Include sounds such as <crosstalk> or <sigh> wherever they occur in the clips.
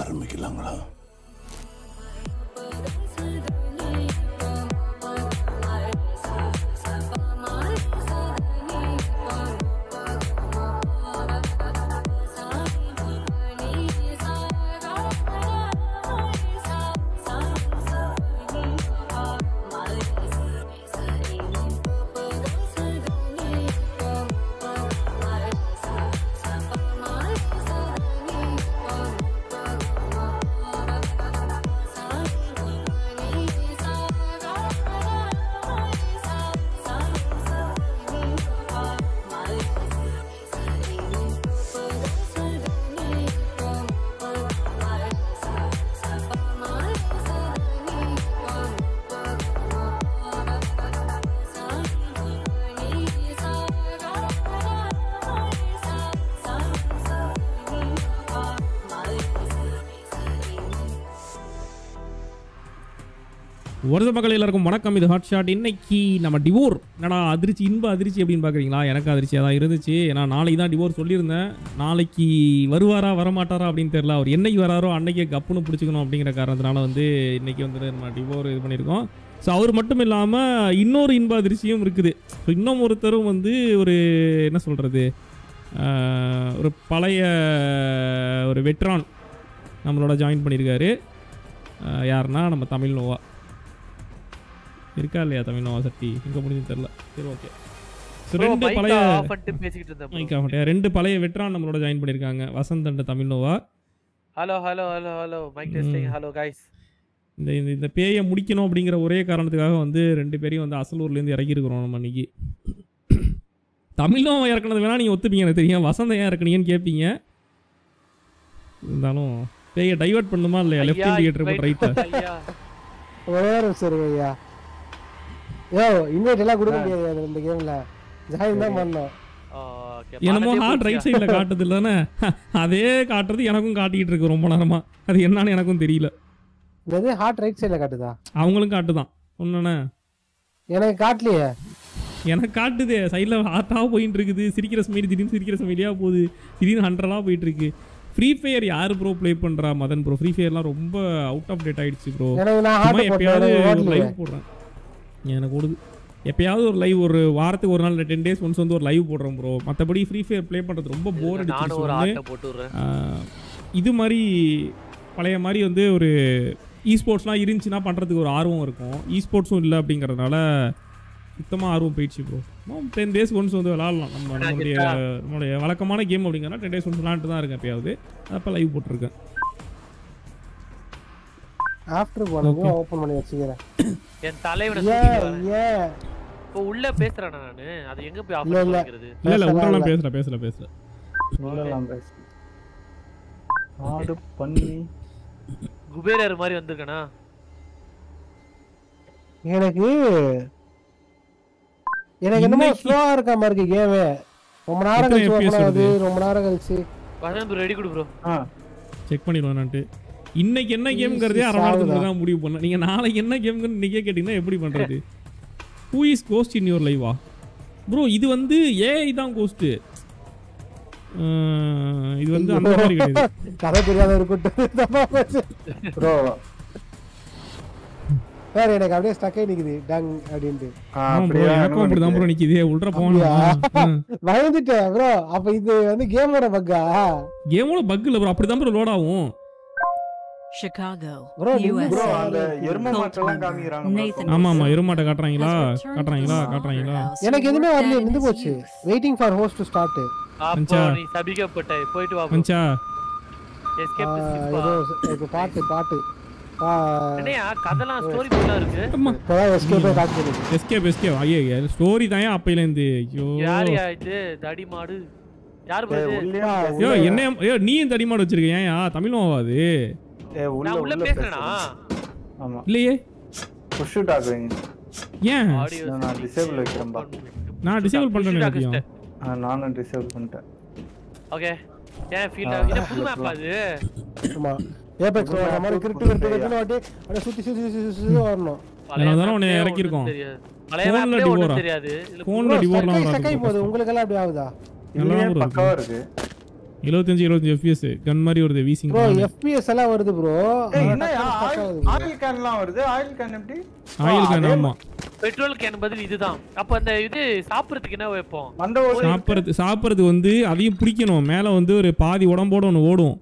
ஆரம்பிக்கலாங்களா? வருத மக்கள் எல்லாருக்கும் வணக்கம். இது ஹாட் ஷாட் இன்னைக்கு நம்ம டிவோர் என்னடா அதிர்ச்சி இன்ப அதிர்ச்சி அப்படின்னு பார்க்குறீங்களா எனக்கு அதிர்ச்சியாக தான் இருந்துச்சு. ஏன்னா நாளைக்கு தான் டிவோர் சொல்லியிருந்தேன். நாளைக்கு வருவாரா வரமாட்டாரா அப்படின்னு தெரியல. அவர் என்னைக்கு வராரோ அன்னைக்கு கப்புன்னு பிடிச்சிக்கணும் அப்படிங்கிற காரணத்தினால வந்து இன்னைக்கு வந்து நம்ம டிவோர் இது பண்ணியிருக்கோம். ஸோ அவர் மட்டும் இல்லாமல் இன்னொரு இன்ப அதிர்ச்சியும் இருக்குது. ஸோ இன்னும் ஒருத்தரும் வந்து ஒரு என்ன சொல்கிறது ஒரு பழைய ஒரு வெட்ரான் நம்மளோட ஜாயின் பண்ணியிருக்காரு. யாருன்னா நம்ம தமிழ் நோவா. இருக்கா இல்லையா தமிழ் நோவா சட்டி எங்கே முடிஞ்சு தெரில சரி ஓகே ரெண்டு பழைய. மைக் ஆகட்டும் ரெண்டு பழைய வெட்ரான் நம்மளோட ஜாயின் பண்ணியிருக்காங்க Vasanth and Tamil Nova. Hello hello hello hello mic testing hello guys இந்த இந்த- இந்த பேயை முடிக்கணும் அப்படிங்கிற ஒரே காரணத்துக்காக வந்து ரெண்டு பேரையும் வந்து அசலூர்லேருந்து இறக்கியிருக்கிறோம் நம்ம இன்னைக்கு. தமிழும் இறக்குனது வேணா நீங்கள் ஒத்துப்பீங்க எனக்கு தெரியும். வசந்தம் ஏன் இறக்குனீங்கன்னு கேட்பீங்க இருந்தாலும் பேயை டைவர்ட் பண்ணுமா இல்லையா? லெஃப்ட் இண்டிகேட்டர் ஐயா ஒரே இருங்க ஐயா யோ இன்வைட் எல்லாம் கொடுக்க முடியாது இந்த கேம்ல ஜாயின் தான் பண்ணோம். என்னமோ ஹார்ட் ரைட் சைடில் காட்டுது இல்லைன்னு. அதே காட்டுறது எனக்கும் காட்டிக்கிட்டு இருக்கு ரொம்ப நேரமா. அது என்னன்னு எனக்கும் தெரியல. இது ஹார்ட் ரைட் சைடுல காட்டுதா? அவங்களும் காட்டுதான். ஒன்றுண்ணே எனக்கு காட்டலையே. எனக்கு காட்டுதே. சைடில் ஹார்ட்டாக போயிட்டு இருக்குது. சிரிக்கிற ஸ்மைலி திடீர்னு சிரிக்கிற ஸ்மைலியாக போகுது. திடீர்னு ஹண்ட்ரடாக போயிட்டு இருக்கு. ஃப்ரீ ஃபயர் யார் ப்ரோ ப்ளே பண்ணுறா மதன் ப்ரோ ஃப்ரீ ஃபயர்லாம் ரொம்ப அவுட் ஆஃப் டேட் ஆயிடுச்சு ப்ரோ எப்பயாவது லைவ் போடுறேன். எனக்கு ஓடுது. எப்பயாவது ஒரு லைவ் ஒரு வாரத்துக்கு ஒரு நாள் டென் டேஸ் ஒன்ஸ் வந்து ஒரு லைவ் போடுறோம் ப்ரோ மற்றபடி ஃப்ரீ ஃபயர் ப்ளே பண்ணுறது ரொம்ப போர் ஆஹ் இது மாதிரி பழைய மாதிரி வந்து ஒரு இஸ்போர்ட்ஸ்லாம் இருந்துச்சுன்னா பண்ணுறதுக்கு ஒரு ஆர்வம் இருக்கும். இஸ்போர்ட்ஸும் இல்லை அப்படிங்கிறதுனால சுத்தமாக ஆர்வம் போயிடுச்சு ப்ரோ டென் டேஸ் ஒன்ஸ் வந்து விளாட்லாம் நம்ம நம்மளுடைய நம்மளுடைய வழக்கமான கேம் அப்படிங்கிறனா டென் டேஸ் ஒன்ஸ் விளாண்டுட்டு தான் இருக்கேன் எப்பயாவது. அப்போ லைவ் போட்டிருக்கேன். ஆஃப்டர் போனது ஓபன் பண்ணி வச்சுக்கிறேன். என் தலைவனை வரேன். ஏன் இப்போ உள்ள பேசுறேனா நானு? அது எங்க போய் ஆஃப். பண்ணிக்கிறது இல்லை. இல்லை பேசலாம் உங்களெல்லாம் இல்ல. பேசல பேசல பேசல. சொல்லலாம் பேசு ஆடு பண்ணி. குபேரர் மாதிரி வந்திருக்கனா? எனக்கு எனக்கு என்னமோ ஸ்லோவா இருக்க மாதிரி இருக்கு கேமே ரொம்ப நேரம் கழிச்சு ஆகுது வருது? ரொம்ப நேரம் கழிச்சு. வசந்த் ரெடி கொடு ப்ரோ ஆ. செக் பண்ணிடுவேன்ட்டு இன்னைக்கு என்ன கேம்ங்கிறதே அரை நேரத்துக்கு தான் முடிவு பண்ணேன் நீங்கள் நாளைக்கு என்ன கேம்னு இன்னைக்கே கேட்டிங்கன்னா எப்படி பண்ணுறது who is ghost in your லைவா ப்ரோ இது வந்து ஏஐ தான் கோஸ்ட்டு இது வந்து அந்த மாதிரி கிடையாது. கதை தெரியாத இருக்கட்டும் ப்ரோ வேற எனக்கு அப்படியே ஸ்டக்கே நிக்குது. டங் அப்படின்ட்டு. bro, எனக்கும் அப்படிதான் ப்ரோ நிக்குது. உள்ள போகணும். பயந்துட்டேன் ப்ரோ அப்ப இது வந்து கேமோட பக்கா கேமோட பக் இல்ல ப்ரோ அப்படிதான் ப்ரோ லோட் ஆகும். Chicago, USA. ஆமா ஆமா எருமாட்டை காட்டுறாங்களா? காட்டுறாங்களா? the காட்டுறாங்களா? எனக்கு வரல போச்சு. Waiting for host to start அப்போ மச்சா. நீ போயிட்டு வா மஞ்சா. எஸ்கேப் இப்போ பாட்டு பாட்டு. ஆ, என்னையா கதலாம் ஸ்டோரி போலாம் இருக்கு. இப்பதான் காட்டுது எஸ்கேப் எஸ்கேப் ஐயோ ஸ்டோரி தான் அப்பையில இருந்து ஐயோ. இது? தடி மாடு யார் bro இது ஐயோ என்ன ஐயோ நீயும் தடிமாடு வச்சிருக்க ஏன்யா தமிழும் ஆகாது ஏ உள்ள உள்ள பேசுறேனா? ஆமா. இல்லையே. புஷ் ஏன்? நான் disable வைக்கிறேன்பா. நான் disable பண்றேன் நானும் டிசேபிள் பண்ணிட்டேன். ஓகே ஏன் ஃபீல் ஆ, இது புது மேப் அது? ஆமா. ஏபெக்ஸ் வர மாதிரி கிரிட்டு கிரிட்டு வாட்டி அப்படியே சுத்தி சுத்தி வரணும். அதனால உன்னை. ஒண்ணும் தெரியாது. பழைய Phone ல மேப்லயே ஒண்ணும் டிவோரா? தெரியாது. டிவோர்லாம் வராது. போகுது உங்களுக்கு எல்லாம் அப்படி ஆகுதா? பக்காவா இருக்கு. எழுபத்தஞ்சு எழுபத்தஞ்சு எஃபிஎஸ் கன் மாதிரி வருது வீசிங் ப்ரோ எஃபிஎஸ் எல்லாம் வருது ப்ரோ ஆயில் கேன்லாம் வருது. ஆயில் கேன் எப்படி? ஆயில் கன் ஆமா. பெட்ரோல் கேன் பதில் இதுதான். அப்ப அந்த இது சாப்பிடறதுக்கு என்ன வைப்போம்? சாப்பிட்றது சாப்பிட்றது வந்து அதையும் பிடிக்கணும். மேலே வந்து ஒரு பாதி உடம்போட ஒன்று ஓடும்.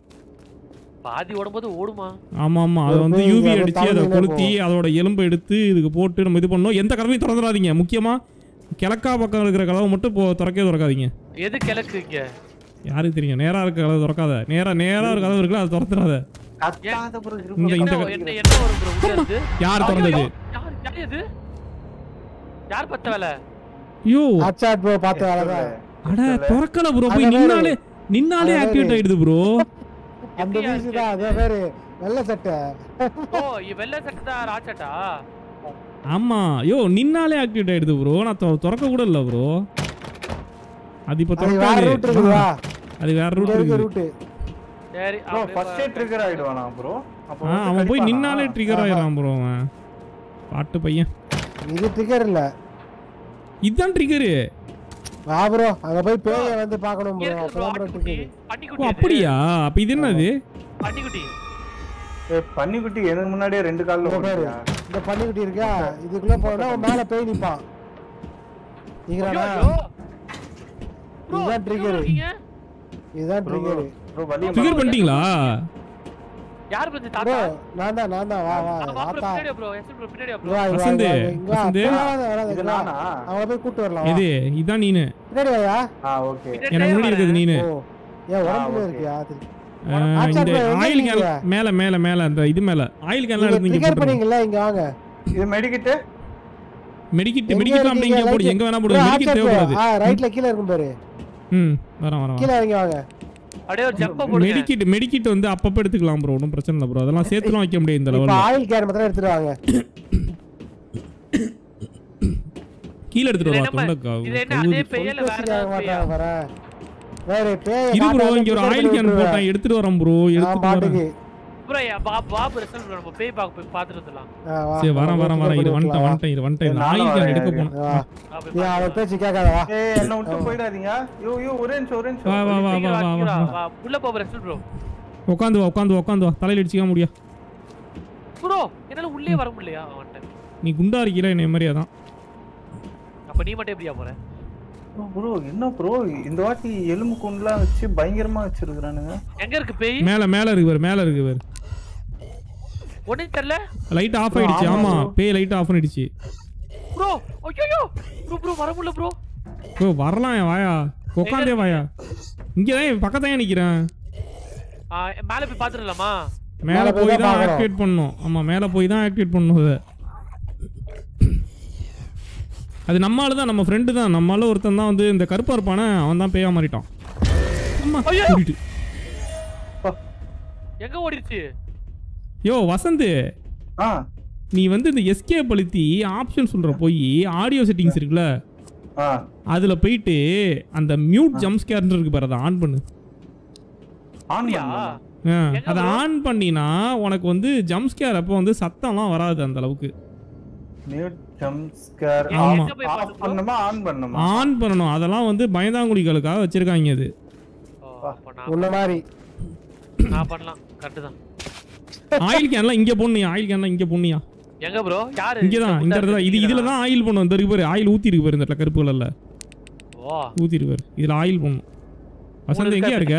பாதி உடம்போது ஓடுமா? ஆமா ஆமா. அதை வந்து யூவி அடிச்சு அதை கொளுத்தி அதோட எலும்பை எடுத்து இதுக்கு போட்டு நம்ம இது பண்ணோம் எந்த கதவையும் திறந்துடாதீங்க. முக்கியமா கிழக்கா பக்கம் இருக்கிற கதவை மட்டும் இப்போ திறக்கவே திறக்காதீங்க. எது கிழக்கு இங்க? யாருக்கு தெரியும்? நேரா இருக்க கதவை திறக்காத. நேரா நேரா ஒரு கதவு இருக்குல்ல அதை திறந்துடாத. இந்த. இந்த யார் திறந்தது? ஐயோ, யார் பத்த வேலை? ஐயோ. ப்ரோ பார்த்து அட திறக்கல ப்ரோ போய். நின்னாலே. ஆக்டிவேட் ஆயிடுது ப்ரோ அந்த எப்படியா பீஸ் தான் அது பேரு. வெள்ளை சட்டை. ஓ இ வெள்ளை சட்டை தான் ராச்சட்டா ஆமா. யோ நின்னாலே ஆக்டிவேட் ஆயிடுது ப்ரோ நான் திறக்க கூட இல்ல ப்ரோ அது இப்போ இருக்குதா அது வேற ரூட் இருக்க இருக்குது. சரி அப்படியே ஃபர்ஸ்டே ட்ரிகர் ஆயிடுவானா ப்ரோ அப்போ அவன் போய்? நின்னாலே ட்ரிகர் ஆயிடுறான் ப்ரோ அவன். பாட்டு பையன். இது ட்ரிகர் இல்ல. இதுதான் ட்ரிகரு வா ப்ரோ அங்க போய் பேய வந்து பார்க்கணும் ப்ரோ அப்பதான் ப்ரோ ட்ரிகர். அப்படியா? அப்ப இது என்னது? பன்னிக்குட்டி. ஏய் பன்னிக்குட்டி எனக்கு முன்னாடியே ரெண்டு கால்ல பாரு. ஓடுறியா இந்த பன்னிக்குட்டி இருக்கா? இதுக்குள்ள போனா அவன் மேல பேய் நிப்பான். Bro, இதுதான் இருக்கீங்க? இதுதான் ப்ரோ ட்ரிகர் ப்ரோ ட்ரிகர் பண்ணிட்டீங்களா யார் bro இந்த ப்ரோ தாத்தா நான் தான் நான் தான் வா வா பின்னாடியா bro, எஸ் வா, இங்க வா, வசந்து. வசந்து. இது. நானா அவங்கள போய் கூட்டு வரலாம். எது இதான் நீனு பின்னாடி வாயா ஆ ஓகே எனக்கு முன்னாடி. இருக்குது நீனு ஓ ஏன் உடம்புல. இருக்கியா இந்த ஆயில் கேன்? மேல மேல மேல அந்த இது மேல ஆயில் கேன்லாம் நீங்க எடுத்து இங்க ட்ரிகர் போட்டுருங்க பண்ணீங்கல்ல இங்க வாங்க இது மெடிக்கிட் மெடிக்கிட் அப்படி இருக்கீங்க? இங்க போடு எங்க வேணா போடு மெடிக்கிட். தேவைப்படாது ஆ ரைட்ல கீழ இருக்கும் பாரு ம் வரேன் வரேன் கீழ இறங்கி வாங்க. அப்படியே ஒரு ஜம்ப போடுங்க. மெடிக்கிட் மெடிக்கிட் வந்து அப்பப்ப எடுத்துக்கலாம் ப்ரோ ஒன்றும் பிரச்சனை இல்லை ப்ரோ அதெல்லாம் சேர்த்துலாம் வைக்க முடியாது இந்த இப்ப லெவலில் ஆயில் கேன் மாத்திரம் எடுத்துட்டு வாங்க. கீழே எடுத்துட்டு இது என்ன அதே இல்ல வேற மாட்டாங்க பாரு வேற பேய் இது ப்ரோ இங்க ஒரு ஆயில் கேன் போட்டேன் எடுத்துட்டு வரேன் ப்ரோ எடுத்துட்டு வரேன். பா பாப் bro நம்ம பேய் பார்க்க போய். சரி வரேன் வரேன் வரேன் இது வந்துட்டேன். வந்துட்டேன் இது வந்துட்டேன் இது நானும் ஆயில் கேன் வரேன், எடுக்க இரு. போனேன் வா. வா, போய் நீ அவர் பார்த்துட்டு பேச்சு கேட்காத வா. ஏய் என்ன விட்டு போயிடாதீங்க. யோ யோ ஒரே நிமிஷம் ஒரே வா வா நிமிஷம் வா சீக்கிரம் வா வா, வா சீக்கிரம் வா. வா. உள்ள போ ரெஸ்டாரண்ட் ப்ரோ உட்காந்து வா உட்காந்து வா உட்காந்து வா. தலையில அடிச்சிக்க முடியா ப்ரோ என்னால உள்ளே வர முடியலையா நீ குண்டா இருக்கீல என்ன மாதிரியா தான் அப்ப நீ மட்டும் எப்படியா போற? ப்ரோ என்ன ப்ரோ இந்த வாட்டி எலும்பு கொண்டுலாம் வச்சு பயங்கரமா வச்சிருக்கானுங்க எங்க இருக்கு பேய்? மேல மேல இருக்கு பாரு மேல இருக்கு பாரு. ஒண்ணே தெரியல. லைட் ஆஃப் ஆயிடுச்சு ஆமா பேய் லைட் ஆஃப் பண்ணிடுச்சு ப்ரோ ஐயோ ப்ரோ ப்ரோ வர முடியல ப்ரோ ப்ரோ வரலாம் என் வாயா. உட்காந்தே வாயா. இங்கே தான் பக்கத்தான் நிக்கிறேன். மேல போய் பாத்துடலாமா? மேல போய் தான். ஆக்டிவேட் பண்ணணும். ஆமா மேல போய் தான் ஆக்டிவேட் பண்ணணும் அதை நம்மால தான் நம்ம ஃப்ரெண்டு தான். நம்மால ஒருத்தன் தான் வந்து இந்த கருப்பா இருப்பானே அவன் தான் பேயா மாறிட்டான். எங்க ஓடிடுச்சு யோ வசந்த். நீ வந்து இந்த எஸ்கேப் அழுத்தி ஆப்ஷன் சொல்ற போய் ஆடியோ செட்டிங்ஸ் இருக்குல்ல? அதுல போயிட்டு அந்த மியூட் ஜம்ப் ஸ்கேர்னு இருக்கு பாரு அதை ஆன் பண்ணு. ஆன் அப்படியா பண்ணலாமா? ஆ, எங்க அதை? ஆன் பண்ணினா உனக்கு வந்து ஜம்ப் ஸ்கேர் அப்போ வந்து சத்தம்லாம் வராது அந்த அளவுக்கு. ஆன் பண்ணுமா ஆன் பண்ணணும். அதெல்லாம் வந்து பயந்தாங்குழிகளுக்காக வச்சிருக்காங்க அது ஓ, அப்ப நான் உன்ன மாதிரி. நான் பண்ணலாம். கரெக்ட் தான். ஆயில் கேன்லாம் இங்க போடணும் ஆயில் கேன்லாம் இங்க போடணியா எங்க ப்ரோ யாரு? இங்க தான் இந்த இடத்துல இது இதுல தான் ஆயில் பண்ணும் இந்த இருக்கு பாரு ஆயில் ஊத்தி இருக்கு பாரு இந்த இடத்துல கருப்பு கலர்ல ஓ ஊத்தி இருக்கு பாரு. இதுல ஆயில் பண்ணும் வசந்த் எங்கேயா இருக்க?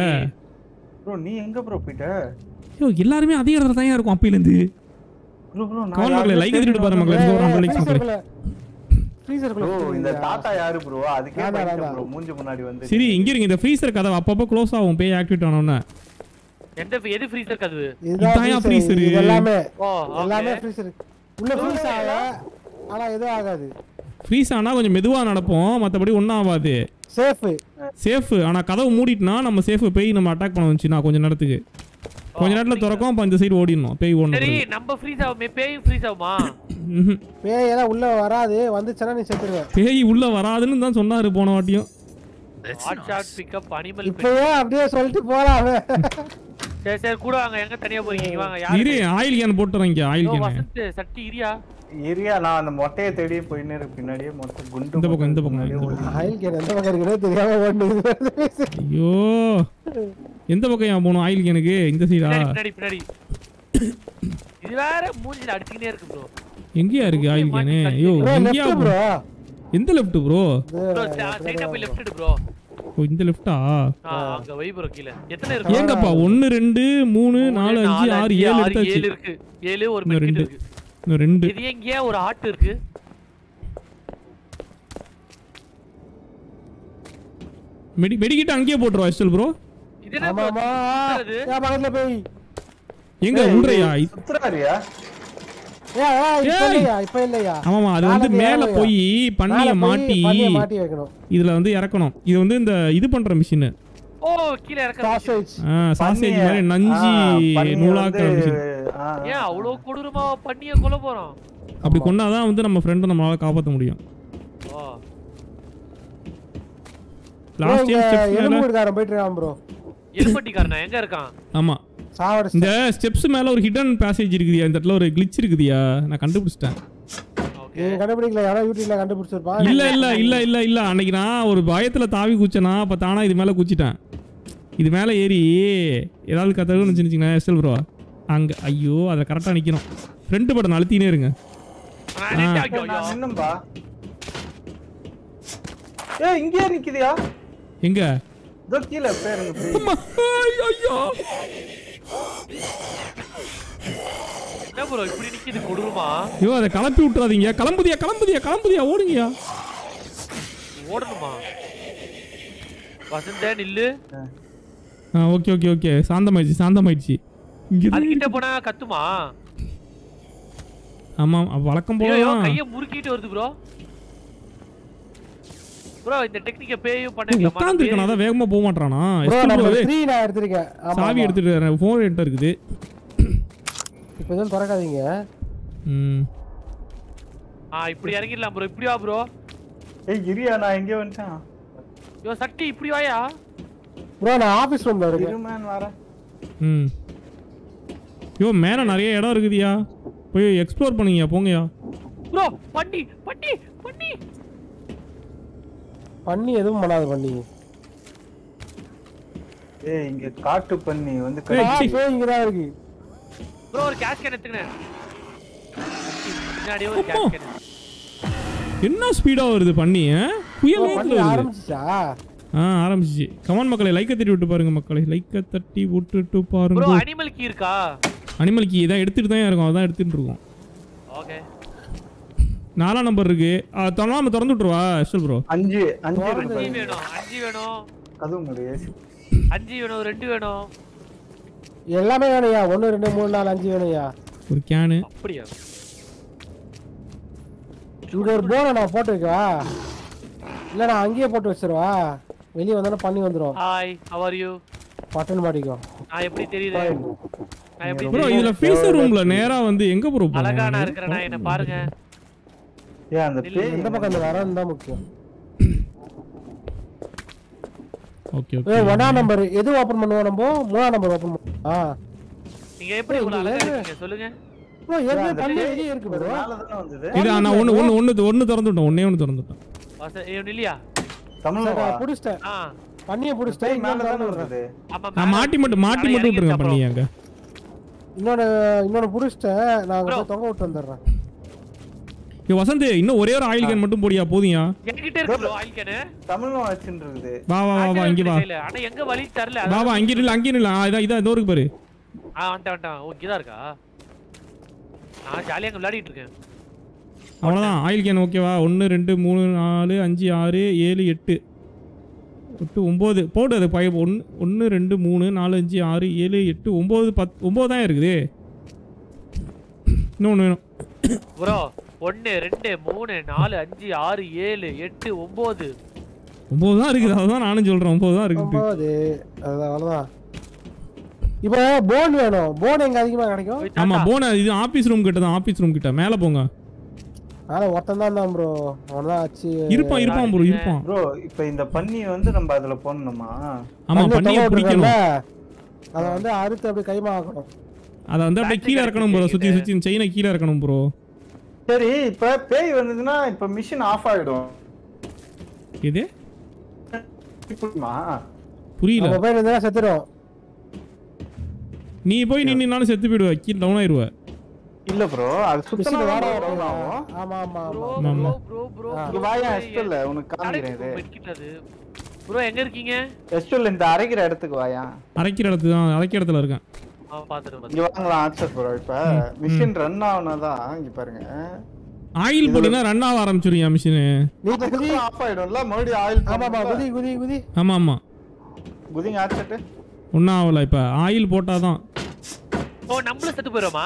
ப்ரோ நீ எங்க ப்ரோ போயிட்ட? ஐயோ எல்லாருமே அதே இடத்துல தான் இருக்கும் அப்பையில இருந்து ப்ரோ ப்ரோ மக்களே லைக் எடுத்துட்டு பாரு மக்களே ஒரு ஹண்ட்ரட் லைக்ஸ் மக்களே. ஃப்ரீசருக்குள்ள ப்ரோ இந்த தாத்தா யாரு ப்ரோ அதுக்கே வேண்டாம். ப்ரோ மூஞ்சி முன்னாடி வந்து சரி இங்க இருங்க. இந்த ஃப்ரீசர் கதவை அப்பப்போ க்ளோஸ் ஆகும். பேய் ஆக்டிவேட் ஆனோன்னு எந்த எது ஃப்ரீசர் கதவு? இதுதான் இதான்யா freezer. freezer. இது எல்லாமே. எல்லாமே ஃப்ரீசர் உள்ள ஃப்ரீஸ் ஆகல. ஆனா எதுவும் ஆகாது. ஃப்ரீஸ் ஆனா கொஞ்சம் மெதுவா நடப்போம். மத்தபடி ஒன்றும் ஆகாது. சேஃப் சேஃப் ஆனா கதவு மூடிட்டுனா நம்ம சேஃப் பேய் நம்ம அட்டாக் பண்ண வந்துச்சுன்னா கொஞ்ச நேரத்துக்கு. கொஞ்ச நேரத்துல திறக்கும் அப்ப இந்த சைடு ஓடிடணும். பேய் சரி ஓடணும் நம்ம ஃப்ரீஸ் ஆகுமே பேயும் ஃப்ரீஸ் ஆகுமா. பேய் எல்லாம் உள்ள வராது வந்துச்சுன்னா நீ செத்துருவ. பேய் உள்ள வராதுன்னு தான் சொன்னாரு போன வாட்டியும். ஹாட் ஷாட் பிக்கப் அனிமல் இப்பயே அப்படியே சொல்லிட்டு போறான் சரி சரி கூட வாங்க. எங்க தனியா போறீங்க? இங்க வாங்க. யாரு இரு ஆயில் கேன் போட்டுறேன் இங்க ஆயில் கேன் வசந்த் சட்டி இரியா? ஏரியா நான் அந்த மொட்டையை தேடியே போயின்னு இருக்கு பின்னாடியே. மொட்டை குண்டு இந்த பக்கம், இந்த பக்கம். ஆயில் கேன் எந்த பக்கம் இருக்குன்னே தெரியாம ஓடுது. ஐயோ. எந்த பக்கம் போகணும்? ஆயில் எனக்கு இந்த சைடா பின்னாடி பின்னாடி இது வேற மூஞ்சில அடிச்சுக்கிட்டே இருக்கு ப்ரோ எங்கேயா இருக்கு ஆயில் கேனு? ஐயோ ப்ரோ எங்கேயா ப்ரோ எந்த லெஃப்ட் ப்ரோ சைடா போய் லெஃப்ட் எடு ப்ரோ ஓ இந்த லெஃப்டா அங்க வை ப்ரோ கீழ. எத்தனை இருக்கு? ஏங்கப்பா ஒன்னு ரெண்டு மூணு நாலு அஞ்சு ஆறு ஏழு எடுத்தாச்சு. ஏழு இருக்கு. ஏழு ஒரு இன்னும் மெடிக்கெட் ரெண்டு. இருக்கு. இன்னும் ரெண்டு. இது எங்கேயா ஒரு ஆட்டு இருக்கு? மெடி மெடிக்கிட்ட அங்கேயே போட்டுருவா எஸ்டல் ப்ரோ பக்கத்துல போய். எங்க சுத்துறாரியா? ஆமாமா அது வந்து மேல? போய் பண்ணிய மாட்டி பண்ணிய மாட்டி வைக்கணும். இதுல வந்து இறக்கணும். இது வந்து இந்த இது பண்ற மிஷின். ஓ கீழ இறக்க சாசேஜ் சாசேஜ் பன்னிய- மாதிரி நஞ்சி நூலாக்குற வந்து, மிஷின். ஆ, ஏன் அவ்வளவு கொடூரமா பண்ணிய கொல்ல போறோம்? அப்படி கொண்டாதான் வந்து நம்ம ஃப்ரெண்டை நம்மளால காப்பாத்த முடியும். லாஸ்ட் டைம் ஸ்டெப்ஸ் எலும்பு போயிட்டு இருக்கான் ப்ரோ எலும்பட்டிக்காரனா? எங்க இருக்கான்? ஆமா. இந்த ஸ்டெப்ஸ் மேல ஒரு ஹிடன் பேசேஜ் இருக்குதியா? இந்த இடத்துல ஒரு கிளிச் இருக்குதியா? நான் கண்டுபிடிச்சிட்டேன். கண்டுபிடிக்கல யாரோ யூடியூப்ல கண்டுபிடிச்சிருப்பான் இல்ல இல்ல இல்ல இல்ல இல்ல. அன்னைக்கு நான் ஒரு பயத்துல தாவி குச்சனா அப்ப தானா இது மேல குச்சிட்டேன் இது மேல ஏறி ஏதாவது கத்தணும்னு வச்சுருச்சிங்களேன் எஸ்எல் ப்ரோ அங்க ஐயோ அதை கரெக்டா நிக்கணும். ஃப்ரண்ட் பட்டன் அழுத்தினே இருங்க. ஏய் இங்கேயே நிக்குதியா? எங்க? இதோ கீழே பேருங்க பேய். அம்மா, ஐயோ, ஐயோ என்ன ப்ரோ இப்படி நிக்குது கொடூரமா ஐயோ அதை கிளப்பி விட்டுறாதீங்க. கிளம்புதியா கிளம்புதியா கிளம்புதியா ஓடுங்கயா ஓடணுமா? வசந்த நில்லு. ஆ. Okay okay okay. சாந்தமாயிடுச்சு சாந்தமாயிடுச்சு. அதுகிட்ட போனா கத்துமா? ஆமா வழக்கம் போல. கைய முறுக்கிட்டு வருது ப்ரோ ப்ரோ இந்த டெக்னிக்க பேயும் ஏய், பண்ணிக்கலாமா உட்கார்ந்திருக்கானா? அதான் வேகமா போக மாட்டானா ப்ரோ ப்ரோ, த்ரீ நான் எடுத்திருக்கேன். ஆமா, சாவி. எடுத்துட்டு ஃபோன் என்கிட்ட இருக்குது. இப்ப எதுவும் திறக்காதீங்க. ம். ஆ இப்படி இறங்கிடலாம் ப்ரோ இப்படி வா ப்ரோ ஏய் இரியா நான் எங்கே வந்துட்டேன்? ஐயோ சக்தி இப்படி வாயா ப்ரோ நான் ஆபீஸ் ரூம்ல இருக்கேன். இருமேன் வரேன் ம். யோ மேலே நிறைய இடம் இருக்குதியா? போய் எக்ஸ்ப்ளோர் பண்ணுங்கயா போங்கயா ப்ரோ பண்ணி பண்ணி பண்ணி. பண்ணி எதுவும் பண்ணாது பண்ணி. ஏய் இங்க காட்டு பண்ணி வந்து ஏய், ஆ, சீ. பேய் இங்கதான் இருக்கு. ப்ரோ ஒரு கேஷ் கேன் எடுத்துக்கினேன் பின்னாடியே ஒரு கேஷ் கேன் என்ன ஸ்பீடா வருது பண்ணி? புயல் வேகத்துல வருது. ஆரம்பிச்சிச்சா? ஆ ஆரம்பிச்சிச்சு. கமான் மக்களை லைக்கை தட்டி விட்டு பாருங்க மக்களை. லைக்கை தட்டி விட்டுட்டு ப்ரோ பாருங்க. அனிமல் கீ இருக்கா? அனிமல் கீ தான் எடுத்துட்டு தான் இருக்கும் அதான் எடுத்துட்டு இருக்கோம். ஓகே நாலாம் நம்பர் இருக்கு. ஆ, தொடாம திறந்து விட்டுருவா எஸ்எல் ப்ரோ அஞ்சு அஞ்சு வேணும் அஞ்சு வேணும். ஏசி. அஞ்சு வேணும் ரெண்டு வேணும். எல்லாமே வேணும்யா. ஒன்னு ரெண்டு மூணு நாலு அஞ்சு வேணும்யா. ஒரு கேனு அப்படியா? இங்க ஒரு போனை நான் போட்டு வைக்கவா இல்ல நான் அங்கேயே போட்டு வச்சிருவா. வெளியே வந்தானே பண்ணி வந்துரும். Hi how are you button மாட்டிக்கோ. நான் எப்படி தெரியுது? நான் எப்படி ப்ரோ இதுல ஃபீஸர் ரூம்ல நேரா வந்து எங்க ப்ரோ அழகா நான் இருக்கிறேனா என்ன பாருங்க. ஏன் அந்த பேய் எந்த பக்கம்? இந்த வரன்னு தான் முக்கியம். ஓகே ஏ ஓகே ஒன்னாம் நம்பர் எது ஓபன் பண்ணுவோம் நம்ம? மூணாம் நம்பர் ஓபன் பண்ணுவோம் ஆ. நீங்க எப்படி இவ்வளவு அழகா இருக்கீங்க சொல்லுங்க. ப்ரோ அந்த பண்ணி பேய் வெளியே இருக்கு ப்ரோ இது நான் ஒன்னு ஒன்னு ஒன்னு ஒன்னு திறந்துட்டோம். ஒன்னே ஒன்னு திறந்துட்டோம். வச- ஏ, இல்லையா? தமிழ்ல புடிச்சிட்டேன். ஆ. பண்ணிய புடிச்சிட்டேன். மேல தானே ஆமா நான் மாட்டி மட்டும் மாட்டி மட்டும் விட்டுருங்க இறங்கிருச்சா பண்ணி அங்க. இன்னொன்னு இன்னொன்னு புடிச்சிட்டேன். நான் தொங்க விட்டு வந்துடுறேன். ஏய், வசந்த் இன்னும் ஒரே ஒரு ஆயில் கேன் மட்டும் போடியா போதியா? என்கிட்ட இருக்கு ப்ரோ ஆயில் கேனு தமிழ்ல வச்சுட்டு இருக்குது வா வா வா வா இங்க வா. ஆனா எங்க வழி தரல? வா வா அங்கே நில்லு அங்கே நில்லு. ஆ, இதான் இதான் இதோ இருக்கு பாரு. ஆ வந்துட்டேன் வந்துட்டேன். ஓ இங்கதான் இருக்கா? நான் ஜாலியா அங்க விளையாடிட்டு இருக்கேன். அவ்வளோதான் ஆயில் கேன் ஓகேவா ஒன்று ரெண்டு மூணு நாலு அஞ்சு ஆறு ஏழு எட்டு. எட்டு ஒம்பது போடு அது பய ஒன்று ஒன்று ரெண்டு மூணு நாலு அஞ்சு ஆறு ஏழு எட்டு ஒம்பது பத் ஒம்பது தான் இருக்குது இன்னொன்று வேணும். ப்ரோ ஒன்னு ரெண்டு மூணு நாலு அஞ்சு ஆறு ஏழு எட்டு ஒன்பது ஒம்பது தான் இருக்குது. அதுதான் நானும் சொல்கிறேன் ஒம்பது தான் இருக்குது. ஒன்பது அது அவ்வளவுதான். இப்போ போன் வேணும். போன் எங்க அதிகமா கிடைக்கும்? ஆமாம். போன இது ஆஃபீஸ் ரூம் கிட்ட தான். ஆஃபீஸ் ரூம் கிட்ட. மேலே போங்க. ஆனா ஒருத்தன் தான் தான் ப்ரோ அவன்தான் ஆச்சு இருப்பான் இருப்பான் ப்ரோ இருப்பான். ப்ரோ இப்போ இந்த பன்னியை வந்து நம்ம அதுல போடணுமா? பண்ணியை தொங்க பிடிக்கணும். அதை வந்து அறுத்து அப்படியே கைமா ஆக்கணும். அதை வந்து அப்படியே கீழே இறக்கணும் ப்ரோ சுற்றி சுற்றி செயினை கீழே இறக்கணும் ப்ரோ சரி இப்ப பேய் வந்ததுன்னா இப்ப மிஷின் ஆஃப் ஆயிடும். இது புரியல. நம்ம போய் இருந்தா செத்துடும் நீ போய் நின்னாலும் செத்து போயிடுவ கீழே டவுன் ஆயிருவ. இல்ல ப்ரோ அது சுத்தமா வாடா ஆகும் ஆமா ஆமா ஆமா. Bro bro bro. இங்க வாயா எஸ்டல்ல உனக்கு காமிக்கிறேன் இது. மெட்கிட்டது ப்ரோ எங்க இருக்கீங்க? எஸ்டல் இந்த அரைக்கிற இடத்துக்கு வாயா. அரைக்கிற இடத்துல தான் அரைக்கிற இடத்துல இருக்கேன். இங்க வாங்கலாம் ஆன்சர் ப்ரோ இப்ப மிஷின் ரன் ஆகுனதான் இங்க பாருங்க. ஆயில் போட்டீங்கன்னா ரன் ஆக ஆரம்பிச்சிருயா மிஷினு நீ குதி ஆஃப் ஆயிடும்ல மறுபடியும் ஆயில் குதி குதி குதி. ஆமா ஆமா. குதிங்க ஆச்சட்டு ஒன்றும் ஆகல இப்போ ஆயில் போட்டால் தான் ஓ நம்மள செத்து போயிரோமா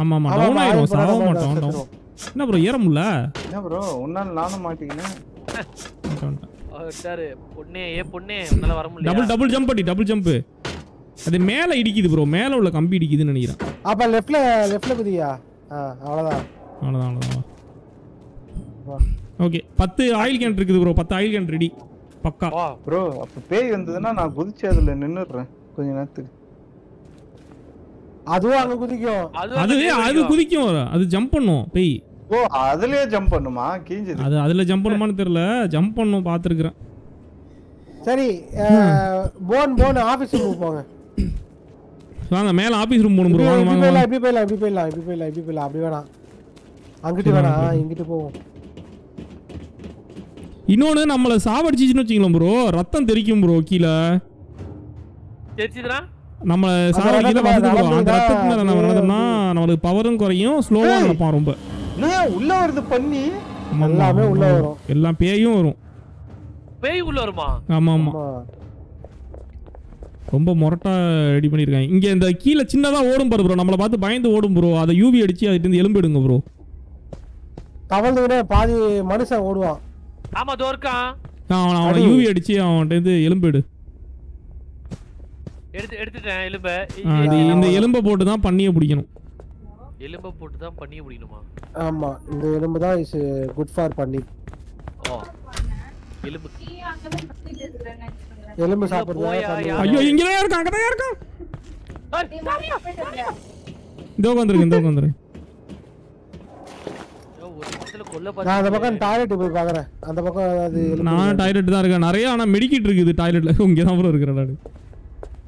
ஆமா ஆமா டவுன் ஆயிரும் மாட்டோம். என்ன ப்ரோ ஏற முடியல என்ன ப்ரோ உன்னால நானும் மாட்டீங்கன்னா <laughs> சார் பொண்ணே ஏ பொண்ணே உன்னால வர முடியல டபுள் டபுள் ஜம்ப் அடி டபுள் ஜம்ப் அது மேலே இடிக்குது ப்ரோ மேலே உள்ள கம்பி இடிக்குதுன்னு நினைக்கிறேன். அப்ப லெஃப்ட்ல லெஃப்ட்ல குதியா? அவ்வளவுதான். அவ்வளோதான் அவ்வளோதான் வா. ஓகே பத்து ஆயில் கேன் இருக்குது ப்ரோ பத்து ஆயில் கேன் ரெடி பக்கா. வா ப்ரோ அப்ப பேய் வந்ததுன்னா நான் குதிச்சு அதுல நின்னுடுறேன். கொஞ்ச நேரத்துக்கு. அதுவும் அங்க குதிக்கும். அது அது குதிக்கும். அது ஜம்ப் பண்ணும் பேய். ஓ அதுலயே ஜம்ப் பண்ணுமா? கீஞ்சது. அது அதில் ஜம்ப் பண்ணுமான்னு தெரியல. ஜம்ப் பண்ணும் பார்த்துருக்குறேன். சரி போன் போன் ஆபீஸ் ரூம் போங்க. <clears throat> வாங்க மேலே ஆஃபீஸ் ரூம் போகணும் இப்படி ப்ரோ வாங்க வாங்க போயிடலாம் இப்படி போயிடலாம் இப்படி போயிடலாம் இப்படி போயிடலாம் இப்படி போயிடலாம் அப்படி வேணாம். அங்கிட்டு வேணாம் இங்கிட்டு போவோம். இன்னொன்று நம்மளை சாவடிச்சிச்சுன்னு வச்சுங்களேன் ப்ரோ ரத்தம் தெரிக்கும் ப்ரோ கீழே. தெரிச்சுதுனா நம்ம சாவடிக்கல வருது ப்ரோ அந்த ரத்தத்துக்கு மேலே நம்ம நடந்தோம்னா நம்மளுக்கு பவரும் குறையும் ஸ்லோவாக நடப்பான் ரொம்ப. என்ன உள்ள வருது பண்ணி? எல்லாமே உள்ள. வரும். எல்லாம் பேயும் வரும். பேய் உள்ள வருமா? ஆமா. ஆமா. ரொம்ப மொரட்டா ரெடி பண்ணிருக்காங்க. இங்க இந்த கீழே சின்னதா ஓடும் பாரு ப்ரோ நம்மளை பார்த்து பயந்து ஓடும் ப்ரோ அதை யூவி அடிச்சு அதுட்டு எலும்பு எடுங்க ப்ரோ தவழ்ந்துக்கிட்டே பாதி மனுஷன் ஓடுவான். ஆமா தோ இருக்கான். அவன் அவனை. யூவி அடிச்சு அவன்கிட்ட இருந்து எலும்பு எடு. எடுத்து எடுத்துட்டேன் எலும்ப. அது இந்த எலும்பை போட்டு தான் பண்ணியை பிடிக்கணும். எலும்ப போட்டு தான் பண்ணிய முடியணுமா ஆமா இந்த எலும்பு தான் இஸ் குட் ஃபார் பண்ணி. ஓ. எலும்பு. எலும்பு சாப்பிடுறது. ஐயோ இங்கதான் இருக்கான் அங்கதான் இருக்கான் இந்த உட்காந்துருக்கு ஐயோ, ஒரு நிமிஷத்துல கொல்ல நான் அந்த பக்கம் பாத்தீங்க டாய்லெட் போய் பாக்குறேன். அந்த பக்கம் அது எலும்பு நான் டாய்லெட் தான் இருக்கேன். நிறைய ஆனா மெடிக்கிட் இருக்குது டாய்லெட்ல இங்க தான் ப்ரோ இருக்கிறேன் நான்.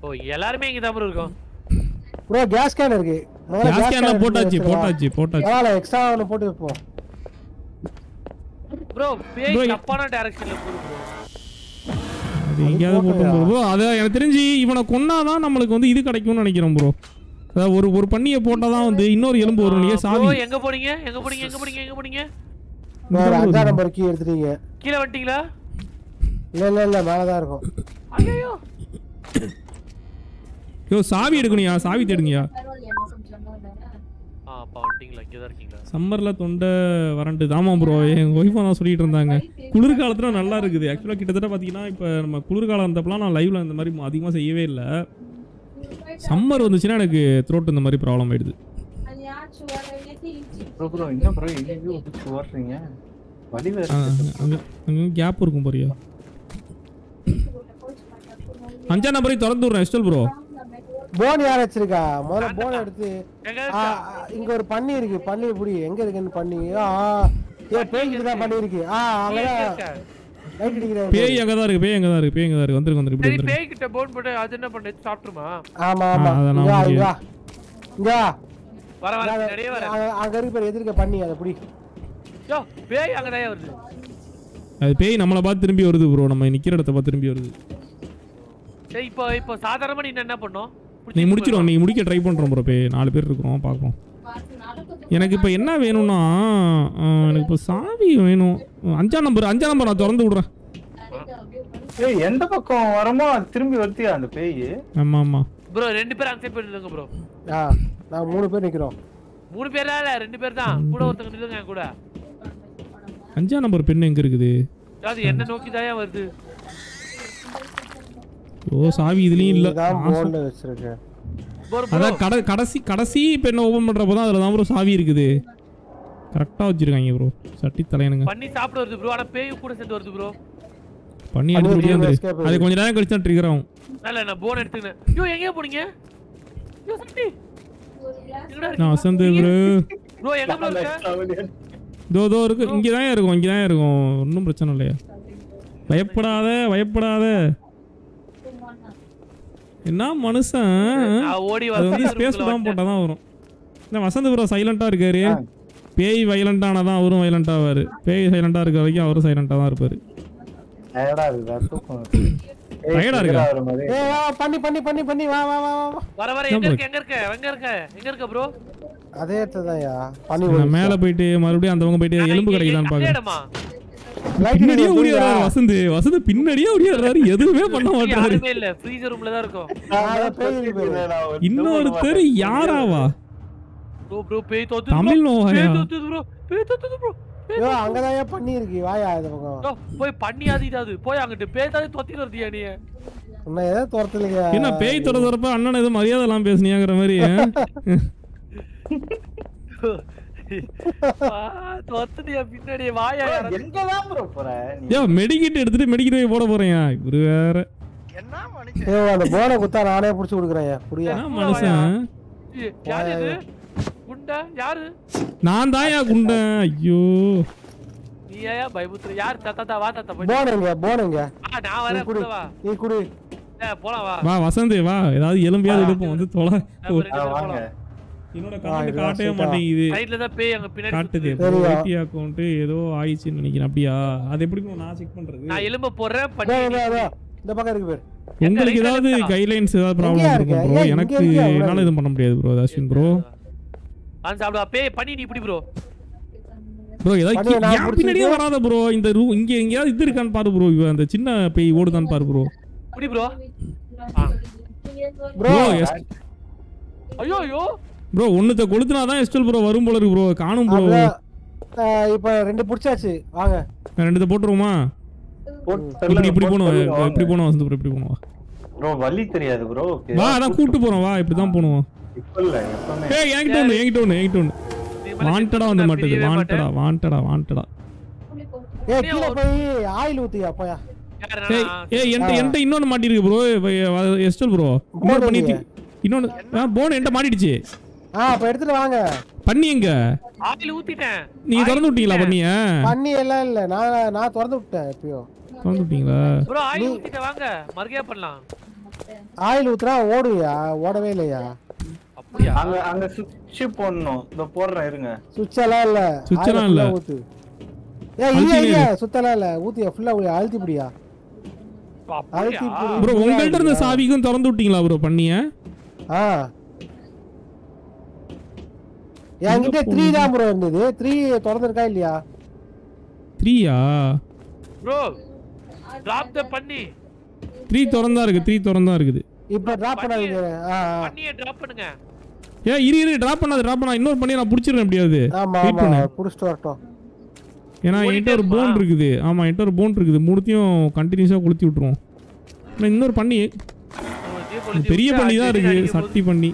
ஓ எல்லாருமே இங்க தான் இருக்கோம். ப்ரோ கேஸ் கேன் இருக்கு. கேஸ் கேன்ல போட்டாச்சு. போட்டாச்சு போட்டாச்சு. எக்ஸ்ட்ரா போட்டு வைப்போம். ப்ரோ Bro, பேய் தப்பான டைரக்ஷன்ல போகுது ப்ரோ அது எங்கேயாவது போட்டு ப்ரோ அதான் எனக்கு தெரிஞ்சு இவனை கொன்னாதான் நம்மளுக்கு வந்து இது கிடைக்கும்னு நினைக்கிறேன் ப்ரோ அதாவது ஒரு ஒரு பண்ணியை போட்டாதான் வந்து இன்னொரு எலும்பு வரும் நீங்க சாவி? எங்க போனீங்க? எங்க போனீங்க? எங்க போனீங்க? எங்க போனீங்க? வேற அஞ்சாம் நம்பர் கீ எடுத்துட்டீங்க. கீழே வந்துட்டீங்களா? இல்ல இல்ல இல்ல மேலதான் இருக்கும். ஐயோ யோ சாவி எடுக்கணுயா சாவி தேடுங்கயா ஆ அப்பா வந்துட்டீங்களா இங்க தான் இருக்கீங்களா சம்மர்ல தொண்டை வறண்டு. ஆமா ப்ரோ எங்க ஒய்ஃபா தான் சொல்லிட்டு இருந்தாங்க. குளிர்காலத்துல நல்லா இருக்குது. ஆக்சுவலா கிட்டத்தட்ட பாத்தீங்கன்னா இப்ப நம்ம குளிர்காலம் இருந்தப்பலாம் நான் லைவ்ல இந்த மாதிரி அதிகமா செய்யவே இல்லை. சம்மர் வந்துச்சுன்னா எனக்கு த்ரோட் இந்த மாதிரி ப்ராப்ளம் ஆயிடுது. கேப் இருக்கும் பாரியா அஞ்சா நம்பரை திறந்து விடுறேன் எஸ்டல் ப்ரோ போன் யார் வச்சிருக்கா? முதல்ல போன் எடுத்து இங்க ஒரு பண்ணி இருக்கு. பண்ணி இப்படி எங்க இருக்குன்னு பண்ணி? ஏ பேய்கிட்டு தான் பண்ணி இருக்கு. ஆ அங்கதான் பேய் அங்கே தான் இருக்கு? பேய் அங்கே தான் இருக்கு. பேய் அங்கே தான் இருக்கு. வந்துருக்கு வந்துருக்கு இப்படி பேய் கிட்ட போன் போட்டு அது என்ன பண்ணு சாப்பிட்டுருமா? ஆமா ஆமா. இங்க. இங்க. வர வர. நிறைய வர. அங்க- அங்க இருக்கு பாரு எதிர்க்க பண்ணி அதை பிடி. யோ பேய் அங்க தான் வருது? அது பேய் நம்மளை பார்த்து திரும்பி வருது ப்ரோ நம்ம நிக்கிற இடத்த பார்த்து திரும்பி வருது. சரி இப்போ இப்போ சாதாரணமா நீ என்ன பண்ணோம் நீ முடிச்சிடும் நீ முடிக்க ட்ரை பண்ணுறோம் ப்ரோ பேய் நாலு பேர் இருக்கிறோம் பார்ப்போம். எனக்கு இப்போ என்ன வேணும்னா எனக்கு இப்போ சாவி வேணும். அஞ்சாம் நம்பர் அஞ்சாம் நம்பர் நான் திறந்து விடுறேன். ஏய் எந்த பக்கம் வரமோ அது திரும்பி வருத்தியா அந்த பேய்? ஆமாம் ஆமாம் ப்ரோ ரெண்டு பேரும் அன்சைட் பண்ணிருங்க ப்ரோ ஆ நான் மூணு பேர் நிக்கிறோம். மூணு பேரா இல்ல ரெண்டு பேர் தான். கூட ஒருத்தங்க நில்லுங்க கூட. அஞ்சாம் நம்பர் பெண் எங்கே இருக்குது? அது என்ன நோக்கி தான் வருது? ஓ சாவி இதுலேயும் இல்லை. போன்ல வச்சிருக்கேன் அதான் கடை கடைசி கடைசி பெண்ணை ஓப்பன் பண்ணுறப்போ தான் அதில் தான் ப்ரோ சாவி இருக்குது. கரெக்டாக வச்சுருக்காங்க ப்ரோ சட்டி தலையனுங்க பண்ணி சாப்பிட வருது ப்ரோ ஆனா பேய் கூட சேர்ந்து வருது ப்ரோ பண்ணி எடுத்து escape அது கொஞ்ச நேரம் கழிச்சு தான் ட்ரிகர் ஆகும். இல்ல நான் போன் எடுத்துக்கினேன். ஐயோ எங்க போனீங்க? ஐயோ சட்டி. நான் வசந்து ப்ரோ ப்ரோ எங்க ப்ரோ இருக்க? இதோ இதோ இருக்கு. இங்கே தான் இருக்கும் இங்கே தான் இருக்கும். ஒன்றும் பிரச்சனை இல்லையா. பயப்படாத பயப்படாத. என்ன மனுஷன்? நான் ஓடி அது வந்து ஸ்பேஸ் தான் போட்டால் தான் வரும். என்ன வசந்த ப்ரோ சைலண்டாக இருக்காரு. பேய் வைலண்டானா தான் அவரும் வைலண்டாக ஆவார். பேய் சைலண்டாக இருக்க வரைக்கும் அவரும் சைலண்டாக தான் இருப்பார். டயர்டா இருக்குதா? தூக்கம் ஆ இருக்கா? ஏய் வா, பண்ணி பண்ணி பண்ணி பண்ணி வா வா வா வர வர எங்க இருக்க எங்க இருக்க எங்க இருக்க எங்க இருக்க ப்ரோ அதே இடத்துலதான்யா பண்ணி நான் மேலே போயிட்டு மறுபடியும் அந்த பக்கம் போயிட்டு எலும்பு கிடைக்குதான்னு இடமா பின்னாடியே ஓடியாடுறாரு வசந்த். வசந்த் பின்னாடியே ஓடியாடுறாரு எதுவுமே <laughs> பண்ண மாட்டாரு. இல்ல. ஃப்ரீசர் ரூம்ல தான் இருக்கும். இன்னொருத்தர் யாராவா? ப்ரோ ப்ரோ பேய் தோத்து தமிழ் நோயா பேய் தோத்து ப்ரோ பேய் தோத்து ப்ரோ ஐயோ அங்கதான் பண்ணி இருக்கு. வாயா இந்த பக்கம். போய் பண்ணி ஆதிடாது போய் அங்கிட்டு பேய் தானே தொத்திட்டு வருதியா நீ? உன்னை ஏதோ துரத்துலையா என்ன பேய் தொட தொரப்ப அண்ணன் எதுவும் மரியாதை எல்லாம் பேசுனியாங்கிற மாதிரி? <laughs> தொத்துட்டியா பின்னாடி வாயா. எங்கதான் ப்ரோ போற நீ? ஏன் மெடிக்கிட் எடுத்துட்டு மெடிக்கிட் போய் போட போறேன் இவரு வேற. அந்த போனை குத்தா நானே புடிச்சு கொடுக்குறேன் புரியா என்ன மனுஷன்? யாரு இது? குண்டா? யாரு? நான் தாயா குண்டேன் ஐயோ. நீ ஏன் பயமுத்துற? யார்? தாத்தா வா தாத்தா போய் போனுங்க போனுங்க ஆ, நான் வரேன் குடு. நீ குடு. ஏ, போலாம் வா. வா வசந்த் வா. ஏதாவது எலும்பியாவது எடுப்போம். வந்து தொலை. வாங்க. என்னோட கமெண்ட் காட்டவே. மாட்டேங்குது. சைடுல தான் பேய் அங்க பின்னாடி காட்டுது. அக்கௌண்ட் ஏதோ ஆயிடுச்சுன்னு நினைக்கிறேன். அப்படியா? அது எப்படி bro நான் செக் பண்றது? நான் எலும்ப போடுறேன் இதோ, பண்ணி இதோ, இதோ. இந்த பக்கம் இருக்கு பேர். உங்களுக்கு right ஏதாவது? கைட்லைன்ஸ் ஏதாவது ப்ராப்ளம் இருக்கும் இருக்கு? ப்ரோ எனக்கு என்னால எதுவும் பண்ண முடியாது ப்ரோ அஸ்வின் ப்ரோ அந்த சாப்பிடுவா. பேய் பண்ணி நீ இப்படி ப்ரோ ப்ரோ ஏதாவது நான் பின்னாடியே பிடிச்சிட்டு- வராத ப்ரோ இந்த ரூ இங்க எங்கேயாவது இது இருக்கான்னு பாரு ப்ரோ அந்த சின்ன பேய் ஓடுதான்னு பாரு ப்ரோ இப்படி ப்ரோ ப்ரோ ப்ரோ ஐயோ ஐயோ. ப்ரோ ஒண்ணுத்த கொளுத்துனா தான் எஸ்டல் ப்ரோ வரும் போல இருக்கு ப்ரோ காணும் ப்ரோ இப்ப ரெண்டு புடிச்சாச்சு. வாங்க. ரெண்டு போட்டுருவோமா? இப்படி இப்படி போகணும் இப்படி போகணும் வசந்த் ப்ரோ இப்படி வா. ப்ரோ வழி தெரியாது ப்ரோ வா அதான் கூட்டு போறோம் வா இப்படி தான் எப்பவுமே. ஏய் என்கிட்ட ஒண்ணு என்கிட்ட ஒண்ணு என்கிட்ட ஒண்ணு. வாண்டடா வந்து மாட்டுது வாண்டடா வாண்டடா வாண்டடா ஏய் கீழே போய் ஆயில் ஊத்தியா போயா. ஏய் என்கிட்ட என்கிட்ட இன்னொன்னு மாட்டிருக்கு ப்ரோ எஸ்டல் ப்ரோ இன்னொரு பண்ணி இன்னொன்னு போன் என்கிட்ட மாட்டிடுச்சு. ஆ அப்ப எடுத்துட்டு வாங்க. பண்ணி எங்க? ஆயில் ஊத்திட்டேன். நீங்க திறந்து விட்டீங்களா பண்ணிய? பண்ணி எல்லாம் இல்ல. நான் நான் திறந்து விட்டேன் எப்பயோ. திறந்து விட்டீங்களா? ப்ரோ ஆயில் ஊத்திட்டேன் வாங்க. மறுக்கையா பண்ணலாம். ஆயில் ஊத்துறா ஓடுவியா? ஓடவே இல்லையா? அப்படியா? அங்க அங்க சுவிட்ச் போடணும். இந்த போடுறேன் இருங்க. சுவிட்ச் எல்லாம் இல்ல. சுவிட்ச் எல்லாம் இல்ல. ஊத்து. ஏய் இல்ல இல்ல. சுத்தலாம் இல்ல. ஊத்தியா? ஃபுல்லா அழுத்தி பிடியா அழுத்தி பிடி ப்ரோ உங்கள்ட்ட இருந்த சாவிக்கும் திறந்து விட்டீங்களா ப்ரோ பண்ணிய? ஆ. என்கிட்ட த்ரீ தான் ப்ரோ இருந்தது. த்ரீ திறந்துருக்கா இல்லையா? த்ரீயா ப்ரோ டிராப் த பண்ணி. த்ரீ திறந்தா இருக்கு த்ரீ திறந்தா இருக்குது. இப்ப டிராப் பண்ணாதீங்க. பண்ணிய டிராப் பண்ணுங்க. ஏ இரு இரு டிராப் பண்ணாத டிராப் பண்ணா இன்னொரு பண்ணி நான் பிடிச்சிடுறேன் எப்படியாவது. ஆமா ஆமா பண்ணு. புடிச்சிட்டு வரட்டும். ஏன்னா என்கிட்ட ஒரு போன்? இருக்குது. ஆமா என்கிட்ட ஒரு போன் இருக்குது. மூணுத்தையும் கண்டினியூஸா கொளுத்தி விட்டுருவோம். இன்னொரு பண்ணி. பெரிய பண்ணி தான் இருக்கு சட்டி பண்ணி.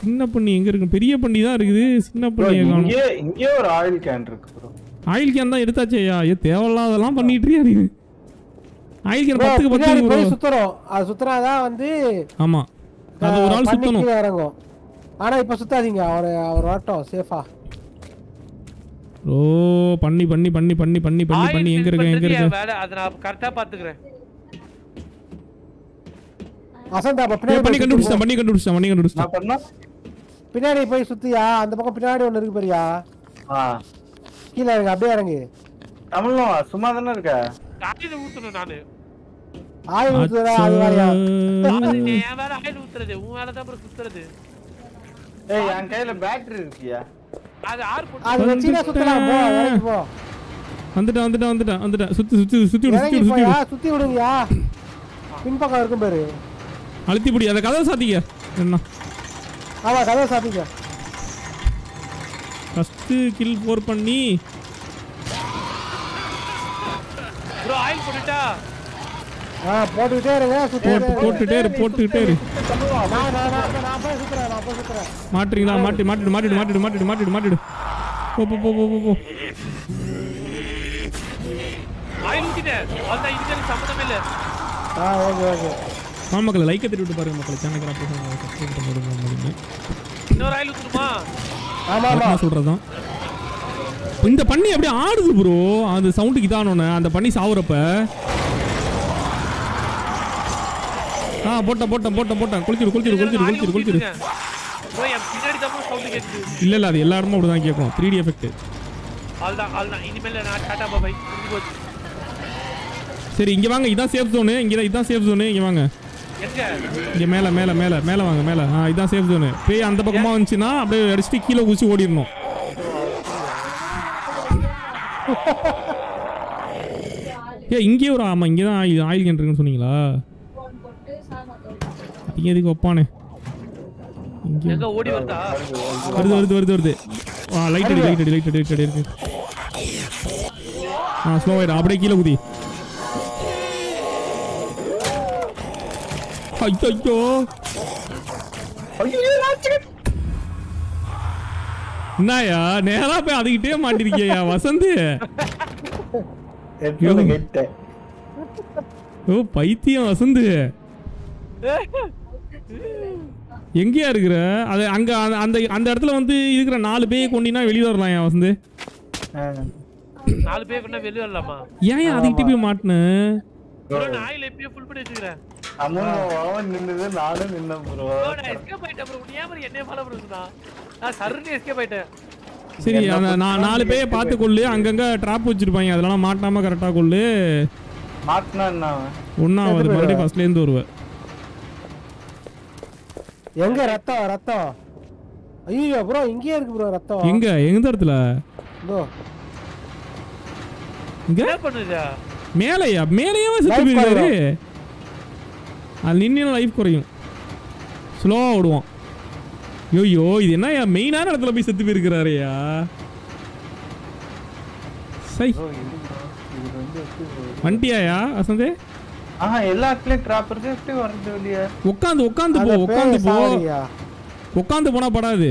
சின்ன பண்ணி எங்க இருக்கு? பெரிய பண்ணி தான் இருக்குது. சின்ன காணும். இங்கே இங்கே ஒரு ஆயில் கேன் இருக்கு ப்ரோ ஆயில் கேன் தான் எடுத்தாச்சே ஐயா. ஏ தேவையில்லாதெல்லாம் பண்ணிட்டு இருக்கியா நீ ஆயில் கேன் bro, பத்துக்கு பத்து பின்னாடி ப்ரோ போய் சுத்துறோம். அது சுத்துறாதான் வந்து ஆமா. அது ஒரு ஆள் பண்ணி சுத்தணும் இறங்கும். ஆனா இப்ப சுத்தாதீங்க. அவர் அவர் வரட்டும் சேஃபா ஓ பண்ணி பண்ணி பண்ணி பண்ணி பண்ணி பண்ணி பண்ணி எங்க இருக்க எங்க இருக்க? வேலை. அதை நான் கரெக்டா பாத்துக்கிறேன் அப்ப ஏய், பின்னாடி பண்ணி சுத்து. பண்ணி கண்டுபிடிச்சிட்டேன் பண்ணி நான் பண்ணா? பின்னாடி போய் சுத்தியா? அந்த பக்கம் பின்னாடி ஒண்ணு இருக்கு பாரியா? ஆ. கீழே இறங்கு அப்படியே இறங்கு. தமிழும் சும்மா தானே இருக்க? ஆயில் ஊத்தணும் நானு. ஆயில் ஊத்துறா அது வேறையா அது நீ என் வேலை ஆயில் ஊத்துறது உன் தான் சுத்துறது. ஏய் என் கையில பேட்டரி இருக்கியா? அது போட்டு சுத்தலாம் போ இறங்கி போ. வந்துட்டேன் வந்துட்டேன் வந்துட்டேன் வந்துட்டேன். சுத்தி சுத்தி சுத்தி விடு சுத்தி சுத்தி சுத்தி விடுங்கயா பின்பக்கம் இருக்கும் பாரு. அழுத்தி பிடி அதை கதவை சாத்திக்க. என்ன? ஆமா கதவை சாத்திக்க. ஃபர்ஸ்ட் கில் ஃபோர் பண்ணி. ப்ரோ ஆயில் போட்டுட்டா? ஆ போட்டுக்கிட்டே இருங்க போட்டு. போட்டுட்டே இரு போட்டுக்கிட்டே இரு. நான் நான் நான் நான் போய் சுத்துறேன் நான் போய் சுத்துறேன் மாட்டுறீங்களா? மாட்டி மாட்டிடு மாட்டிடு மாட்டிடு மாட்டிடு மாட்டிடு மாட்டிடு. போ போ போ போ போ போ. ஆயில் ஊத்திட்டேன் அதான் இதுக்கு எனக்கு சம்மந்தமே இல்ல. ஆ ஓகே ஓகே. ஆ மக்களை லைக்கை தட்டி விட்டு பாருங்க மக்களை. சேனல் அப்போ சப்ஸ்கிரைப் பண்ணுறது இன்னொரு ஆயில் ஊத்தணுமா ஆமா ஆமா. நான் சொல்கிறதான் இந்த பண்ணி அப்படியே ஆடுது ப்ரோ அந்த சவுண்டுக்கு இதானோன்னு அந்த பண்ணி சாவுறப்ப. ஆ போட்டேன் போட்டேன் போட்டேன் போட்டேன் குளிச்சிரு குளிச்சிரு குளிச்சிரு குளிச்சிரு குளிச்சிரு ப்ரோ என் பின்னாடி தான் சவுண்ட் கேக்குது. இல்ல இல்ல அது எல்லா இடமும் அப்படிதான் கேட்கும் த்ரீ டி எஃபெக்ட் அவ்வளவுதான் அவ்வளவுதான். இனிமேல் நான் டாடா பாபாய். சரி இங்க வாங்க. இதான் சேஃப் ஜோனு இங்க தான் இதான் சேஃப் ஜோனு இங்க வாங்க. இங்க மேல மேல மேல மேல வாங்க மேல. ஆ இதான் சேஃப் ஜோனு பேய் அந்த பக்கமா வந்துச்சுன்னா அப்படியே அடிச்சுட்டு கீழே குதிச்சு ஓடிடணும். <laughs> ஏ இங்கேயே ஒரு ஆமா இங்கே தான் ஆயில் ஆயில் கேன் இருக்குன்னு சொன்னீங்களா? இங்கே எதுக்கு வைப்பானே? இங்கே. வருது வருது வருது வருது. ஆ லைட் அடி லைட் அடி லைட் அடி லைட் அடி இருக்கு ஆ ஸ்லோ ஆயிடும் அப்படியே கீழே குதி. ஐயோ என்னயா நேரா போய் அதுகிட்டே மாட்டிருக்கியா வசந்த். ஓ பைத்தியம் வசந்த். எங்கேயா இருக்கிற? அது அங்க அந்த- அந்த அந்த இடத்துல வந்து இருக்கிற நாலு பேய் கொண்டினா வெளியே வரலாம் ஏன் வசந்த்? நாலு பேர் கொண்டா வெளிய வரலாமா? ஏன் அதுகிட்ட போய் நான் ஆயில் எப்பயும் ஃபுல் பண்ணி வச்சுக்கிறேன். அவன் அவன் நின்னுது நானும் நின்னேன் ப்ரோ ப்ரோ நான் எஸ்கேப் ஆயிட்டேன் ப்ரோ நீ ஏன் மாதிரி என்னைய ஃபாலோ பண்ணுறா நான் சருன்னு எஸ்கேப் ஆயிட்டேன். சரி அந்த நான் நாலு பேயை பார்த்து கொள்ளு அங்கங்க ட்ராப் வச்சிருப்பாங்க. அதெல்லாம் மாட்டாம கரெக்டா கொள்ளு மாட்டினா என்ன மறுபடியும் ஃபர்ஸ்ட்ல இருந்து வருவேன். எங்க ரத்தம் ரத்தம்? ஐயோ ப்ரோ இங்கேயே இருக்கு ப்ரோ ரத்தம். எங்க? எந்த இடத்துல? இதோ. இங்க? என்ன பண்ணுதா? மேலையா? மேலேயே செத்து அதில் இன்னும் லைஃப் குறையும். ஸ்லோவாக விடுவோம் ஐயோ இது என்ன மெயினான இடத்துல போய் செத்து போயிருக்கிறாரையா சை. வண்டியாயா வசந்தே? ஆஹா எல்லா இடத்துலயும் கிராப் இருக்கு எப்படி போ உட்காந்து போ. உட்கார்ந்து போனா படாது.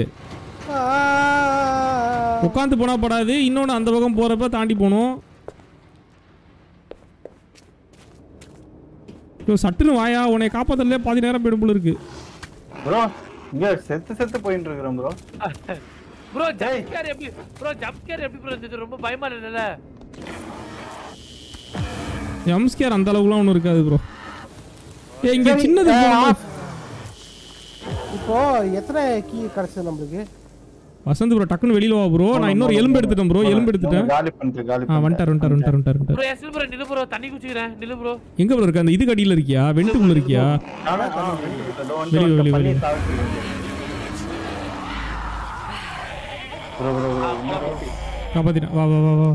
உட்காந்து போனா படாது. இன்னொன்னு அந்த பக்கம் போறப்ப தாண்டி போணும் சட்டுன்னு வாயா உன்னை காப்பாத்தல பாதி நேரம் போயிடும் போல இருக்கு. ப்ரோ இங்க செத்து செத்து போயிட்டு இருக்கிறேன் ப்ரோ ப்ரோ ஜம்ப் கேர் எப்படி? ப்ரோ ஜம்ப் கேர் எப்படி ப்ரோ இருந்துச்சு ரொம்ப பயமா இல்லைல்ல எம்ஸ்கேர் அந்த அளவுக்குலாம் ஒன்றும் இருக்காது ப்ரோ ஏ இங்க சின்னது. இப்போ எத்தனை கீ கிடைச்சது நம்மளுக்கு? வசந்த் ப்ரோ டக்குன்னு வெளியில வா ப்ரோ நான் இன்னொரு எலும்பு எடுத்துட்டேன் ப்ரோ எலும்பு எடுத்துட்டேன். காலி பண்ணிட்டு காலி ஆ வந்துட்டார் வந்துட்டார் வந்துட்டார் வந்துட்டார் ப்ரோ எஸ் ப்ரோ நில்லு ப்ரோ தண்ணி குச்சிக்கிறேன் நில்லு ப்ரோ எங்க ப்ரோ இருக்கு? அந்த இதுக்கு அடியில இருக்கியா? வெண்ட்டுக்குள்ள இருக்கியா? வெளிய, வெளிய, வெளிய. ப்ரோ ப்ரோ ப்ரோ காப்பாத்திட்டேன். வா வா வா வா.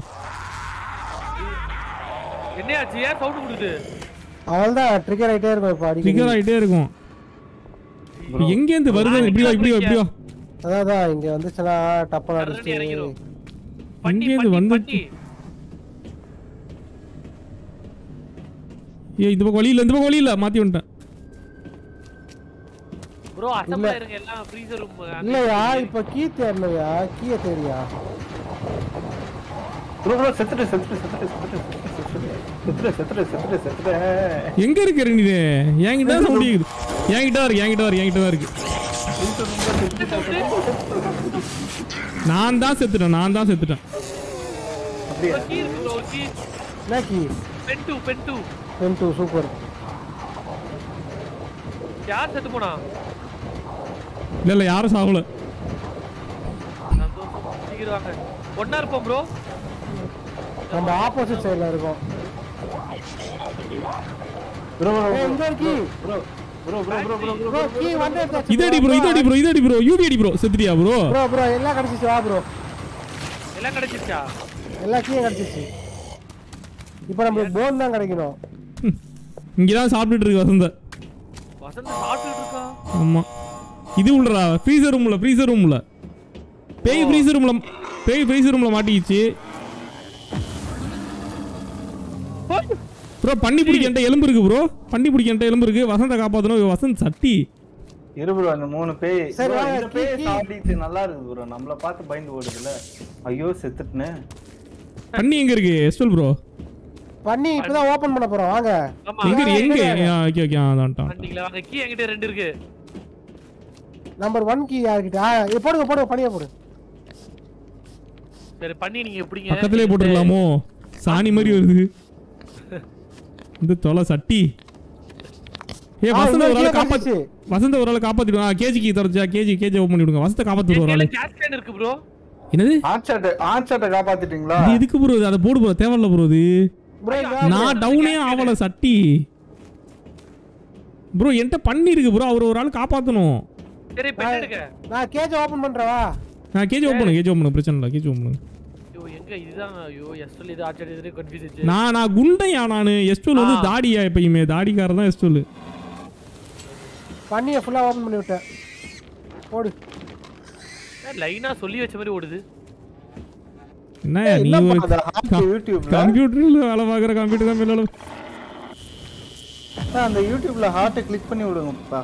என்னையாச்சு? ஏன் சவுண்ட் கொடுக்குது? அவள் தான் ட்ரிகர் ஆயிட்டே இருக்கும் ட்ரிகர் ஆயிட்டே இருக்கும். எங்கேருந்து வருது? இப்படி இப்படி இப்படி அதான் இங்க வந்துச்சுனா டப்பல் அடிச்சு இறங்கிரும். ஏய் இந்த பக்கம் வழி இல்ல இந்த பக்கம் வழி இல்ல மாத்தி வந்துட்டேன். ப்ரோ அசம்பல இருங்க எல்லாம் ஃப்ரீசர் ரூம் இல்லையா இப்ப கீ தேடலையா? கீய தேடியா ப்ரோ ப்ரோ செத்துட்டு செத்துட்டு செத்துட்டு செத்துட்டு செத்துட்டு செத்துட்டு செத்துட்டு எங்க இருக்கு நீ? என்கிட்ட தான் முடியுது என்கிட்ட இருக்கு என்கிட்ட இருக்கு என்கிட்ட இருக்கு. நான் தான் செத்துட்டேன் நான் தான் செத்துட்டேன். சூப்பர் யார் செத்து போனா? இல்ல இல்ல யாரும் சாகல. ஒன்னா இருப்போம் ப்ரோ நம்ம ஆப்போசிட் சைடுல இருக்கோம். ப்ரோ ப்ரோ இங்க bro bro bro bro bro bro bro key வந்து எடுத்தாச்சு இதடி ப்ரோ இதடி ப்ரோ இதடி ப்ரோ யூபி அடி ப்ரோ செத்துட்டியா ப்ரோ ப்ரோ ப்ரோ எல்லாம் கிடைச்சிச்சு வா ப்ரோ எல்லாம் கிடைச்சிருச்சா? எல்லா கீயும் கிடைச்சிச்சு. இப்போ நம்மளுக்கு போன் தான் கிடைக்கணும். இங்கதான் சாப்பிட்டுட்டு இருக்கு வசந்த. வசந்த் சாப்பிட்டுட்டு இருக்கா? ஆமா. இது உள்ளடா ஃப்ரீசர் ரூம்ல ஃப்ரீசர் ரூம்ல பேய் ஃப்ரீசர் ரூம்ல பேய் ஃப்ரீசர் ரூம்ல மாட்டிக்கிச்சு. ப்ரோ பண்ணி பிடிக்கன்ட்ட எலும்பு இருக்கு ப்ரோ பண்ணி பிடிக்கன்ட்ட எலும்பு இருக்கு வசந்த காப்பாத்தணும். வசந்த் சட்டி. இரு ப்ரோ அந்த மூணு பேய். சரி, இந்த பேய். சாப்பிட்டு நல்லா இருக்கு ப்ரோ நம்மள பார்த்து பயந்து ஓடுதுல ஐயோ செத்துட்டுனே. பண்ணி எங்க இருக்கு? எஸ்வல் ப்ரோ பண்ணி இப்பதான் ஓபன் பண்ண போறோம். வாங்க. எங்க எங்க? Okay okay. அதான் வண்டிங்களா வாங்க கீ என்கிட்ட ரெண்டு இருக்கு. நம்பர் ஒன் கீ யார்கிட்ட? போடுங்க போடுங்க பண்ணியா போடு. சரி பண்ணி நீங்க எப்படிங்க? பக்கத்திலே போட்டுடலாமோ சாணி மாதிரி வருது. இந்த தொலை சட்டி. ஏ வசந்த ஒரு ஆளை காப்பாத்து. வசந்த ஒரு ஆளை காப்பாத்திடுவா கேஜிக்கு தரச்சா கேஜி கேஜி ஓப்பன் பண்ணி விடுங்க. வசந்த காப்பாத்தி ஒரு ஆளு. இருக்கு ப்ரோ என்னது? ஆச்சாட்ட ஆச்சாட்ட காப்பாத்திட்டீங்களா? இது எதுக்கு ப்ரோ அதை போடு ப்ரோ தேவையில்ல ப்ரோ இது. நான் டவுனே ஆவல சட்டி. ப்ரோ என்கிட்ட பண்ணி இருக்கு ப்ரோ அவர் ஒரு ஆள் காப்பாத்தணும். சரி பென் எடுக்க நான் கேஜ் ஓபன் பண்றவா நான் கேஜி ஓப்பன் பண்ணு கேஜி பண்ணு. பிரச்சனை இல்லை கேஜி ஓப்பன் நான் நான் குண்டையா நான். எஸ்டோல் வந்து. தாடியா எப்பயுமே தாடிக்காரர் தான் எஸ்டோல் பண்ணிய ஃபுல்லா ஓபன் பண்ணி விட்டேன். போடு. லைனா சொல்லி வச்ச மாதிரி ஓடுது. என்ன நீ ஒரு கம்ப்யூட்டர்ல வேலை பார்க்குற கம்ப்யூட்டர் தான் மேல அந்த யூடியூப்ல ஹார்ட்டை கிளிக் பண்ணி விடுங்கப்பா.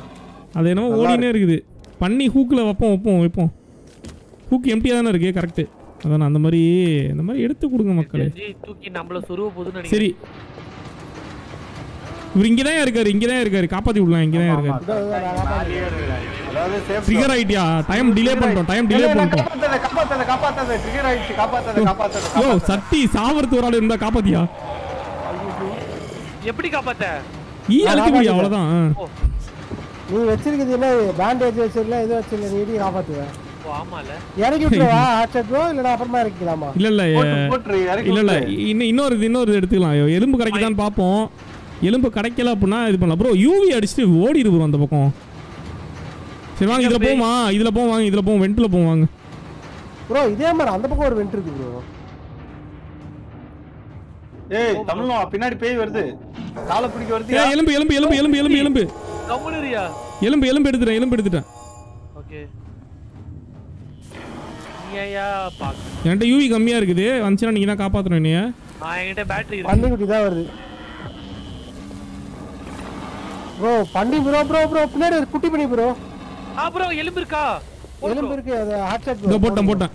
அது என்னமோ ஓடினே இருக்குது. பண்ணி ஹூக்கில் வைப்போம் வைப்போம் வைப்போம். ஹூக் எம்டியாக தானே இருக்கு கரெக்டு அதான் அந்த மாதிரி இந்த மாதிரி எடுத்து கொடுங்க மக்களே. தூக்கி நம்மள சொருவ போதுன்னு நினைக்கிறேன். சரி. இவர் இங்கே தான் இருக்காரு. இங்கே தான் இருக்காரு. காப்பாற்றி விடலாம் இங்கே தான் இருக்காரு ட்ரிகர் ஆயிட்டியா? டைம் டிலே பண்ணிட்டோம் டைம் டிலே இல்ல, இல்ல, பண்ணிட்டோம். காப்பாத்தாத, காப்பாத்தாத, காப்பாத்தாத, trigger ஆயிடுச்சு, காப்பாத்தாத, காப்பாத்தாத, யோ. சட்டி சாவரத்து ஒரு ஆள் இருந்தா காப்பாத்தியா? எப்படி காப்பாத்த? ஈ அழுக்க முடியும் அவ்வளோதான் ஓ நீ வச்சிருக்கிறது என்ன பேண்டேஜ் வச்சிருக்கல இது வச்சிருக்கல நீ இடி காப்பாத்துவேன் இறக்கி விட்டுருவா ஹாட்செட் ப்ரோ இல்லடா அப்புறமா இறக்கிக்கலாமா? இல்ல இல்ல போட்டு, போட்டுரு, இறக்கி இல்ல இல்ல விட்டுரு. இன்னும் இன்னொரு எடுத்துக்கலாம். எலும்பு கிடைக்குதான்னு பார்ப்போம். எலும்பு கிடைக்கல அப்படின்னா இது பண்ணலாம். ப்ரோ யூவி அடிச்சுட்டு ஓடிடு ப்ரோ அந்த பக்கம். சரி வாங்க இதுல போமா இதுல போவோம் வாங்க இதுல போவோம் வெண்ட்ல போவோம் வாங்க. ப்ரோ இதே மாதிரி அந்த பக்கம் ஒரு வெண்ட் இருக்கு ப்ரோ ஏய் தமிழா பின்னாடி பேய் வருது. காலை பிடிக்க வருது. ஏய், எலும்பு எலும்பு எலும்பு எலும்பு எலும்பு. எலும்பு கம்முனுரியா எலும்பு எலும்பு எடுத்துட்டேன் எலும்பு எடுத்துட்டேன். ஓகே. பாக்க என்கிட்ட யூவி கம்மியா இருக்குது. வந்துச்சுன்னா நீங்க தான் காப்பாத்தணும் என்னைய. நான் என்கிட்ட பேட்டரி இருக்கு. பன்னி குட்டி தான் வருது. ப்ரோ பண்ணி ப்ரோ ப்ரோ ப்ரோ பின்னாடி ஒரு குட்டி பண்ணி ப்ரோ ஆ ப்ரோ எலும்பு இருக்கா எலும்பு இருக்கு அது ஹாட்செட் இதோ போட்டேன் போட்டேன்.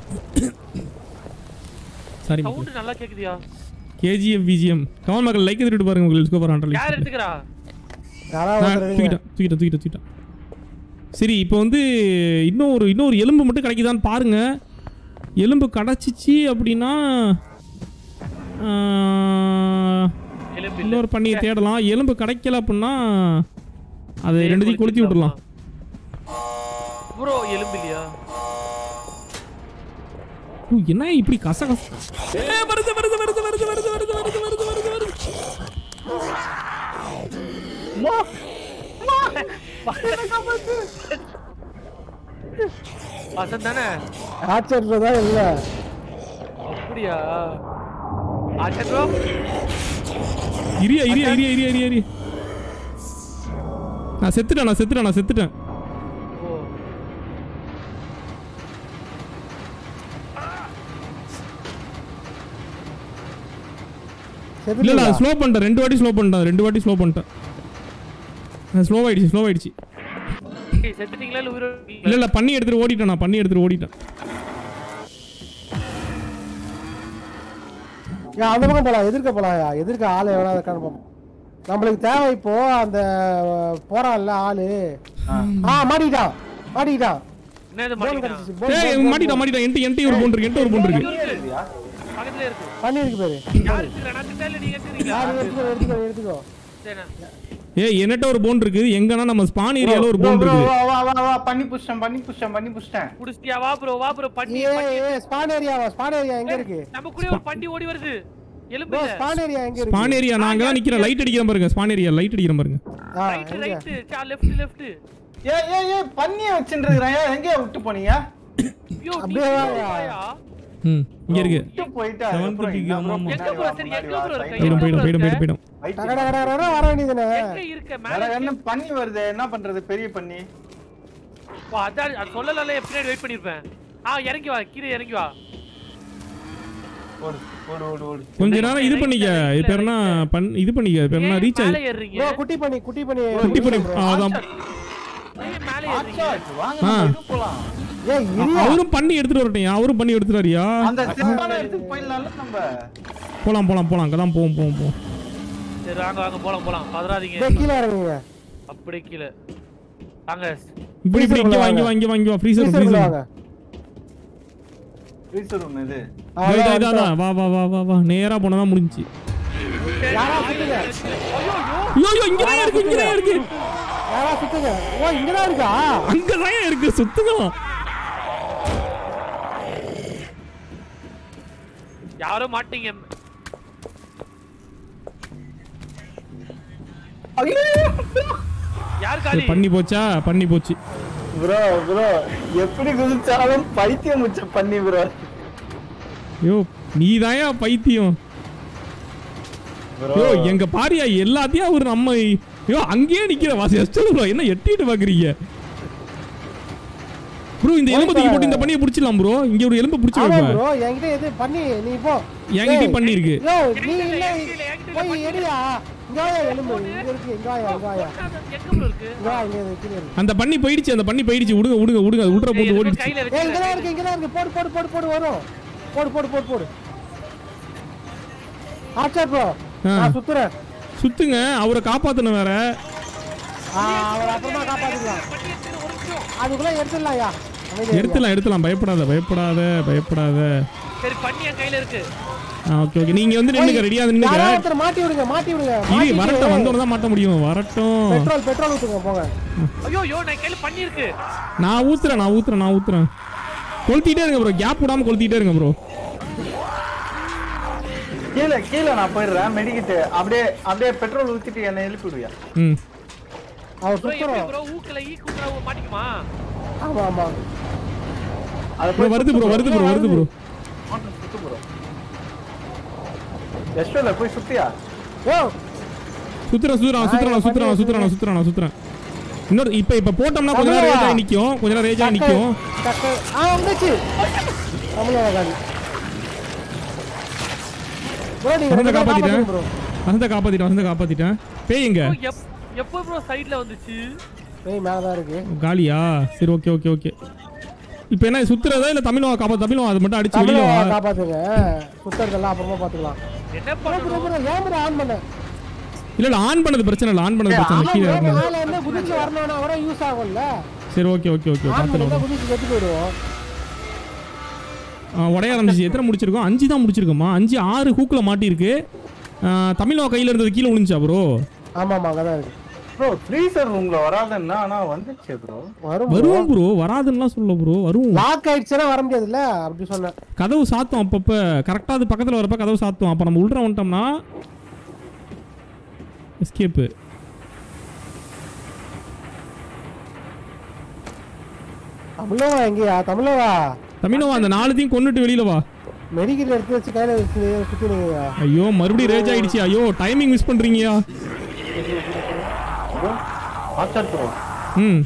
சாரி சவுண்ட் நல்லா கேக்குதியா? கேஜிஎஃப் பிஜிஎம் கமல் மக்கள் லைக் எடுத்துட்டு பாருங்க உங்களுக்கு. சூப்பர் யார் ஹண்ட்ரட் எடுத்துக்கிறா எடுங்க. தூக்கிட்டேன் தூக்கிட்டேன் தூக்கிட்டேன் தூக்கிட்டேன். சரி இப்போ வந்து இன்னும் ஒரு இன்னொரு எலும்பு மட்டும் கிடைக்குதான்னு பாருங்க. எலும்பு கிடச்சிச்சு அப்படின்னா இன்னொரு பண்ணி தேடலாம் எலும்பு கிடைக்கல அப்படின்னா அதை ரெண்டுத்தையும் கொளுத்தி விட்டுடலாம் ப்ரோ எலும்பு இல்லையா ஓ, என்ன இப்படி கச கச வருது வருது வருது வருது வருது வருது வருது வருது வருது வருது வசந்த் தானே ஹாட்செட்ல தான் இல்ல? அப்படியா? ஆச்சா ப்ரோ இரியா இரியா இரியா இரியா இரியா இரியா. நான் செத்துட்டேன் நான் செத்துட்டேன் நான் செத்துட்டேன். இல்ல செத்துட்டீங்களா? ஸ்லோ பண்ணிட்டேன். ரெண்டு வாட்டி ஸ்லோ பண்ணிட்டேன் ரெண்டு வாட்டி ஸ்லோ பண்ணிட்டேன். ஸ்லோ ஆயிடுச்சு ஸ்லோ ஆயிடுச்சு. செத்துட்டீங்களா இல்ல உயிரோட இல்ல பண்ணி எடுத்துட்டு ஓடிட்டேன் நான் பண்ணி எடுத்துட்டு ஓடிட்டேன். ஏன் அந்த பக்கம் போலாம் எதிர்க்க போலாம்யா எதிர்க்க ஆளு எவனாவது இருக்கான்னு பார்ப்போம். நம்மளுக்கு தேவை இப்போ அந்த போறான்ல ஆளு. ஆ. மாட்டிக்கிட்டான் மாட்டிக்கிட்டான். என்ன இது போன் மாட்டீங்களா கிடைச்சிச்சு போன் ஏய் மாட்டிட்டான் மாட்டிட்டான். ஒரு பொண்ணு இருக்கு என்கிட்ட ஒரு பொண்ணு இருக்கு. பக்கத்துல இருக்கு. பேரு. யார் இருக்கிறா நான் கிட்ட இல்ல நீங்க இருக்கிறீங்களா யாரு எடுத்துக்கோ எடுத்துக்கோ எடுத்துக்கோ. சரி நான் ஏய் என்கிட்ட ஒரு போன் இருக்கு எங்கன்னா நம்ம ஸ்பான் ஏரியால ஒரு போன் bro, இருக்கு வா, வா, வா, வா, பண்ணி புடிச்சிட்டேன் பண்ணி புடிச்சிட்டேன் பண்ணி புடிச்சிட்டேன். புடிச்சிட்டியா? வா ப்ரோ வா ப்ரோ பண்டி ஏ. ஏ ஸ்பான் ஏரியாவா ஸ்பான் ஏரியா எங்க இருக்கு? நம்ம கூட ஒரு பண்டி ஓடி வருது. எலும்பு ஸ்பான் ஏரியா எங்க இருக்கு? ஸ்பான் ஏரியா நான் அங்க தான் நிக்கிறேன். லைட் அடிக்கிறேன் பாருங்க. ஸ்பான் ஏரியா லைட் அடிக்கிறேன் பாருங்க. ஆ ரைட் எங்க? ரைட் சா லெஃப்ட் லெஃப்ட் ஏ ஏ ஏ பண்ணிய வச்சுருக்கிறேன். எங்கேயா விட்டு போனீங்க? அப்படியே என்ன பண்றது? பெரிய பண்ணி. பா அதான் வெயிட் பண்ணிருப்பேன். ஆ இறங்கி வா கீழே இறங்கி வா. கொஞ்ச நேரம் இது பண்ணிக்க. இது பேர்னா இது பண்ணிக்க. பேர்னா ரீசார்ஜ் குட்டி பண்ணி குட்டி பண்ணி குட்டி பண்ணி. அவரும் பண்ணி எடுத்துட்டு வரட்டும் அவரும் பண்ணி எடுத்துட்டு வரியா அந்த செப்பான இடத்துக்கு போயிடலாம்ல நம்ம. போலாம் போலாம் போலாம். அங்கதான் போவோம் போவோம் போவோம். சரி வாங்க வாங்க போலாம் போலாம். பதறாதீங்க. கீழ இறங்குங்க. அப்படியே கீழே. வாங்க. இப்படி இப்படி இங்க வாங்கி வாங்கி வாங்கி வா ஃப்ரீசர் ஃப்ரீசர் வாங்க இது. இதா இதா. வா வா வா வா வா. நேரா போனா தான் முடிஞ்சுச்சு. யாரா சுத்துங்க ஐயோ ஐயோ இங்க தான் இருக்கு இங்க தான் இருக்கு. யாரா சுத்துங்க. ஓ இங்கதான் இருக்கா? அங்கதான் இருக்கு சுத்துதான் யாரும் மாட்டீங்க. யார் காலி? பண்ணி போச்சா? பண்ணி போச்சு. ப்ரோ ப்ரோ எப்படி குதிச்சாலும் பைத்தியம் முச்ச பண்ணி ப்ரோ. ஐயோ நீதாயா பைத்தியம்? ப்ரோ. எங்க பாரியா எல்லாத்தையும் அவர் நம்ம ஐயோ அங்கேயே நிக்கிற வாசி ப்ரோ என்ன எட்டிட்டு பாக்குறீங்க? ப்ரோ இந்த எலும்பு தூக்கி போட்டு இந்த பண்ணியை புடிச்சிடலாம் ப்ரோ இங்க ஒரு எலும்பு புடிச்சு வைப்பேன் ப்ரோ என்கிட்ட எது? பண்ணி நீ போ. என்கிட்டயும் பண்ணி இருக்கு. யோ நீ என்கிட்ட இல்ல என்கிட்ட போய் பண்ணி எடியா எலும்பு? இங்க இருக்கு இங்க இங்க இருக்கு அந்த பண்ணி போயிடுச்சு அந்த பண்ணி போயிடுச்சு. விடுங்க விடுங்க விடுங்க அது விட்ற ஏய், போட்டு ஓடிடுச்சு ஏய் இங்க தான் இருக்கு இங்க தான் இருக்கு. போடு போடு போடு போடு வரும். போடு போடு போடு போடு. ஆச்சா ப்ரோ. நான் சுத்துறேன். சுத்துங்க அவரை காப்பாத்தணும் வேற. எடுத்துலாம் எடுத்துலாம் பயப்படாத பயப்படாத பயப்படாத. சரி பண்ணி என் கையில இருக்கு. ஆ ஓகே ஓகே. நீங்க வந்து நின்னுக்க ரெடியா யாராவது ஒருத்தர் மாட்டி விடுங்க மாட்டி விடுங்க வரட்டும் வந்தோட தான் மாட்ட முடியும். வரட்டும். பெட்ரோல் பெட்ரோல் ஊத்துங்க போங்க. ஐயோ ஐயோ நான் கையில பண்ணி இருக்கு நான் ஊத்துறேன் நான் ஊத்துறேன் நான் ஊத்துறேன். கொளுத்திட்டே இருங்க ப்ரோ கேப் விடாம கொளுத்திட்டே இருங்க ப்ரோ கீழே கீழே நான் போயிடுறேன். மெடிக்கிட்டு. அப்படியே அப்படியே பெட்ரோல் ஊத்திட்டு என்னை எழுப்பி விடுவியா? ம். எப்படி சுத்துறோம் ப்ரோ ஊக்கல ஈ குத்துறா மாட்டிக்குமா? ஆமா ஆமா. அதை ப்ரோ வருது ப்ரோ வருது ப்ரோ வருது ப்ரோ சுத்து ப்ரோ எஸ்டோல போய் சுத்தியா? யோ சுத்துறேன் சுத்துறேன் சுத்துறேன் சுத்துறேன் சுத்துறேன் சுத்துறேன். நான் சுத்துறேன். இன்னொரு இப்ப இப்ப போட்டோம்னா கொஞ்ச நேரம் ரேஜ் ஆகி நிக்கும். கொஞ்ச நேரம் ரேஜ் ஆகி நிக்கும். ஆ வந்துச்சு. நீங்க வசந்த காப்பாத்திட்டேன். வசந்த காப்பாத்திட்டேன் வசந்த காப்பாத்திட்டேன். பேய் எங்க? எப்போ ப்ரோ சைடுல வந்துச்சு? ஏய் மேல தான் இருக்கு. காலியா? சரி ஓகே ஓகே ஓகே இப்போ என்ன சுத்துறதா இல்ல தமிழ் காப்பா தமிழ் அதை மட்டும் அடிச்சு தமிழக வா. காப்பாத்துங்க. சுத்தறதெல்லாம் அப்புறமா பாத்துக்கலாம். என்ன ப்ரோ ப்ரோ ப்ரோ ஆன் பண்ண? இல்ல இல்ல ஆன் பண்ணது பிரச்சனை இல்ல ஆன் பண்ணது பிரச்சனை இல்ல கீழே இறங்கணும். மேல இருந்து குதிச்சு வரணும்னா கூட யூஸ் ஆகும்ல. சரி ஓகே ஓகே ஓகே பாத்துலாம் குதிச்சு செத்து போயிடுவோம். உடைய ஆரம்பிச்சு எத்தனை முடிச்சிருக்கோம்? அஞ்சு தான் முடிச்சிருக்கோமா அஞ்சு ஆறு ஹூக்ல மாட்டிருக்கு தமிழ் கையில இருந்தது கீழே விழுந்துச்சா ப்ரோ ஆமா ஆமா அங்கதான் இருக்கு. ப்ரோ ஃப்ரீசர் ரூம்ல வராதுன்னா ஆனா வந்துச்சு ப்ரோ வரும் வரும் ப்ரோ வராதுன்னுலாம் சொல்ல ப்ரோ வரும் லாக் ஆயிடுச்சுன்னா வர முடியாதுல்ல? அப்படி சொன்னேன் கதவு சாத்தும் அப்பப்ப. கரெக்டா அது பக்கத்துல வரப்ப கதவு சாத்தும். அப்ப நம்ம உள்ள வந்துட்டோம்னா எஸ்கேப்பு தமிழவா எங்கயா? தமிழவா? தமிழவா அந்த நாலுத்தையும் கொண்டுட்டு வெளியில வா. மெடிக்கல் எடுத்து வச்சு கையில வச்சு சுத்தினீங்க ஐயோ மறுபடியும் ரேஜ் ஆயிடுச்சு. ஐயோ டைமிங் மிஸ் பண்றீங்கயா ம்.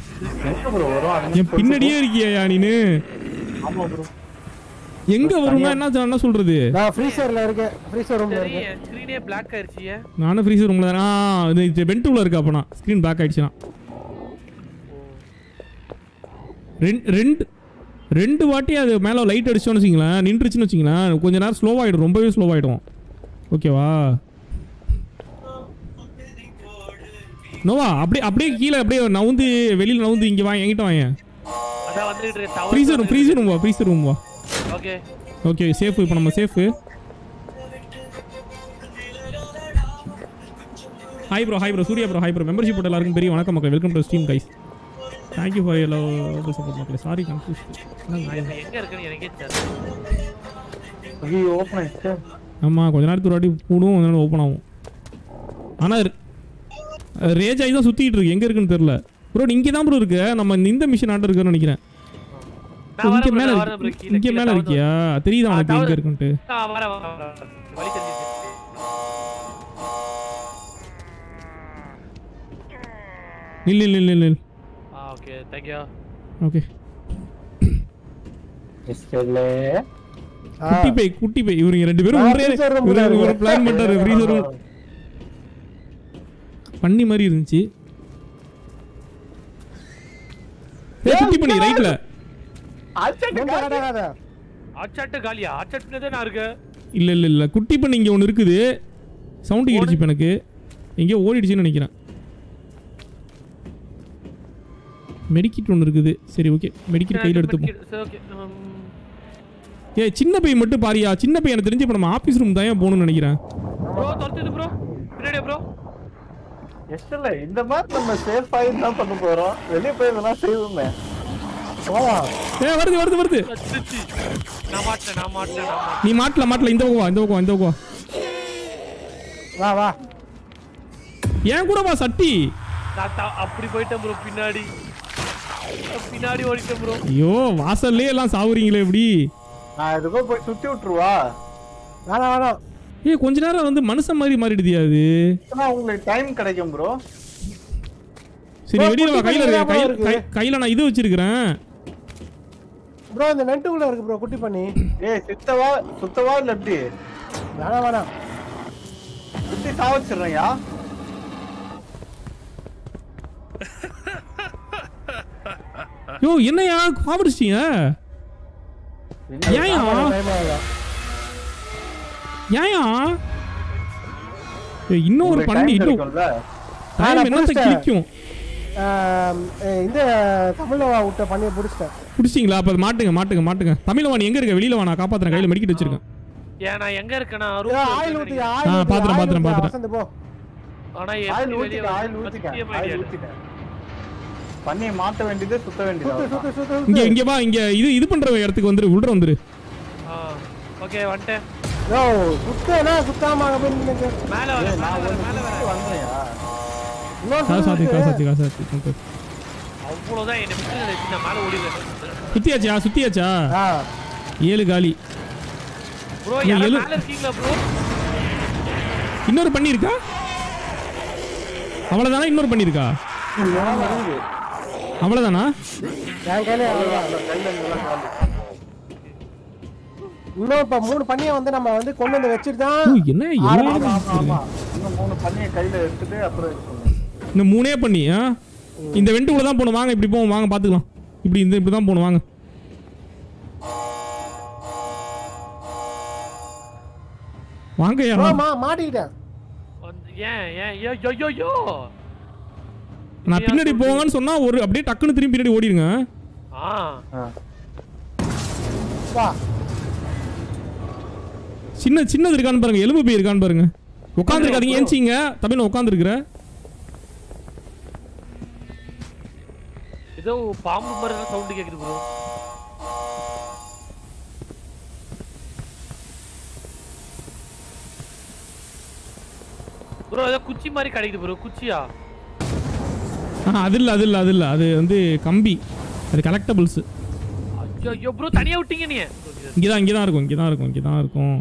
வரும் என் பின்னாடியே இருக்கியா நீனு? எங்க வரும்னா என்ன என்ன சொல்றது? நான் ஃப்ரீசர்ல இருக்கேன். ஃப்ரீசர் ரூம்ல இருக்கேன். ஸ்கிரீனே பிளாக் ஆயிருச்சு? நானும் ஃப்ரீசர் ரூம்ல தானே. இது உள்ள இருக்கு அப்பனா. ஸ்க்ரீன் பேக் ஆயிடுச்சுனா. ரெண்டு ரெண்டு ரெண்டு வாட்டி அது மேலே லைட் அடிச்சோன்னு வச்சிங்களேன் நின்றுச்சுன்னு வச்சிங்களேன் கொஞ்ச நேரம் ஸ்லோவாகிடும் ரொம்பவே ஸ்லோவாகிடும் ஓகேவா நோவா அப்படியே அப்படியே கீழே அப்படியே நவுந்து வெளியில் நவுந்து இங்கே வாங்க வந்துகிட்டு இருக்கு ஃப்ரீசர் ரூம் ஃப்ரீசர் ரூம் வா ஃப்ரீசர் ரூம் வா. ஓகே ஓகே சேஃப் இப்போ நம்ம safe hi bro hi bro Surya bro hi bro membership போட்ட எல்லாருக்கும் பெரிய வணக்கம் மக்கள். Welcome to stream guys thank you for எல்லா சப்போர்ட் மக்களே சாரி கன்ஃபியூஸ் எங்க இருக்குன்னு எனக்கே தெரியல. ஐயோ ஆயிடுச்சு. கொஞ்ச நேரத்துக்கு ஒரு வாட்டி போடும் கொஞ்ச நேரம் ஓப்பன் ஆகும். ஆனால் ரேஜ் ஆகி தான் சுற்றிட்டு இருக்கு. எங்கே இருக்குன்னு தெரில ப்ரோ இங்கே தான் ப்ரோ இருக்கு. நம்ம இந்த மிஷின் ஆட்ட இருக்குன்னு நினைக்கிறேன். நான் இங்கே மேலே இங்கே மேலே. இருக்கியா? தெரியுதா உனக்கு. எங்கே இருக்குன்ட்டு? நில் நில் நில் நில் நில் ஆ ஓகே குட்டி பை குட்டி பை. இவருங்க ரெண்டு பேரும் ஒரே ஒரு பிளான் பண்ணிட்டாரு ஃப்ரீசர் பண்ணி மாதிரி இருந்துச்சு. ஏய், குட்டி பண்ணி ரைட்ல. ஆச்சாட்டு காலியா? ஆச்சாட்டுனதே நான் இருக்கு. இல்ல இல்ல இல்ல. குட்டி பண்ணி இங்க ஒன்னு இருக்குது. சவுண்ட் கேட்டுச்சு எனக்கு. எங்கேயோ ஓடிடுச்சுன்னு நினைக்கிறேன். மெடிக்கிட் ஒன்று இருக்குது. சரி ஓகே மெடிக்கிட் கையில் எடுத்துப்போம். ஓகே ஏய் சின்ன பை மட்டும் பாரியா? சின்ன பை எனக்கு தெரிஞ்சு இப்போ நம்ம ஆஃபீஸ் ரூம் தான் ஏன் போகணும்னு நினைக்கிறேன்? ப்ரோ துரத்துது ப்ரோ பின்னாடியே ப்ரோ எஸ்டல்ல இந்த மாதிரி நம்ம சேஃப் ஆகி தான் பண்ண போறோம். வெளியே போய் இதெல்லாம் செய்வோமே. போலாம். ஏ வருது வருது வருது. நான் மாட்டேன் நான் மாட்டேன் நீ மாட்டல மாட்டல. இந்த பக்கம் வா இந்த பக்கம் வா இந்த பக்கம். வா வா. வா ஏன் கூட வா சட்டி. அப்படி போயிட்டேன் ப்ரோ பின்னாடி. பின்னாடி ஓடிட்டேன் ப்ரோ ஐயோ வாசல்லே எல்லாம் சாவுறீங்களே இப்படி நான் எதுக்கோ போய் சுத்தி விட்டுருவா. வேணாம் வேணாம் ஏ கொஞ்ச நேரம் வந்து மனுஷன் மாதிரி மாறிடுதியா அது? உங்களுக்கு டைம் கிடைக்கும் ப்ரோ சரி bro, வெளியில வா கையில இருக்கு. கையில நான் இது வச்சிருக்கிறேன். ப்ரோ இந்த நெட்டுக்குள்ள இருக்கு ப்ரோ குட்டி பண்ணி. ஏய் சித்தவா சுத்தவா இல்ல எப்படி? வேணாம் வேணாம் சுத்தி சாவச்சிடுறேன்யா. யோ என்னையா? காவடிச்சிட்டீங்க ஏயா ஏயா இன்னும் ஒரு பன்னெண்டு இன்னும் டைம் என்னத்தை கிளிக்கும் இந்த தமிழவா விட்ட பண்ணியை பிடிச்சிட்டேன். பிடிச்சிங்களா அப்ப மாட்டுங்க மாட்டுங்க மாட்டுங்க. தமிழவா நீ எங்க இருக்க? வெளியில வா நான் காப்பாத்துறேன். கையில் மெடிக்கிட்டு வச்சிருக்கேன். ஏன் நான் எங்க இருக்கேனா? ஆயில் ஊத்தி ஆயில் பாத்துறேன் பாத்துறேன் பாத்துறேன். போ. ஆனா ஆயில் ஊத்தி ஆயில் ஊத்தி பண்ணியை மாத்த வேண்டியது சுத்த வேண்டியது இங்க இங்க வா இங்க இது இது பண்ற இடத்துக்கு வந்துரு உள்ள வந்துரு. ஆ ஓகே வந்துட்டேன். யோ சுத்தனா சுத்தாம அங்க போய் நின்னுங்க மேல வர மேல வர மேல வர. வந்தேயா காசாத்தி சுத்து. காசாத்தி காசாத்தி. அவ்வளவுதான் என்ன விட்டு நான் மேல ஓடிடுறேன் சுத்தியாச்சா சுத்தியாச்சா? ஆ. ஏழு காலி. ப்ரோ எழு- மேல இருக்கீங்களா ப்ரோ? இன்னொரு பண்ணி இருக்கா அவ்வளவுதானா இன்னொரு பண்ணி இருக்கா அவ்வளவுதானா. இன்னும் இப்ப மூணு பண்ணியை வந்து நம்ம வந்து கொண்டு வந்து வச்சுட்டு தான் என்ன? மூணு பண்ணியை கையில எடுத்துட்டு அப்புறம். இந்த மூணே பண்ணி ஆ? இந்த வெண்டுக்குள்ள தான் போகணும். வாங்க இப்படி போவோம். வாங்க பாத்துக்கலாம் இப்படி இந்த இப்படி தான் போகணும். வாங்க. வாங்க மாட்டிக்கிட்டேன். ஏன் ஏன்? யோ யோ யோ யோ. நான் பின்னாடி போங்கன்னு சொன்னா ஒரு அப்படியே டக்குன்னு திரும்பி பின்னாடி ஓடிடுங்க சின்ன சின்னது இருக்கான்னு பாருங்க எலும்பு போய் இருக்கான்னு பாருங்க. உட்காந்துருக்காதீங்க ஏஞ்சிங்க. தமிழ் உட்காந்துருக்குற ஏதோ பாம்பு மாதிரி சவுண்ட் கேக்குது ப்ரோ ப்ரோ ஏதோ குச்சி மாதிரி கிடைக்குது ப்ரோ குச்சியா? ஆ அது இல்லை அது இல்லை அது இல்லை அது வந்து கம்பி அது கலெக்டபிள்ஸ் ஐயோ ப்ரோ தனியா விட்டீங்க நீ இங்கே தான் இங்கே தான் இருக்கும் இங்கே தான் இருக்கும் இங்கே தான் இருக்கும்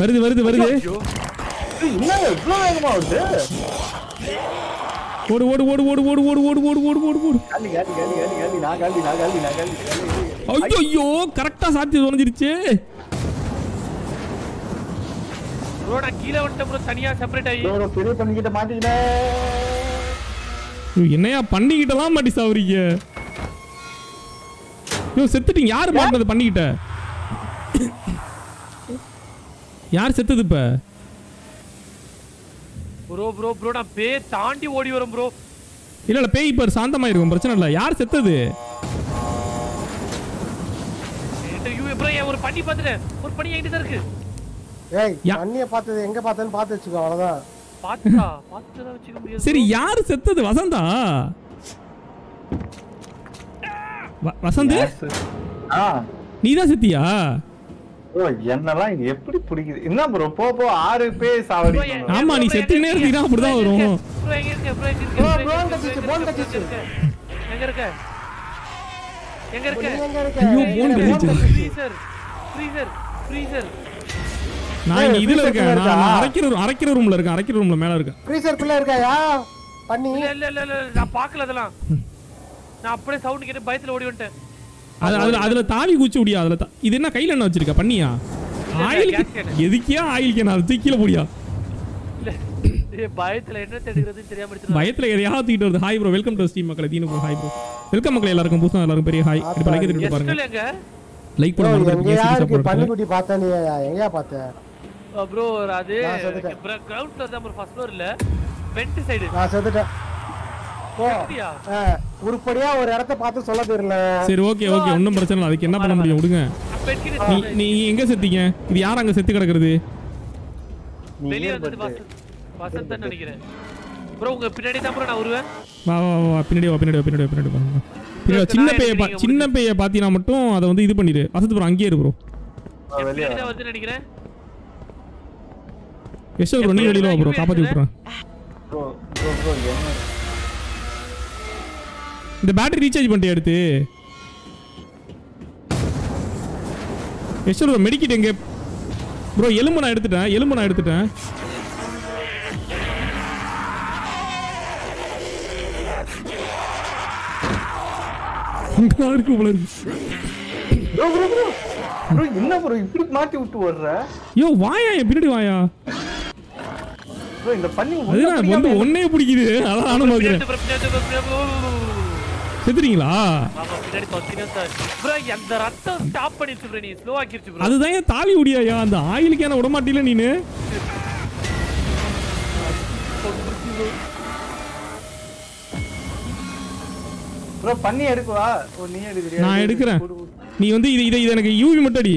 வருது வருது வருது ஓடு ஓடு ஓடு ஓடு ஓடு ஓடு ஓடு ஓடு ஓடு ஓடு ஓடு ஐயோ ஐயோ கரெக்டாக சாத்தி தொலைஞ்சிருச்சு நான் கீழே வந்துட்டேன் ப்ரோ தனியா செப்பரேட் ஆகி ப்ரோ பெரிய பண்ணிக்கிட்ட மாட்டிக்கிட்டேன் ஐயோ, என்னையா பண்ணிக்கிட்டலாம் மாட்டி சாவுறீங்க? ஐயோ செத்துட்டீங்க. யார் மாட்டினது பண்ணிக்கிட்ட யார் செத்தது இப்ப? ப்ரோ ப்ரோ ப்ரோ நான் பே தாண்டி ஓடி வரேன் ப்ரோ இல்ல இல்ல பேய் இப்ப சாந்தமா இருக்கும் பிரச்சனை இல்ல. யார் செத்தது? ஐயோ ப்ரோ ஏன் ஒரு பண்ணி பார்த்துட்டேன் ஒரு பண்ணி என்கிட்ட இருக்கு. ஏய் அண்ணிய பார்த்தது எங்க பார்த்தேன்னு பார்த்து வச்சுக்கோ அவ்வளவுதான். சரி யாரு செத்தது? வசந்தா? வசந்த்? நீதான் செத்தியா? ஓ என்னலாம் எப்படி பிடிக்குது? என்ன ப்ரோ போ போ ஆறு பேர் ஆமா நீ செத்து நேரத்துக்கு அப்படி நான் இங்க இதுல இருக்கேன். குள்ள நான்? அரைக்கிற அரைக்கிற ரூம்ல இருக்கேன். அரைக்கிற ரூம்ல மேல இருக்கேன். ஃப்ரீசருக்குள்ள இருக்காயா? பண்ணி. இல்ல இல்ல இல்ல நான் பார்க்கல அதெல்லாம். நான் அப்படியே சவுண்ட் கேட்டு பயத்துல ஓடி வந்துட்டேன். அது அதுல அதுல தாவி குச்சி முடியா அதுல இது என்ன கையில என்ன வச்சிருக்க? பண்ணியா? ஆயில். எதுக்கியா ஆயில் கேன்? அதை கீழே போடியா? இல்ல ஏய், பயத்துல என்ன தேடுறதுன்னு தெரியாம எடுத்துட்டு பயத்துல எதையாவது தூக்கிட்டு வருது. Hi bro welcome to Steam மக்களே. Deenu bro hi bro welcome மக்களே எல்லாருக்கும். புதுசா எல்லாருக்கும் பெரிய ஹாய் இப்படி லைக் திருப்பி பாருங்க. லைக் bro, பண்ணுங்க எங்கேயா இருக்கு பன்னிக்குட்டி பார்த்தா நீ எங்கேயா பார்த்த? ப்ரோ அது. கிரவுண்ட் ஃப்ளோர் தான் ப்ரோ ஃபர்ஸ்ட் ஃப்ளோர் இல்ல. வெண்ட் சைடு நான் செத்துட்டேன் போ. உருப்படியா ஒரு இடத்த பார்த்து சொல்ல தெரியல. சரி ஓகே ஓகே ஒன்றும் பிரச்சனை இல்லை. அதுக்கு என்ன பண்ண முடியும்? விடுங்க. நீ நீ எங்க செத்தீங்க? இது யார் அங்க செத்து கிடக்குறது? வெளியே. வந்துட்டு வசந்த் வசந்த் தான் நினைக்கிறேன். ப்ரோ உங்க பின்னாடி தான் ப்ரோ நான் வருவேன். வா வா வா, பின்னாடி வா பின்னாடி வா பின்னாடி வா பின்னாடி வா. சின்ன பைய பா சின்ன பைய பாத்தீங்கன்னா மட்டும் அதை வந்து இது பண்ணிடு. வசத்து ப்ரோ அங்கேயே இரு ப்ரோ வெளியே பின்னாடி வா. தான் வருதுன்னு நினைக்கிறேன். எஸ்டர் ப்ரோ நீ வெளியில வா ப்ரோ காப்பாத்தி விட்டுறேன். ப்ரோ ப்ரோ ப்ரோ என்ன இந்த பேட்டரி ரீசார்ஜ் பண்ணிட்டு எடுத்து? எஸ்டர் ப்ரோ மெடிக்கிட் எங்க? ப்ரோ எலும்பு நான் எடுத்துட்டேன் எலும்பு நான் எடுத்துட்டேன். இருக்கு போல இருக்கு என்ன ப்ரோ இப்படி மாட்டி விட்டு வர்ற யோ வாயா என் பின்னாடி வாயா? வந்து ஒண்ணே பிடிக்குது. அதான் செத்துறீங்களா ப்ரோ நீ ஸ்லோ ஆக்கிருச்சு ப்ரோ தாலி உடியாயா? அந்த ஆயிலுக்கான விட மாட்டீல ப்ரோ பண்ணி எடுக்குவா நான் எடுக்கறேன். நீ வந்து இது இது எனக்கு யூவி மட்டும் அடி.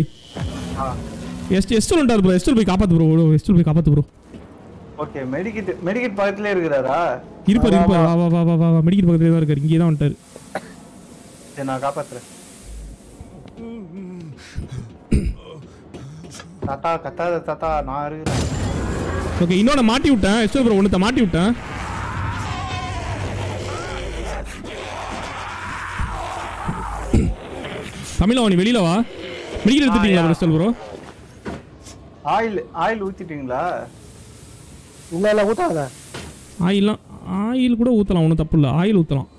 எஸ்ட் எஸ்ட் வந்துட்டார் ப்ரோ எஸ்ட் போய் காப்பாத்து ப்ரோ எஸ்ட் போய் காப்பாத்து ப்ரோ. ஓகே மெடிக்கிட் மெடிக்கிட் பக்கத்துலயே இருக்கிறாரா? இருப்பார் இருப்பார். வா வா வா வா மெடிக்கல் பக்கத்துலேயே தான் இருக்காரு. இங்கே தான் வந்துட்டாரு. சரி நான் காப்பாத்துறேன். தாத்தா கத்தாத தாத்தா நான் இருக்கிறேன் ஓகே இன்னொன்று மாட்டி விட்டேன். எஸ்டல் ப்ரோ ஒன்றத்தை மாட்டி விட்டேன். தமிழா நீ வெளியில வா. மெடிக்கல் எடுத்துட்டீங்களா bro Esther bro oil oil ஊத்திட்டீங்களா? இல்ல இல்ல ஊத்தாத? ஆயில்லாம் ஆயில் கூட ஊற்றலாம் ஒன்றும் தப்பு இல்லை. ஆயில் ஊற்றலாம்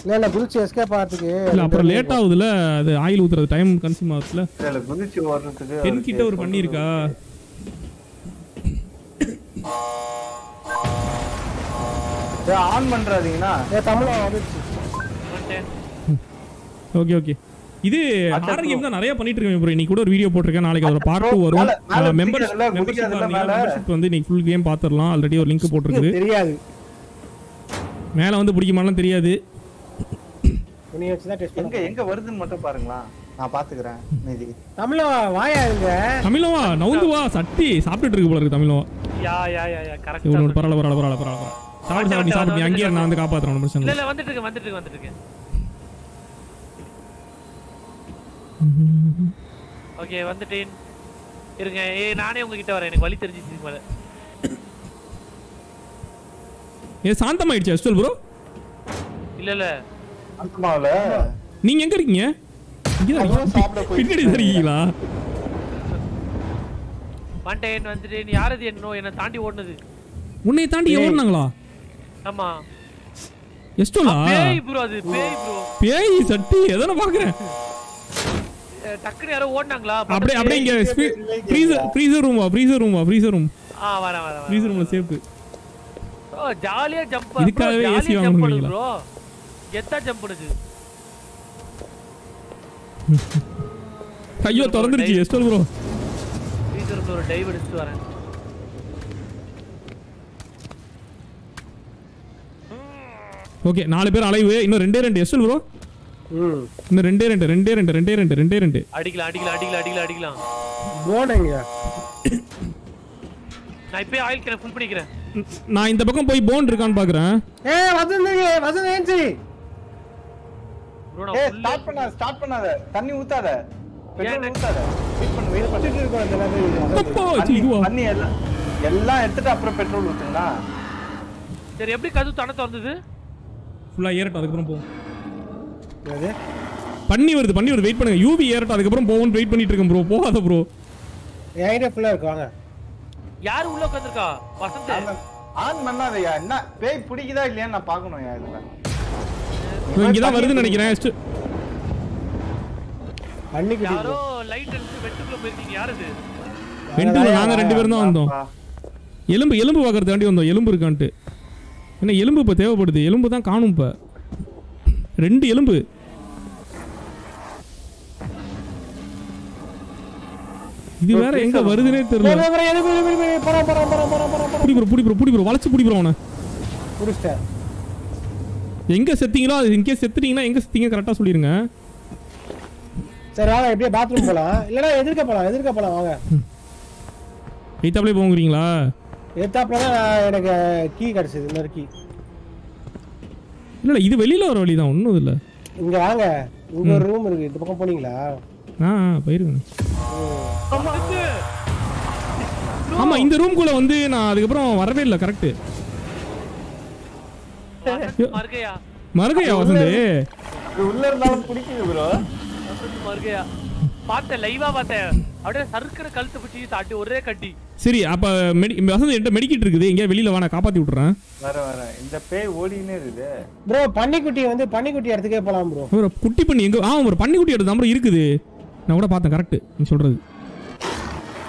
இல்ல இல்ல குதிச்சு எஸ்கேப் ஆகிறதுக்கு இல்லை அப்புறம் லேட் ஆகுதுல்ல அது ஆயில் ஊற்றுறது டைம் கன்சியூம் ஆகுதுல. இதுல குதிச்சு ஓடுறதுக்கு டென் கிட்ட ஒரு பண்ணியிருக்கா? ஆன் பண்றாதீங்கன்னா ஏ தமிழா வந்துருச்சு ஓகே ஓகே. இது ஹாரர் கேம் தான் நிறைய பண்ணிட்டு இருக்கேன் ப்ரோ இன்னைக்கு கூட ஒரு வீடியோ போட்டிருக்கேன். நாளைக்கு அதோட பார்ட் டூ வரும். <laughs> மேல- மேல மெம்பர்ஷிப் வந்து நீ ஃபுல் கேம் பார்த்துடலாம் ஆல்ரெடி ஒரு லிங்க் போட்டிருக்குது. தெரியாது. மேலே வந்து பிடிக்குமாலாம் தெரியாது. துணி வச்சு தான் டெஸ்ட் எங்க எங்க வருதுன்னு மட்டும் பாருங்களா நான் பாத்துக்கிறேன் மீதி தமிழா வாயா இங்க? தமிழவா நவுந்து வா சட்டி. சாப்பிட்டுட்டு இருக்கு போல இருக்கு தமிழவா. யா யா யா யா கரெக்டா இவ்வளோ பரவாயில்ல பரவாயில்ல பரவாயில்ல பரவாயில்ல. சாப்பிடு சாப்பிடு அங்கேயே நான் வந்து காப்பாற்றுறேன் ஒன்றும் பிரச்சனை இல்ல இல்லை இல்ல வந்துட்டு இருக்கு வந்துட்டு இருக்கு வந்துட்டு இருக்கு. ஓகே வந்துட்டேன். இருங்க. ஏ நானே உங்ககிட்ட வரேன். எனக்கு வழி தெரிஞ்சிச்சு மேல. ஏ சாந்தமாயிடுச்சு அஸ்டல் ப்ரோ இல்ல இல்ல. அந்தமாவில நீங்க எங்க இருக்கீங்க? பின்னாடி இருக்கீங்களா? வந்துட்டேன் வந்துட்டேன். யாரது என்னோ என்ன தாண்டி ஓடுனது. உன்னை தாண்டி ஓடுனாங்களா? ஆமா. எஸ்டோலா? பேய் ப்ரோ அது. பேய் ப்ரோ பேய் சட்டி எதனா பாக்குறேன். டக்குனு யாரோ ஓடுனாங்களா? அப்படியே அப்படியே இங்க freezer freezer room freezer room freezer room ஆ வரேன் வரேன் ஃப்ரீசர் ரூம்ல சேஃப் ப்ரோ ஜாலியா ஜம்ப் இதுக்காகவே பண்ணுது நீங்களா? ப்ரோ கெத்தா ஜம்ப் பண்ணுது ஐயோ திறந்துருச்சு எஸ்டோல் ப்ரோ ஃப்ரீசர் ஒரு டைவ் எடுத்துட்டு வரேன். ஓகே நாலு பேர் அலைவு. இன்னும் ரெண்டே ரெண்டு எஸ்டோல் ப்ரோ இன்னும் ரெண்டே ரெண்டு ரெண்டே ரெண்டு ரெண்டே ரெண்டு ரெண்டே ரெண்டு. அடிக்கலாம் அடிக்கலாம் அடிக்கலாம் அடிக்கலாம் அடிக்கலாம். போனங்க நான் இப்பயே ஆயில் கேன் ஃபுல் பண்ணிக்கிறேன். நான் இந்த பக்கம் போய் போன் இருக்கான்னு பாக்குறேன். ஏ வசந்த் வசந்த் ஏஞ்சி. ப்ரோ ஏ நான் full ஸ்டார்ட் பண்ணாத ஸ்டார்ட் பண்ணாத. தண்ணி ஊத்தாத. பெட்ரோல்? ஊத்தாத. வெயிட் பண்ணு வெயிட் பண்ணு. வச்சுட்டு இருக்கோம் இந்த நேரத்துல அப்போ தண்ணி எல்லாம் எல்லாம் எடுத்துட்டு அப்புறம் பெட்ரோல் ஊத்துங்களா? சரி எப்படி கதவு தன திறந்தது? ஃபுல்லா ஏறட்டும் அதுக்கப்புறம் போவோம் என்னது? பண்ணி வருது பண்ணி வருது. வெயிட் பண்ணுங்க. யூவி ஏறட்டும். அதுக்கப்புறம் போவோம் வெயிட் பண்ணிட்டு இருக்கேன் ப்ரோ போகாத ப்ரோ என்கிட்ட ஃபுல்லா இருக்கு வாங்க யாரு உள்ள உட்காந்துருக்கா வசந்த். ஆன் பண்ணாதயா. என்ன? பேய் பிடிக்குதா இல்லையான்னு நான் பார்க்கணும் யா இதுல? இங்க தான் வருதுன்னு நினைக்கிறேன். அன்னைக்கு யாரோ லைட் அடிச்சு வெட்டுக்குள்ள போயிருக்கீங்க. யாரு இது வெண்டுல நாங்க ரெண்டு பேரும் தான் வந்தோம். எலும்பு எலும்பு பார்க்கறதுக்காண்டி வந்தோம். எலும்பு இருக்கான்ட்டு. என்ன எலும்பு இப்போ தேவைப்படுது. எலும்பு தான் காணும் இப்போ. ரெண்டு எலும்பு. இது வேற எங்க வருதுன்னே தெரியல. போறோம் போறோம் போறோம் போறோம் போறோம் புடி ப்ரோ புடி ப்ரோ புடி ப்ரோ வளைச்சு புடி ப்ரோ அவனை. புடிச்சிட்டேன். எங்க செத்தீங்களோ அது இங்கே செத்துட்டீங்கன்னா எங்க செத்தீங்க? கரெக்டா சொல்லிருங்க. சரி வாங்க எப்படியே பாத்ரூம் போலாம்? இல்லனா எதிர்க்க போலாம் எதிர்க்க போலாம் வாங்க. எய்த்தாப்லேயே போங்கிறீங்களா? எத்தாப்புல தான் எனக்கு கீ கிடைச்சது இன்னொரு கீ இல்லை இது வெளியில் வர வழி தான் ஒன்றும் இல்லை. இங்க வாங்க இங்க ஒரு ரூம் இருக்கு இந்த பக்கம் போனீங்களா? ஆ போயிருங்க. ஆமாம் இந்த ரூம்குள்ளே வந்து நான் அதுக்கப்புறம் வரவே இல்லை கரெக்டு மறுகையா வசந்து? உள்ள இருந்தாலும் பிடிக்குது ப்ரோ மறுகையா பார்த்தேன் லைவா பார்த்தேன். அப்படியே சறுக்கிற கழுத்து பிடிச்சி தாட்டி ஒரே கட்டி. சரி அப்போ மெடி வசந்த் என்கிட்ட மெடிக்கிட்டு இருக்குது. எங்கேயா வெளியில் வா நான் காப்பாற்றி விட்றேன் வர வர. இந்த பேய் ஓடினே இருக்குது. ப்ரோ பன்னிக்குட்டி வந்து பன்னிக்குட்டி இடத்துக்கே போலாம் ப்ரோ ஒரு குட்டி பண்ணி எங்க ஆ ஒரு பன்னிக்குட்டி எடுத்து நம்பர் இருக்குது. நான் கூட பார்த்தேன் கரெக்ட் நீ சொல்றது.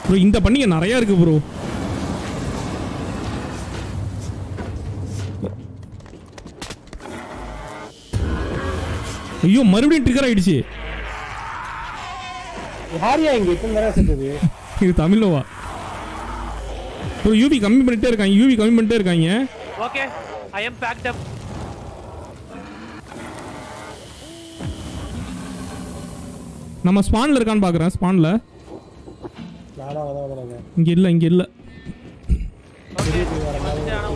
ப்ரோ இந்த பன்னிங்க நிறைய இருக்கு ப்ரோ ஐயோ மறுபடியும் ட்ரிகர் ஆயிடுச்சு. இங்க <laughs> இது தமிழ்லவா ப்ரோ யூவி கம்மி பண்ணிட்டே இருக்காங்க யூவி கம்மி பண்ணிட்டே இருக்காங்க. Okay I am packed up நம்ம ஸ்பான்ல இருக்கான்னு பார்க்குறேன் ஸ்பான்ல இங்கே இல்லை இங்கே இல்லை.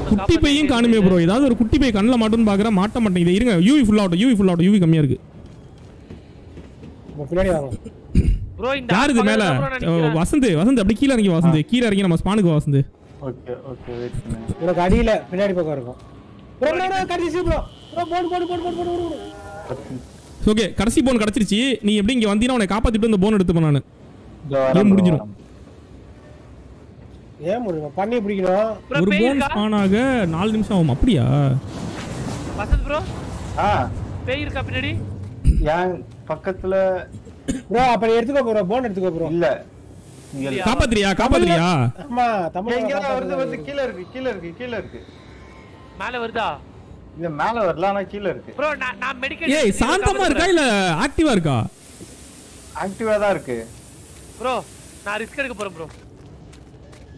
குட்டி பையும் காணுமே ப்ரோ ஏதாவது ஒரு குட்டி பை கண்ணில் மாட்டோன்னு பார்க்குறேன் மாட்ட மாட்டேங்குது இருங்க யூவி ஃபுல் ஆகட்டும் யூவி ஃபுல் ஆகட்டும் யூவி கம்மியாக இருக்கு இப்போ பின்னாடி வாங்க ப்ரோ இந்த யார் இது மேல? வசந்த் வசந்த் அப்படி கீழே இறங்கி வசந்த். கீழே இறங்கி நம்ம ஸ்பானுக்கு வசந்த். ஓகே ஓகே வெயிட் பண்ணு உனக்கு அடியில பின்னாடி பக்கம் இருக்கும். ப்ரோ ப்ரோ கடைசி ப்ரோ ப்ரோ போடு போடு போடு போடு போடு போடு பத்து ஓகே கடைசி போன் கிடச்சிருச்சு. நீ எப்படி இங்கே வந்தீங்கன்னா உன்னை காப்பாற்றிட்டு இந்த போன் எடுத்துப்பேன் நான். ஏன்? வரேன். ஏன் முடியும்? பண்ணி பிடிக்கணும். ஒரு போன் ஸ்பான் ஆக நாலு நிமிஷம் ஆகும். அப்படியா? வசந்த் ப்ரோ ஆ. பேய் இருக்கா பின்னாடி? என் பக்கத்துல? ப்ரோ அப்ப எடுத்துக்கோ ப்ரோ போன் எடுத்துக்கோ ப்ரோ இல்ல. காப்பாத்துறியா காப்பாத்துறியா? ஆமா தமிழ் தான் வருது வருது? கீழ இருக்கு கீழ இருக்கு கீழ இருக்கு. மேல வருதா? இந்த மேல வரல ஆனா கீழ இருக்கு. ப்ரோ நான் நான் மெடிக்கல் ஏய் சாந்தமா இருக்கா இல்ல ஆக்டிவா இருக்கா? ஆக்டிவா தான் இருக்கு. ப்ரோ நான் ரிஸ்க் எடுக்க போறேன் ப்ரோ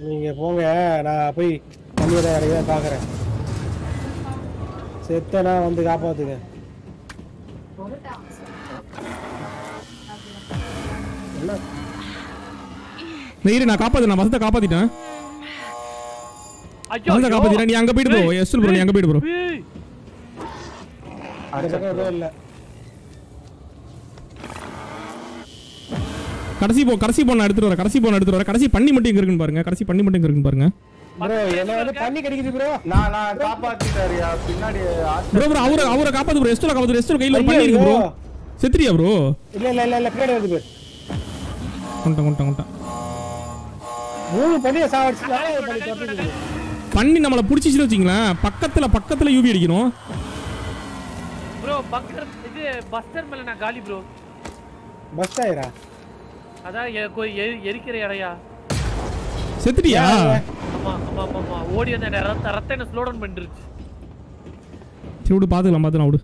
நீங்க போங்க நான் போய் தண்ணியில இறங்கி பாக்குறேன் செத்தனா வந்து காப்பாத்துங்க. என்ன நீ இரு நான் காப்பாத்து நான் வசந்த காப்பாத்திட்டேன். காப்பாத்திட்டேன் நீ அங்க போயிட்டு ப்ரோ எஸ்எல் ப்ரோ நீ அங்க போயிட்டு ப்ரோ கடைசி போ கடைசி போன் எடுத்துட்டு வரேன் கடைசி போன் எடுத்துட்டு வரேன் கடைசி பண்ணி மட்டும் எங்க இருக்குன்னு பாருங்க கடைசி பண்ணி மட்டும் எங்க இருக்குன்னு பாருங்க ப்ரோ என்ன வந்து தண்ணி கிடைக்குது ப்ரோ நான் நான் காப்பாத்திட்டாருயா பின்னாடி ப்ரோ ப்ரோ அவரை அவரை காப்பாத்து ப்ரோ எஸ்எல் காப்பாத்து எஸ்எல் கையில ஒரு பண்ணி இருக்கு ப்ரோ செத்துறியா ப்ரோ இல்ல இல்ல இல்ல இல்ல பின்னாடி வருது பேர் கொண்டேன் கொண்டேன் கொண்டேன் மூணு பண்ணியை சாவடிச்சு பண்ணி பண்ணி நம்மளை பிடிச்சிச்சுன்னு வச்சிங்களேன் பக்கத்துல பக்கத்துல யூவி அடிக்கணும் ப்ரோ பங்கர் இது பஸ்டர் மேல நான் காலி ப்ரோ பஸ் ஆயிரா அதான் எரிக்கிற இடையா. செத்துட்டியா? ஆமா ஆமா ஆமா ஓடி வந்த அந்த ரத்த ரத்த என்ன ஸ்லோ டவுன் பண்ணிருச்சு. சரி விடு பாத்துக்கலாம் பாத்துக்கலாம் விடு.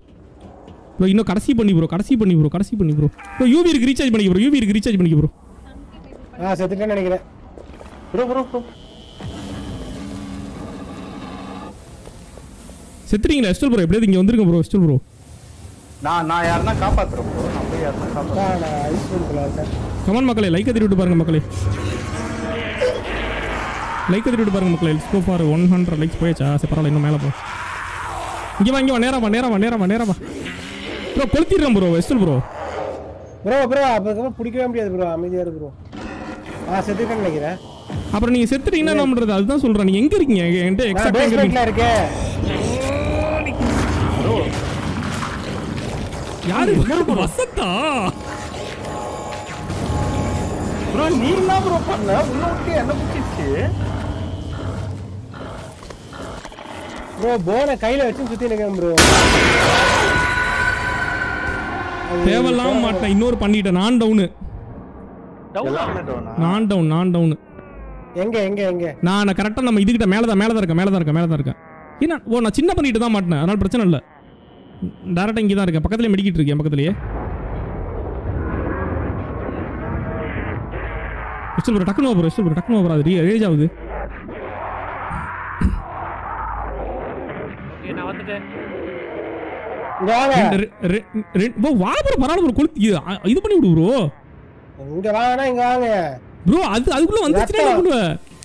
ப்ரோ இன்னும் கடைசி பண்ணி ப்ரோ கடைசி பண்ணி ப்ரோ கடைசி பண்ணி ப்ரோ ப்ரோ யூவி இருக்கு ரீசார்ஜ் பண்ணிக்க ப்ரோ யூவி இருக்கு ரீசார்ஜ் பண்ணிக்க ப்ரோ ஆ செத்துட்டேன்னு நினைக்கிறேன். ப்ரோ ப்ரோ ப்ரோ செத்துறீங்களா எஸ்டல் ப்ரோ எப்படியாவது இங்க வந்துருங்க ப்ரோ எஸ்டல் ப்ரோ நான் நான் யாருன்னா காப்பாத்துறேன் ப்ரோ நான் போய் யாருன்னா காப்பாத்துறேன். கமான் மக்களே லைக் தட்டி விட்டு பாருங்க மக்களே. லைக் தட்டி விட்டு பாருங்க மக்களே. Let's go for one hundred likes போயாச்சா? சரி பரவாயில்ல இன்னும் மேலே போ. இங்கே வா இங்கே வா நேரா வா நேரா வா நேரா வா நேரா வா. Bro கொளுத்திடுறேன் bro Esther bro bro bro அதுக்கப்புறம் பிடிக்கவே முடியாது ப்ரோ அமைதியா இருக்கு ப்ரோ ஆ செத்துட்டேன்னு நினைக்கிறேன். அப்புறம் நீங்க செத்துட்டீங்கன்னா என்ன பண்றது? அதுதான் சொல்றேன். நீங்க எங்க இருக்கீங்க? என்கிட்ட எக்ஸாக்ட் எங்க இருக்கீங்க? யாரு வசத்தா ப்ரோ நீ என்ன ப்ரோ பண்ண? என்ன பிடிச்சிச்சு ப்ரோ போனை கையில வச்சு சுத்தி நிக்கிறேன் ப்ரோ. தேவையில்லாம மாட்டேன். இன்னொரு பண்ணிட்டேன். நான் டவுனு நான் டவுன் நான் டவுன் எங்க எங்க எங்க? நான் கரெக்டாக நம்ம இதுகிட்ட மேலே தான் மேலே தான் இருக்கேன் மேலே தான் இருக்கேன் மேலே தான் இருக்கேன். ஏன்னா ஓ நான் சின்ன பண்ணிட்டு தான் மாட்டினேன். அதனால பிரச்சனை இல்லை. டேரெக்டாக இங்கே தான் இருக்கேன். பக்கத்துலேயே மெடிக்கிட்டு இருக்கேன் பக்கத்துலேயே. எஸ்டல் ப்ரோ டக்குனு ப்ரோ எஸ்டல் ப்ரோ டக்குனு ப்ரோ அது ரேஜ் ஆகுது. வா ப்ரோ பரவாயில்ல ப்ரோ கொளுத்தி இது- பண்ணி விடு ப்ரோ இங்க வாங்க. ப்ரோ அது அதுக்குள்ள வந்துச்சுன்னா என்ன பண்ணுவ?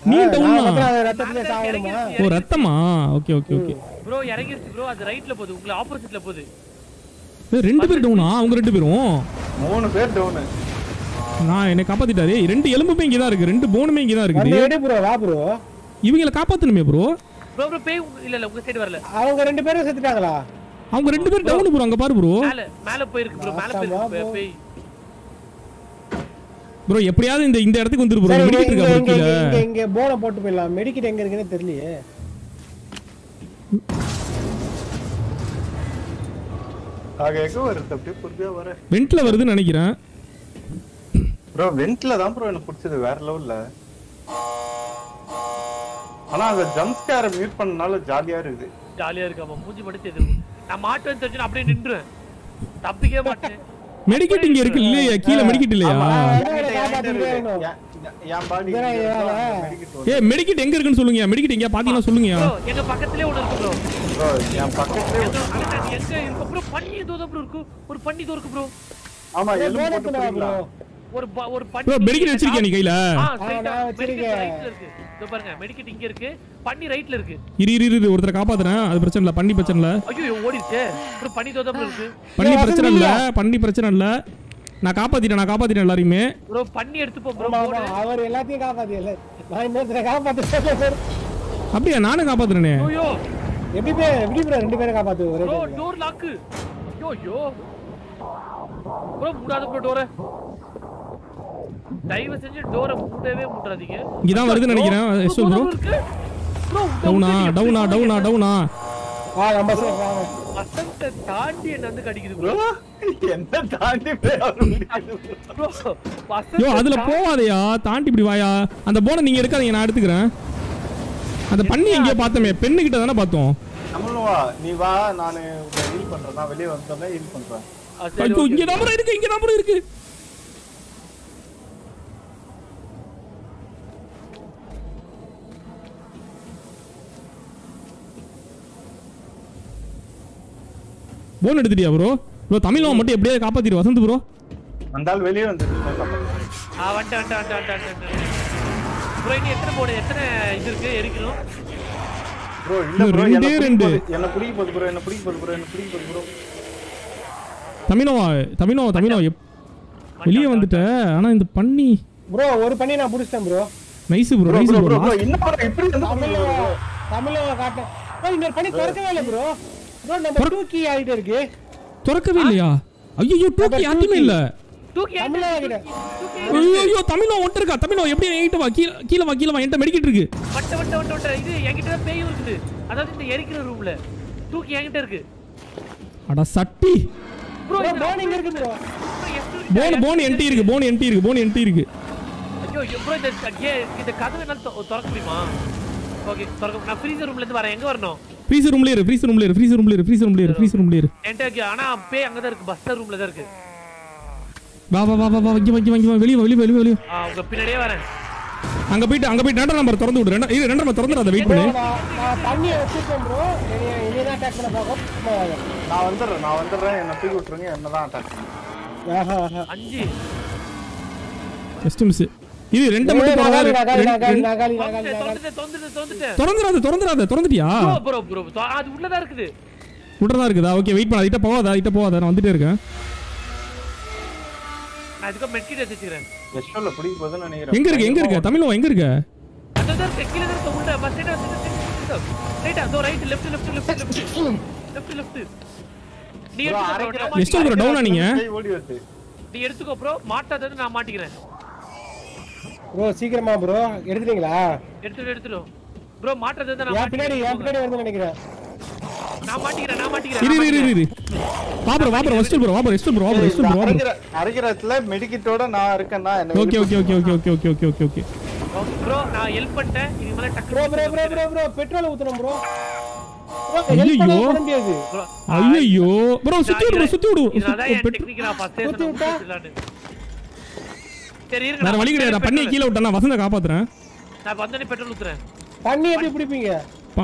நீ நான் டவுனா மட்டும் அதை ரத்தத்துல சாகணுமா ஓ ரத்தமா? Okay okay okay. ப்ரோ இறங்கிருச்சு ப்ரோ அது ரைட்ல போகுது. உங்களை ஆப்போசிட்ல போகுது. ரெண்டு பேர் டவுனா அவங்க ரெண்டு பேரும்? மூணு பேர் டவுனு நான் என்னை காப்பாத்திட்டாரு. ரெண்டு எலும்புமே இங்கே தான் இருக்கு. ரெண்டு போனுமே இங்கே தான் இருக்குது. ப்ரோ வா ப்ரோ இவங்கள காப்பாத்தணுமே ப்ரோ ப்ரோ ப்ரோ பேய் உங்க- இல்ல இல்ல உங்க சைடு வரல. அவங்க ரெண்டு பேரும் செத்துட்டாங்களா? அவங்க ரெண்டு பேரும் டவுன் ப்ரோ அங்க பாரு ப்ரோ மேல மேல போயிருக்கு ப்ரோ மேல போயிருக்கு பே- பேய் ப்ரோ எப்படியாவது இந்த இந்த இடத்துக்கு வந்துரு ப்ரோ இங்க இருக்கா ப்ரோ கீழே இங்க இங்க போனை போட்டு போயிடலாம். மெடிக்கிட் எங்க இருக்குன்னு தெரியலையே. ஆக எங்க வருது அப்படியே பொறுமையா வர? வெண்ட்ல வருதுன்னு நினைக்கிறேன். ப்ரோ வெண்ட்ல தான் ப்ரோ எனக்கு பிடிச்சது. வேற லெவல்ல ஆனா அந்த ஜம்ப் ஸ்கேரை மியூட் பண்ணனால ஜாலியா இருக்குது. ஜாலியா இருக்கு அவன். மூஞ்சி மட்டும் தெரியும் நான் மாட்டுவேன் தெரிஞ்சு அப்படியே நின்றுவேன். தப்பிக்கவே மாட்டேன். மெடிக்கெட் இங்க இருக்கு இல்லையா? கீழே மெடிக்கெட் இல்லையா? ஏ மெடிக்கெட் எங்க இருக்குன்னு சொல்லுங்க. மெடிக்கெட் எங்க பாத்தீங்கன்னா சொல்லுங்க. ப்ரோ எங்க பக்கத்துலயே ஒண்ணு இருக்கு ப்ரோ. ப்ரோ என் பக்கத்துலயே ஒரு- எங்க இருக்கு. ப்ரோ பண்ணி ஏதோ ப்ரோ இருக்கு. ஒரு பண்ணி இதோ இருக்கு. ப்ரோ ஆமா எலும்பு போட்டு ப்ரோ? போறீங்களா ஒரு ப- ஒரு ப்ரோ மெடிக்கெட் வச்சிருக்கியா நீ கையில? இதோ பாருங்க மெடிக்கெட் இங்க இருக்கு. பண்ணி ரைட்ல இருக்கு. இரு இரு இரு ஒருத்தரை காப்பாத்துறேன். அது பிரச்சனை இல்ல பண்ணி பிரச்சனை இல்ல. ஐயோ ஓடிடுச்சே ப்ரோ பண்ணி இதோ ப்ரோ இருக்கு. ஏய், பிரச்சனை இல்ல பண்ணி பிரச்சனை இல்ல. நான் காப்பாத்திட்டேன் நான் காப்பாத்திட்டேன் எல்லாரையுமே. ப்ரோ பண்ணி எடுத்துப்போம் ப்ரோ ஆமா ஆமா அவர் எல்லாத்தையும் காப்பாத்தியல. நான் இன்னொருத்தரை காப்பாத்துறேன் அப்படியா நானும் காப்பாத்துறேனே. ஐயோ. எப்படி பேர் எப்படி ப்ரோ ரெண்டு பேரும் காப்பாத்து ஒரே ப்ரோ டோர் லாக் ஐயோ ஐயோ. ப்ரோ மூடாத ப்ரோ டோரை தயவு செஞ்சு டோரை மூடவே மூடாதீங்க. இங்கதான் வருதுன்னு நினைக்கிறேன். எஸ்டோ ப்ரோ ப்ரோ டவுனா டவுனா டவுனா டவுனா ஆ நம்ம சார் வசந்த தாண்டி என்ன வந்து கடிக்குது ப்ரோ என்ன தாண்டி. ப்ரோ அதுல போவாதயா? தாண்டி இப்படி வாயா? அந்த போனை நீங்க எடுக்காதீங்க நான் எடுத்துக்கிறேன். அந்த பண்ணி எங்கேயோ பார்த்தோமே பெண்ணு கிட்ட தானே பார்த்தோம். நம்மளும் வா நீ வா நானு ஹீல் பண்றேன். நான் வெளியே வந்தோடனே ஹீல் பண்றேன். இங்க நம்பர் இருக்கு இங்க நம்பர் இருக்கு. போன் எடுத்துட்டியா ப்ரோ ப்ரோ தமிழ் மட்டும் எப்படியாவது காப்பாத்திரு வசந்த் ப்ரோ ஆள் வெளியே வந்துட்டு ஆ வந்துட்டேன் வந்துட்டேன் வந்துட்டேன் வந்துட்டேன் ப்ரோ இன்னும் எத்தனை போடு எத்தனை இது இருக்கு? எரிக்கணும். ப்ரோ இல்ல ப்ரோ ரெண்டே ரெண்டு. என்ன பிடிக்க போகுது ப்ரோ என்ன பிடிக்க போகுது ப்ரோ என்ன பிடிக்க போகுது ப்ரோ தமிழோவா தமிழோ தமிழோ எப் வெளியே வந்துட்ட ஆனா இந்த பண்ணி. ப்ரோ ஒரு பண்ணி நான் புடிச்சிட்டேன் bro nice bro nice bro என்ன ப்ரோ இப்படி வந்து தமிழ்ல தமிழ்ல காட்டேன் ப்ரோ இன்னொரு பண்ணி திறக்கவே இல்லை ப்ரோ ப்ரோ நம்ம டூ கீ ஆயிட்டு இருக்கு. திறக்கவே இல்லையா ஐயோ இல்ல. தூக்கி தமிழ்ல வாங்கிட்டேன் ஐயோ ஐயோ தமிழோ ஒட்டு இருக்கா. தமிழோ எப்படி என்கிட்ட வா? கீழே கீழே வா கீழே வா என்கிட்ட மெடிக்கிட்டு இருக்கு. வட்ட வட்ட வட்ட வட்ட. இது என்கிட்ட தான் பேயும் இருக்குது. அதாவது இந்த எரிக்கிற ரூம்ல தூக்கி என்கிட்ட இருக்கு. அட சட்டி. ப்ரோ போன் இருக்கு ப்ரோ போன் போன் என்டி இருக்கு போன் என்டி இருக்கு போன் என்டி இருக்கு. ஐயோ ப்ரோ இந்த இந்த கதவு தொ- திறக்க முடியுமா? ஓகே திறக்க நான் ஃப்ரீசர் ரூம்ல இருந்து வரேன். எங்க வரணும்? ஃப்ரீசர் ரூம்ல இரு ஃப்ரீசர் ரூம்ல இரு ஃப்ரீசர் ரூம்ல இரு ஃப்ரீசர் ரூம்ல இரு ஃப்ரீசர் ரூம்ல இரு. என்கிட்ட ஆனா பேய் அங்கதான் இருக்கு. பஸ்டர் ரூம்ல தான் இருக்கு. வா வா வா வா வா இங்க வா இங்க வெளிய வெளிய வெளிய வெளிய உங்க பின்னாடியே வரேன். அங்க போயிட்டு அங்க போயிட்டு ரெண்டாம் நம்பர் திறந்து விடு. ரெண்டா இது ரெண்டாம் நம்பர் திறந்துடாத வெயிட் ப்ரோ பண்ணு. நான் தண்ணியை வச்சிருக்கேன் ப்ரோ இனி இனி தான் அட்டாக் பண்ண வாங்க. நான் வந்துடுறேன் நான் வந்துடுறேன். என்ன தூக்கி விட்டுருங்க என்ன தான் அட்டாக் ஆஹா ஆஹா. அஞ்சு. ஜஸ்ட் மிஸ் இது ரெண்டு மட்டும் திறந்துடாது திறந்துடாது திறந்துட்டியா? ப்ரோ ப்ரோ அது உள்ளதா இருக்குது? உள்ளதா இருக்குதா? ஓகே வெயிட் பண்ணாத இட்ட போவாதா இட்ட போவாதா நான் வந்துட்டே இருக்கேன். அதுக்கு மெட்கிட் வச்சிருக்கேன் எங்க இருக்கு? எங்க இருக்கு? தமிழ்வா எங்க இருக்கு? நீங்க? நீ எடுத்துக்கோ ப்ரோ மாட்டாதது நான் மாட்டிக்கிறேன். ப்ரோ சீக்கிரமா ப்ரோ எடுத்துட்டீங்களா? எடுத்துடு எடுத்துடு. ப்ரோ மாட்டுறது நான் என் பின்னாடி மாட்டிக்கிறேன் பின்னாடி வந்து நினைக்கிறேன். நான் மாட்டிக்கிறேன் நான் மாட்டிக்கிறேன் இரு இரு இரு வாபர் வாபர் வெஸ்ட் ப்ரோ வாபர் வெஸ்ட் ப்ரோ வாபர் வெஸ்ட் ப்ரோ வாபர் அரைக்கிற அரைக்கிறதுல மெடிக்கிட்டோட நான் இருக்கேன்னா என்ன okay okay okay okay okay okay okay okay okay bro நான் ஹெல்ப் பண்ணிட்டேன். இதுக்கு மேல டக்கு bro bro bro bro bro petrol ஊத்தணும் ப்ரோ ப்ரோ ஐயோ ப்ரோ சுத்தி விடு bro, சுத்தி விடு. இதனாலதான் என் பெட்- technique நான் first ஏ குத்தி சொன்னேன், விட்டா? குத்திடலான்னு. சரி இருங்க வேற நான் வழி கிடையாது. பண்ணி கீழே விட்டேன். நான் வசந்த காப்பாத்துறேன். நான் வந்தோடனே பெட்ரோல் ஊத்துறேன். தண்ணி எப்படி பிடிப்பீங்க?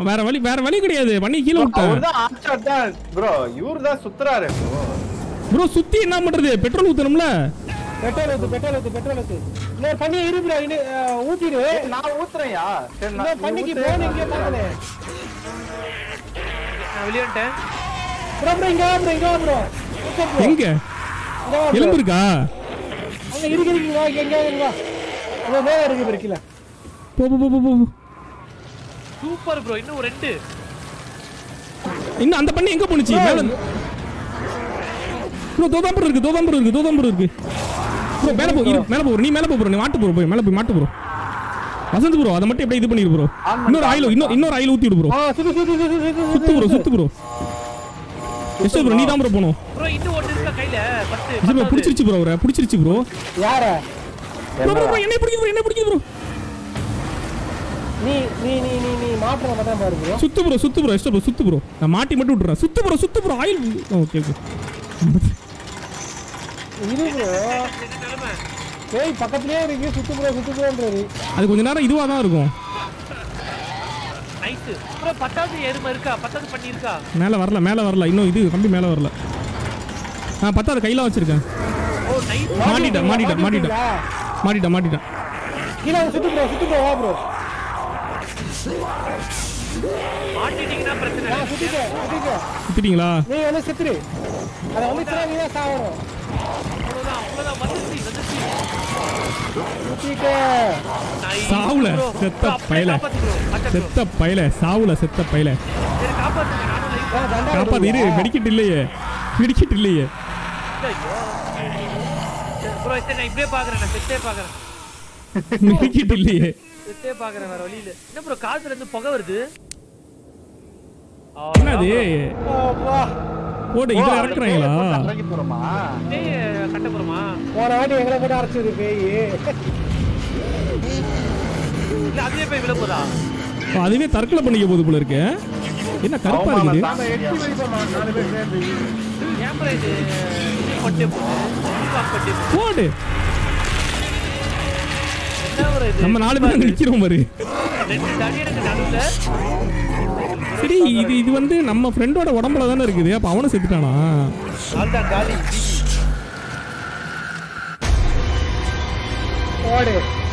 வேற வழி வேற வழி கிடையாது. பண்ணி கீழே விட்டேன். அவர்தான் ஆச்சாட் தான். ப்ரோ இவரு தான் சுத்துறாரு. bro. ப்ரோ சுத்தி என்ன பண்றது? பெட்ரோல் ஊத்தணும்ல. பெட்ரோல் ஊத்து பெட்ரோல் ஊத்து பெட்ரோல் ஊத்து. இன்னொரு பண்ணி இன்னும் அஹ், ஊத்திடு. நான் ஊத்துறேன்யா. சரி நான் பண்ணிக்கு. போன இங்கே பாக்கலே நான் வெளியே வந்துட்டேன். ப்ரோ ப்ரோ இங்க ப்ரோ இங்க ப்ரோ. எங்க? bro. எலும்பு இருக்கா? அங்க இருக்கு இருக்கு மேல இருக்கு பாரு கீழ போ போ போ போ, போ. சூப்பர் ப்ரோ இன்னும் ஒரு ரெண்டு. இன்னும் அந்த பண்ணி எங்க போனுச்சு மேல ப்ரோ தோதாம்பரம் இருக்கு தோதாம்பரம் இருக்கு தோதாம்பரம் இருக்கு. ப்ரோ மேல போ இரு மேல போ நீ மேல போ ப்ரோ நீ மாட்டு ப்ரோ போய் மேல போய் மாட்டு ப்ரோ. வசந்த் ப்ரோ அதை மட்டும் இது பண்ணிரு ப்ரோ? இன்னொரு ஆயில் இன்னொரு இன்னொரு ஆயில் ஊத்தி விடு ப்ரோ. ஆ சுத்து சுத்து சுத்து சுத்து சுத்து ப்ரோ சுத்து ப்ரோ. எஸ்டோ ப்ரோ நீ தான் ப்ரோ போணும். ப்ரோ இன்னும் ஒன்று இருக்கா கையில பத்து இது ப்ரோ பிடிச்சிருச்சு ப்ரோ அவரை பிடிச்சிருச்சு ப்ரோ யார? ப்ரோ ப்ரோ என்ன. பிடிக்குது ப்ரோ என்ன பிடிக்குது ப்ரோ நீ நீ நீ நீ நீ மாட்டுற மாதிரி பாரு ப்ரோ சுத்து ப்ரோ சுத்து ப்ரோ எஸ்டோ ப்ரோ சுத்து ப்ரோ நான் மாட்டி மட்டும் விட்டுறேன். சுத்து ப்ரோ சுத்து ப்ரோ ஆயில். ஓகே ஓகே இது ப்ரோ ஏய் பக்கத்துலயே இருக்கு சுத்து ப்ரோ சுத்து ப்ரோன்றது அது கொஞ்ச நேரம் இதுவா தான் இருக்கும். நைஸ் ப்ரோ பத்தாவது எருமை இருக்கா? பத்தாவது பண்ணி இருக்கா மேலே வரல மேலே வரல. இன்னும் இது கம்பி மேலே வரல. ஆ பத்தாவது கையில் வச்சிருக்கேன். ஓ நைஸ் மாட்டிட்டேன் மாட்டிட்டேன் மாட்டிட்டேன் மாட்டிட்டேன். மாட்டிட்டேன் கீழே சுத்து ப்ரோ சுத்து ப்ரோ வா ப்ரோ மாட்டிட்டீங்கன்னா பிரச்சனை நான் சுத்திட்டீங்களா? நீ வந்து செத்துரு. அதை வந்துச்சுனா நீ தான் சாவுல. செத்த பயல. காப்பாத்து. செத்த பயல சாவுல செத்த பயல சரி, காப்பாத்துங்க நானும் life காப்பாது இரு மெடிக்கெட் இல்லையே மெடிக்கெட் இல்லையே இப்படியே பாக்குறேன் செத்தே பாக்குறேன் மெடிக்கெட் இல்லையே செத்தே பாக்குறேன் வேற வழி இல்ல என்ன ப்ரோ காதுல இருந்து புகை வருது என்னது போடு இதுல இறக்குறாங்களா? இறங்கி போறோமா? கட்ட போறோமா? போன வாட்டி எங்களை போட்டு அரைச்சது பேய். இல்ல அதுவே போய் விழ போதா? அதுவே தற்கொலை பண்ணிக்க போகுது போல இருக்கு. என்ன கருப்பா இருக்குது? போடு. நம்ம நாலு பேர். நிக்கிறோம் பாரு சரி இது இது வந்து நம்ம ஃப்ரெண்டோட உடம்புல தானே இருக்குது. அப்ப அவனும் செத்துட்டானா?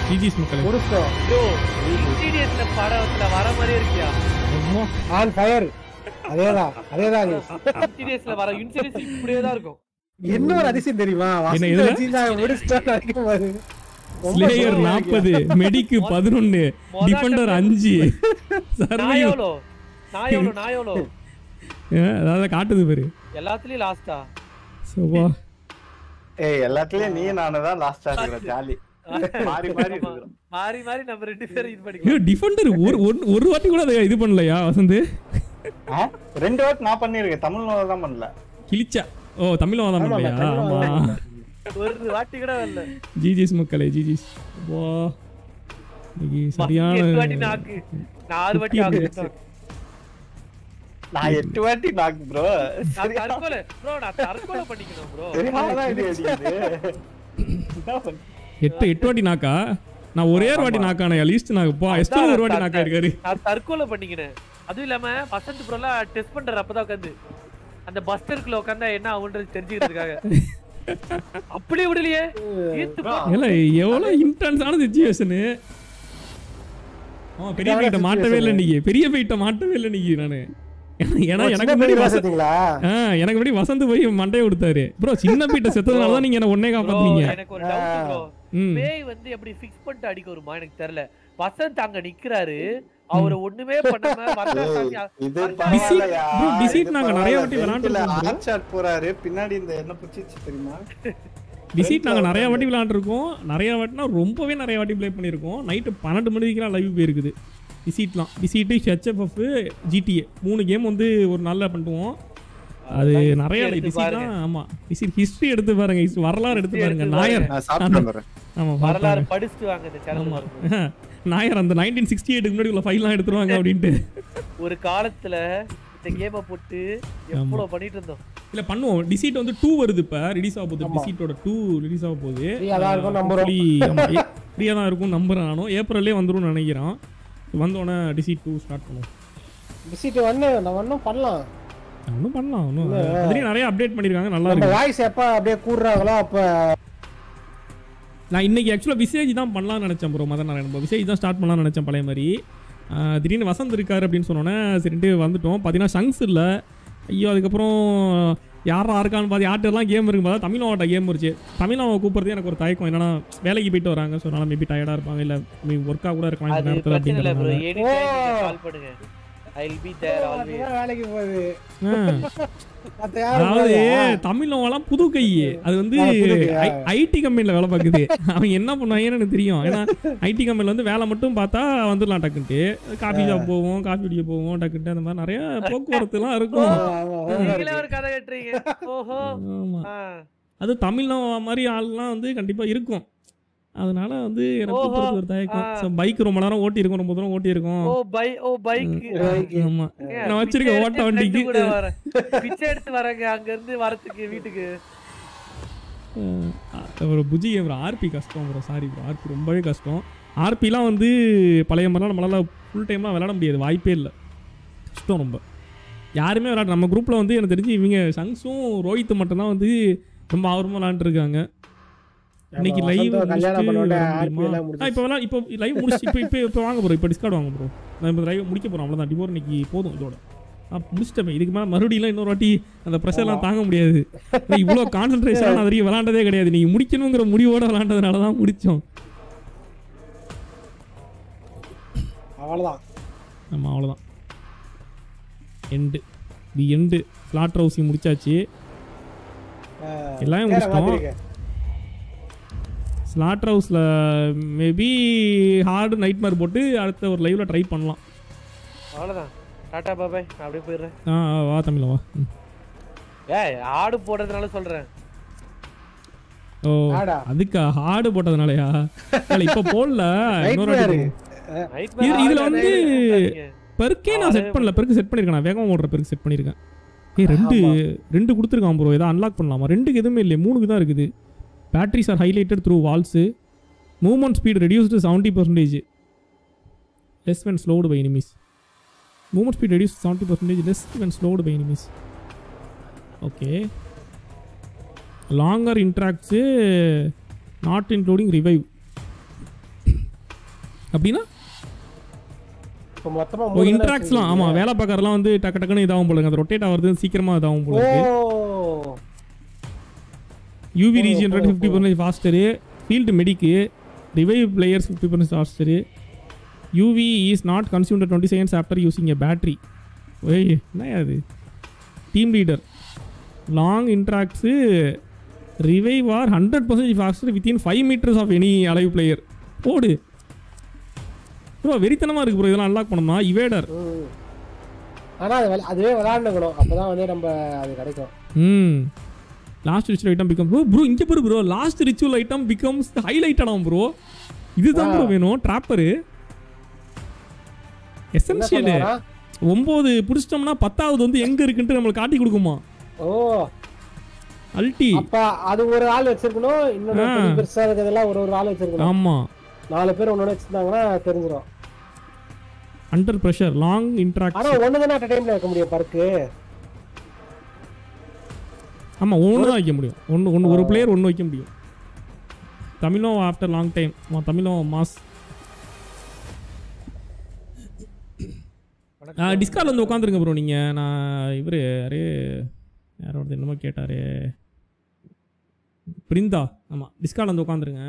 ஜிஜிஸ் மக்களே. முடிச்சோம் ப்ரோ இன்டீரியர்ஸ்ல படத்துல வர மாதிரியே இருக்கியா? ஆன் ஃபயர் அதேதான் அதேதான் இது. இன்டீரியர்ஸ்ல வர இன்சூரன்ஸ் இப்படியே தான் இருக்கும். என்ன ஒரு அதிசயம் தெரியுமா? என்ன இதுல? ஸ்லேயர் மெடிக்கு பதினொன்னு டிஃபெண்டர் அஞ்சு. நான் சர்வைவ் எவ்வளோ? நான் எவ்வளோ நான் எவ்வளோ அதாவது காட்டுது பாரு. எல்லாத்துலயும் லாஸ்டா சோபா. ஏய் எல்லாத்துலயும் நீ நானு தான் லாஸ்டா இருக்கிற ஜாலி. மாறி மாறி மாறி மாறி நம்ம ரெண்டு பேரும் இது பண்ணிக்கலாம் டிஃபெண்டர் ஒரு ஒரு- ஒரு வாட்டி கூட இது பண்ணலையா வசந்த்? ரெண்டு வாட்டி நான் பண்ணிருக்கேன் தமிழ் தான் பண்ணல. கிழிச்சா? ஓ தமிழ் வாதம் பண்ணலையா? ஆமா. ஒரு வாட்டி கூட வரல. ஜிஜிஸ் மக்களே ஜிஜிஸ். வா. சரியான எட்டு வாட்டி. நாக்கு. நான் எட்டு வாட்டி நாக்கு ப்ரோ தற்கொலை. ப்ரோ நான் தற்கொலை பண்ணிக்கணும் <laughs> ப்ரோ? எட்டு எட்டு வாட்டி நாக்கா? நான் ஒரே ஒரு வாட்டி நாக்கானே லீஸ்ட் நாக்கு போ எஸ்டோ ஒரு வாட்டி நாக்கா இருக்காரு. நான் தற்கொலை பண்ணிக்கினேன். அதுவும் இல்லாம வசந்த் ப்ரோலாம் டெஸ்ட் பண்ற அப்பதான் உட்காந்து அந்த பஸ்டருக்குள்ள உட்காந்தா என்ன ஆகுன்றது தெரிஞ்சுக்கிறதுக்காக. <laughs> அப்படியே விடலையே. இல்ல எவ்வளவு இன்டென்ஸான சுச்சுவேஷனு பெரிய பையிட்ட மாட்டவே இல்லை இன்னைக்கு. பெரிய பையிட்ட மாட்டவே இல்லை இன்னைக்கு நானு. ஏன்னா- எனக்கு முன்னாடி எனக்கு முன்னாடி வசந்த் போய் மண்டையை கொடுத்தாரு ப்ரோ சின்ன பையிட்ட செத்ததுனால தான் நீங்க என்ன ஒன்னே காப்பாத்துனீங்க எனக்கு ஒரு டவுட் வந்து எப்படி ஃபிக்ஸ் பண்ணிட்டு அடிக்க வருமா? எனக்கு தெரியல. வசந்த் அங்க நிக்கிறாரு. அவரை ஒண்ணுமே பண்ணாம <laughs> நாங்க நிறைய. வாட்டி விளையாண்டுருக்கோம் போறாரு. பின்னாடி இந்த என்ன பிடிச்சிச்சு தெரியுமா <laughs> டிசீட் நாங்கள் நிறைய வாட்டி விளாண்டுருக்கோம் நிறைய வாட்டினா ரொம்பவே நிறைய வாட்டி ப்ளே பண்ணியிருக்கோம். நைட்டு பன்னெண்டு மணிக்கெலாம் லைவ் போயிருக்குது. டிசீட்லாம் டிசீட்டு ஹெச்எஃப்எஃப் ஜிடிஏ மூணு கேம் வந்து ஒரு நாளில் பண்ணுவோம் அது நிறைய டிசீட்லாம் ஆமாம் டிசீட் ஹிஸ்ட்ரி எடுத்து பாருங்க. வரலாறு எடுத்து பாருங்க. நாயர். ஆமாம் வரலாறு படிச்சுட்டு வாங்க <laughs> நாயர் அந்த நைன்டீன் சிக்ஸ்டி எயிட்டுக்கு முன்னாடி உள்ள ஃபைல்லாம் எடுத்துருவாங்க அப்படின்ட்டு. ஒரு காலத்துல இந்த கேமை போட்டு எவ்வளவு பண்ணிட்டு இருந்தோம்? இல்லை பண்ணுவோம். டிசீட் வந்து டூ வருது இப்போ. ரிலீஸ் ஆக போகுது. டிசீட்டோட டூ ரிலீஸ் ஆக போகுது. ஃப்ரீயா தான் இருக்கும் நம்புறேன் நானும். ஏப்ரல்லே வந்துரும்னு நினைக்கிறேன். வந்தோடனே டிசீட் டூ ஸ்டார்ட் பண்ணுவோம். விசிட் வந்து நம்ம ஒன்றும் பண்ணலாம். ஒன்றும் பண்ணலாம் ஒன்றும் அதுலேயும் நிறைய அப்டேட் பண்ணியிருக்காங்க நல்லா நம்ம இருக்கு. வாய்ஸ் எப்ப அப்படியே கூடுறாங்களோ அப்ப நான் இன்னைக்கு ஆக்சுவலாக விசேஜ் தான் பண்ணலாம்னு நினச்சேன் ப்ரோ மதன் நாராயண் நம்ம விசேஜ் தான் ஸ்டார்ட் பண்ணலாம்னு நினச்சேன் பழைய மாதிரி. திடீர்னு வசந்த் இருக்காரு அப்படின்னு சொன்னோன்னே சரின்ட்டு வந்துட்டோம். பார்த்தீங்கன்னா ஷங்ஸ் இல்லை. ஐயோ அதுக்கப்புறம் யாரா இருக்கான்னு பார்த்து யார்ட்டெல்லாம் கேம் இருக்கு பார்த்தா தமிழாவோட கேம் இருந்துச்சு தமிழாவை கூப்பிட்றது எனக்கு ஒரு தயக்கம். என்னன்னா வேலைக்கு போயிட்டு வராங்க. ஸோ அதனால மேபி டயர்டாக இருப்பாங்க. இல்லை ஒர்க்காக கூட இருக்கலாம் நேரத்தில் பிரச்சனை இல்ல ப்ரோ அப்படிங்கிறதுனால எனி டைம் கால் பண்ணுங்க I will be there always வேலைக்கு போகுது அதாவது? தமிழ்லாம் புது கை. அது வந்து. ஐடி கம்பெனில வேலை பார்க்குது. அவன் என்ன பண்ணுவாங்கன்னு எனக்கு தெரியும். ஏன்னா ஐடி கம்பெனில வந்து வேலை மட்டும் பார்த்தா வந்துடலாம் டக்குன்ட்டு. காஃபி ஷாப் போவோம் காஃபி குடிக்க போவோம் டக்குன்ட்டு அந்த மாதிரி நிறைய போக்குவரத்துலாம் இருக்கும். ஓஹோ. ஆமா. ஆ. அது தமிழ்ல மாதிரி ஆள்லாம் வந்து கண்டிப்பா இருக்கும். அதனால வந்து எனக்கு ஒரு தயக்கம். பைக் ரொம்ப நேரம் ஓட்டி இருக்கோம் ரொம்ப தூரம் ஓட்டி இருக்கோம் ஓ பை ஓ பைக். ஆமா. நான் வச்சிருக்கேன் ஓட்ட வண்டிக்கு. பிச்சை எடுத்து வரேங்க அங்க இருந்து வரதுக்கு வீட்டுக்கு ஒரு புஜி ப்ரோ ஆர்பி கஷ்டம் ப்ரோ சாரி ப்ரோ ஆர்பி ரொம்பவே கஷ்டம். ஆர்பிலாம் வந்து பழைய மாதிரிலாம் நம்மளால ஃபுல் டைம்லாம் விளையாட முடியாது. வாய்ப்பே இல்லை. கஷ்டம் ரொம்ப. யாருமே விளையாட நம்ம குரூப்பில் வந்து எனக்கு தெரிஞ்சு இவங்க சங்ஸும் ரோஹித் மட்டும்தான் வந்து ரொம்ப ஆர்வமாக விளையாண்டுருக்காங்க. இன்னைக்கு லைவ் முடிஞ்சிருச்சு. இப்போ லைவ் முடிச்சு இப்போ இப்போ இப்போ வாங்க ப்ரோ இப்போ டிஸ்கார்ட் வாங்க ப்ரோ நான் இப்போ லைவ் முடிக்க போகிறோம் அவ்வளோதான் டிவோர் இன்னைக்கு போதும் இதோட. முடிச்சிட்டேன். இதுக்கு மேலே மறுபடியும் இன்னொரு வாட்டி அந்த ப்ரெஷர்லாம் தாங்க முடியாது. இவ்வளோ கான்சன்ட்ரேஷன் வரைக்கும் விளாண்டதே கிடையாது. நீங்கள் முடிக்கணுங்கிற முடிவோட விளாண்டதுனால தான் முடித்தோம் அவ்வளவுதான். நம்ம அவ்வளோதான் எண்டு தி எண்டு ஸ்லாட் ஹவுஸி முடிச்சாச்சு எல்லாமே முடிச்சிட்டோம். ஸ்லாட் ஹவுஸில் மேபி ஹார்டு நைட் மேர் போட்டு அடுத்த ஒரு லைவில் ட்ரை பண்ணலாம். அவ்வளவுதான். டாடா பாபாய் நான் அப்படியே போயிடுறேன். ஆ ஆ, வா தமிழ் வா. ஏய் ஆடு போடுறதுனால சொல்றேன். ஓ ஆடா. அதுக்கா ஹார்டு போட்டதுனாலயா? இல்ல, இப்ப போடல. இன்னொரு இதுல வந்து பெருக்கே நான் செட் பண்ணல. பெருக்கு செட் பண்ணிருக்கேன். நான் வேகமா ஓடுற பெருக்கு செட் பண்ணிருக்கேன். ரெண்டு ரெண்டு கொடுத்துருக்கான் ப்ரோ ஏதாவது அன்லாக் பண்ணலாமா? ரெண்டுக்கு எதுவுமே இல்லையே. மூணுக்கு தான் இருக்குது. Batteries are highlighted through walls movement speed reduced seventy percentage less when slowed by enemies movement speed reduce seventy percentage less when slowed by enemies okay longer interacts not including revive அப்படின்னா? இப்ப இன்ட்ராக்ட்ஸ்லாம். ஆமாம் வேலை பார்க்கறலாம் வந்து டக்கு டக்குன்னு இதாகும் போலுங்க. அந்த rotate ஆகிறது சீக்கிரமாக இதாகும் போல UV oh, regen oh, fifty. Percentage faster field medic revive players fifty percent faster UV is not consumed twenty seconds after using a battery ஓய் என்ன அது? Team leader long interacts revive are hundred percentage faster within five metres of any alive player போடு. Bro வெறித்தனமாக இருக்குது bro இதெல்லாம் unlock பண்ணோமா இவேடர். ம். ஆனா அது விளா- அதுவே விளையாடணும் அப்பதான் வந்து நம்ம அது கிடைக்கும். ம். Last ritual item become bro bro இங்கே பாரு bro last ritual item becomes highlight ஆனாம் bro இதுதான் ப்ரோ வேணும். Dropper essential? ஒம்பது பிடிச்சிட்டோம்னா பத்தாவது வந்து எங்க இருக்குன்ட்டு நம்மளுக்கு காட்டி கொடுக்குமா? ஓ. அல்டி அப்ப அது ஒரு ஆள் வச்சிருக்கணும் இன்னொரு பெருசா இருக்கிறதெல்லாம் ஒரு ஒரு ஆள் வச்சிருக்கணும். ஆமா. நாலு பேர் ஒன்னொன்னு வச்சிருந்தாங்கன்னா தெரிஞ்சிடும் அண்டர் ப்ரெஷர் லாங் ஆனா இன்ட்ராக்ஷன் ஒண்ணு தானே அட் டைம்ல வைக்க முடியும் பர்க்கு? ஆமா ஒன்று தான் வைக்க முடியும். ஒன்று ஒன்று ஒரு பிளேயர் ஒன்று வைக்க முடியும். தமிழும் ஆஃப்டர் லாங் டைம் தமிழும் மாஸ். டிஸ்கார்டில் வந்து உட்காந்துருங்க ப்ரோ நீங்கள் நான் இவர் யாரு யாரோட என்னமோ கேட்டார். பிருந்தா. ஆமாம் டிஸ்கார்டில் வந்து உட்காந்துருங்க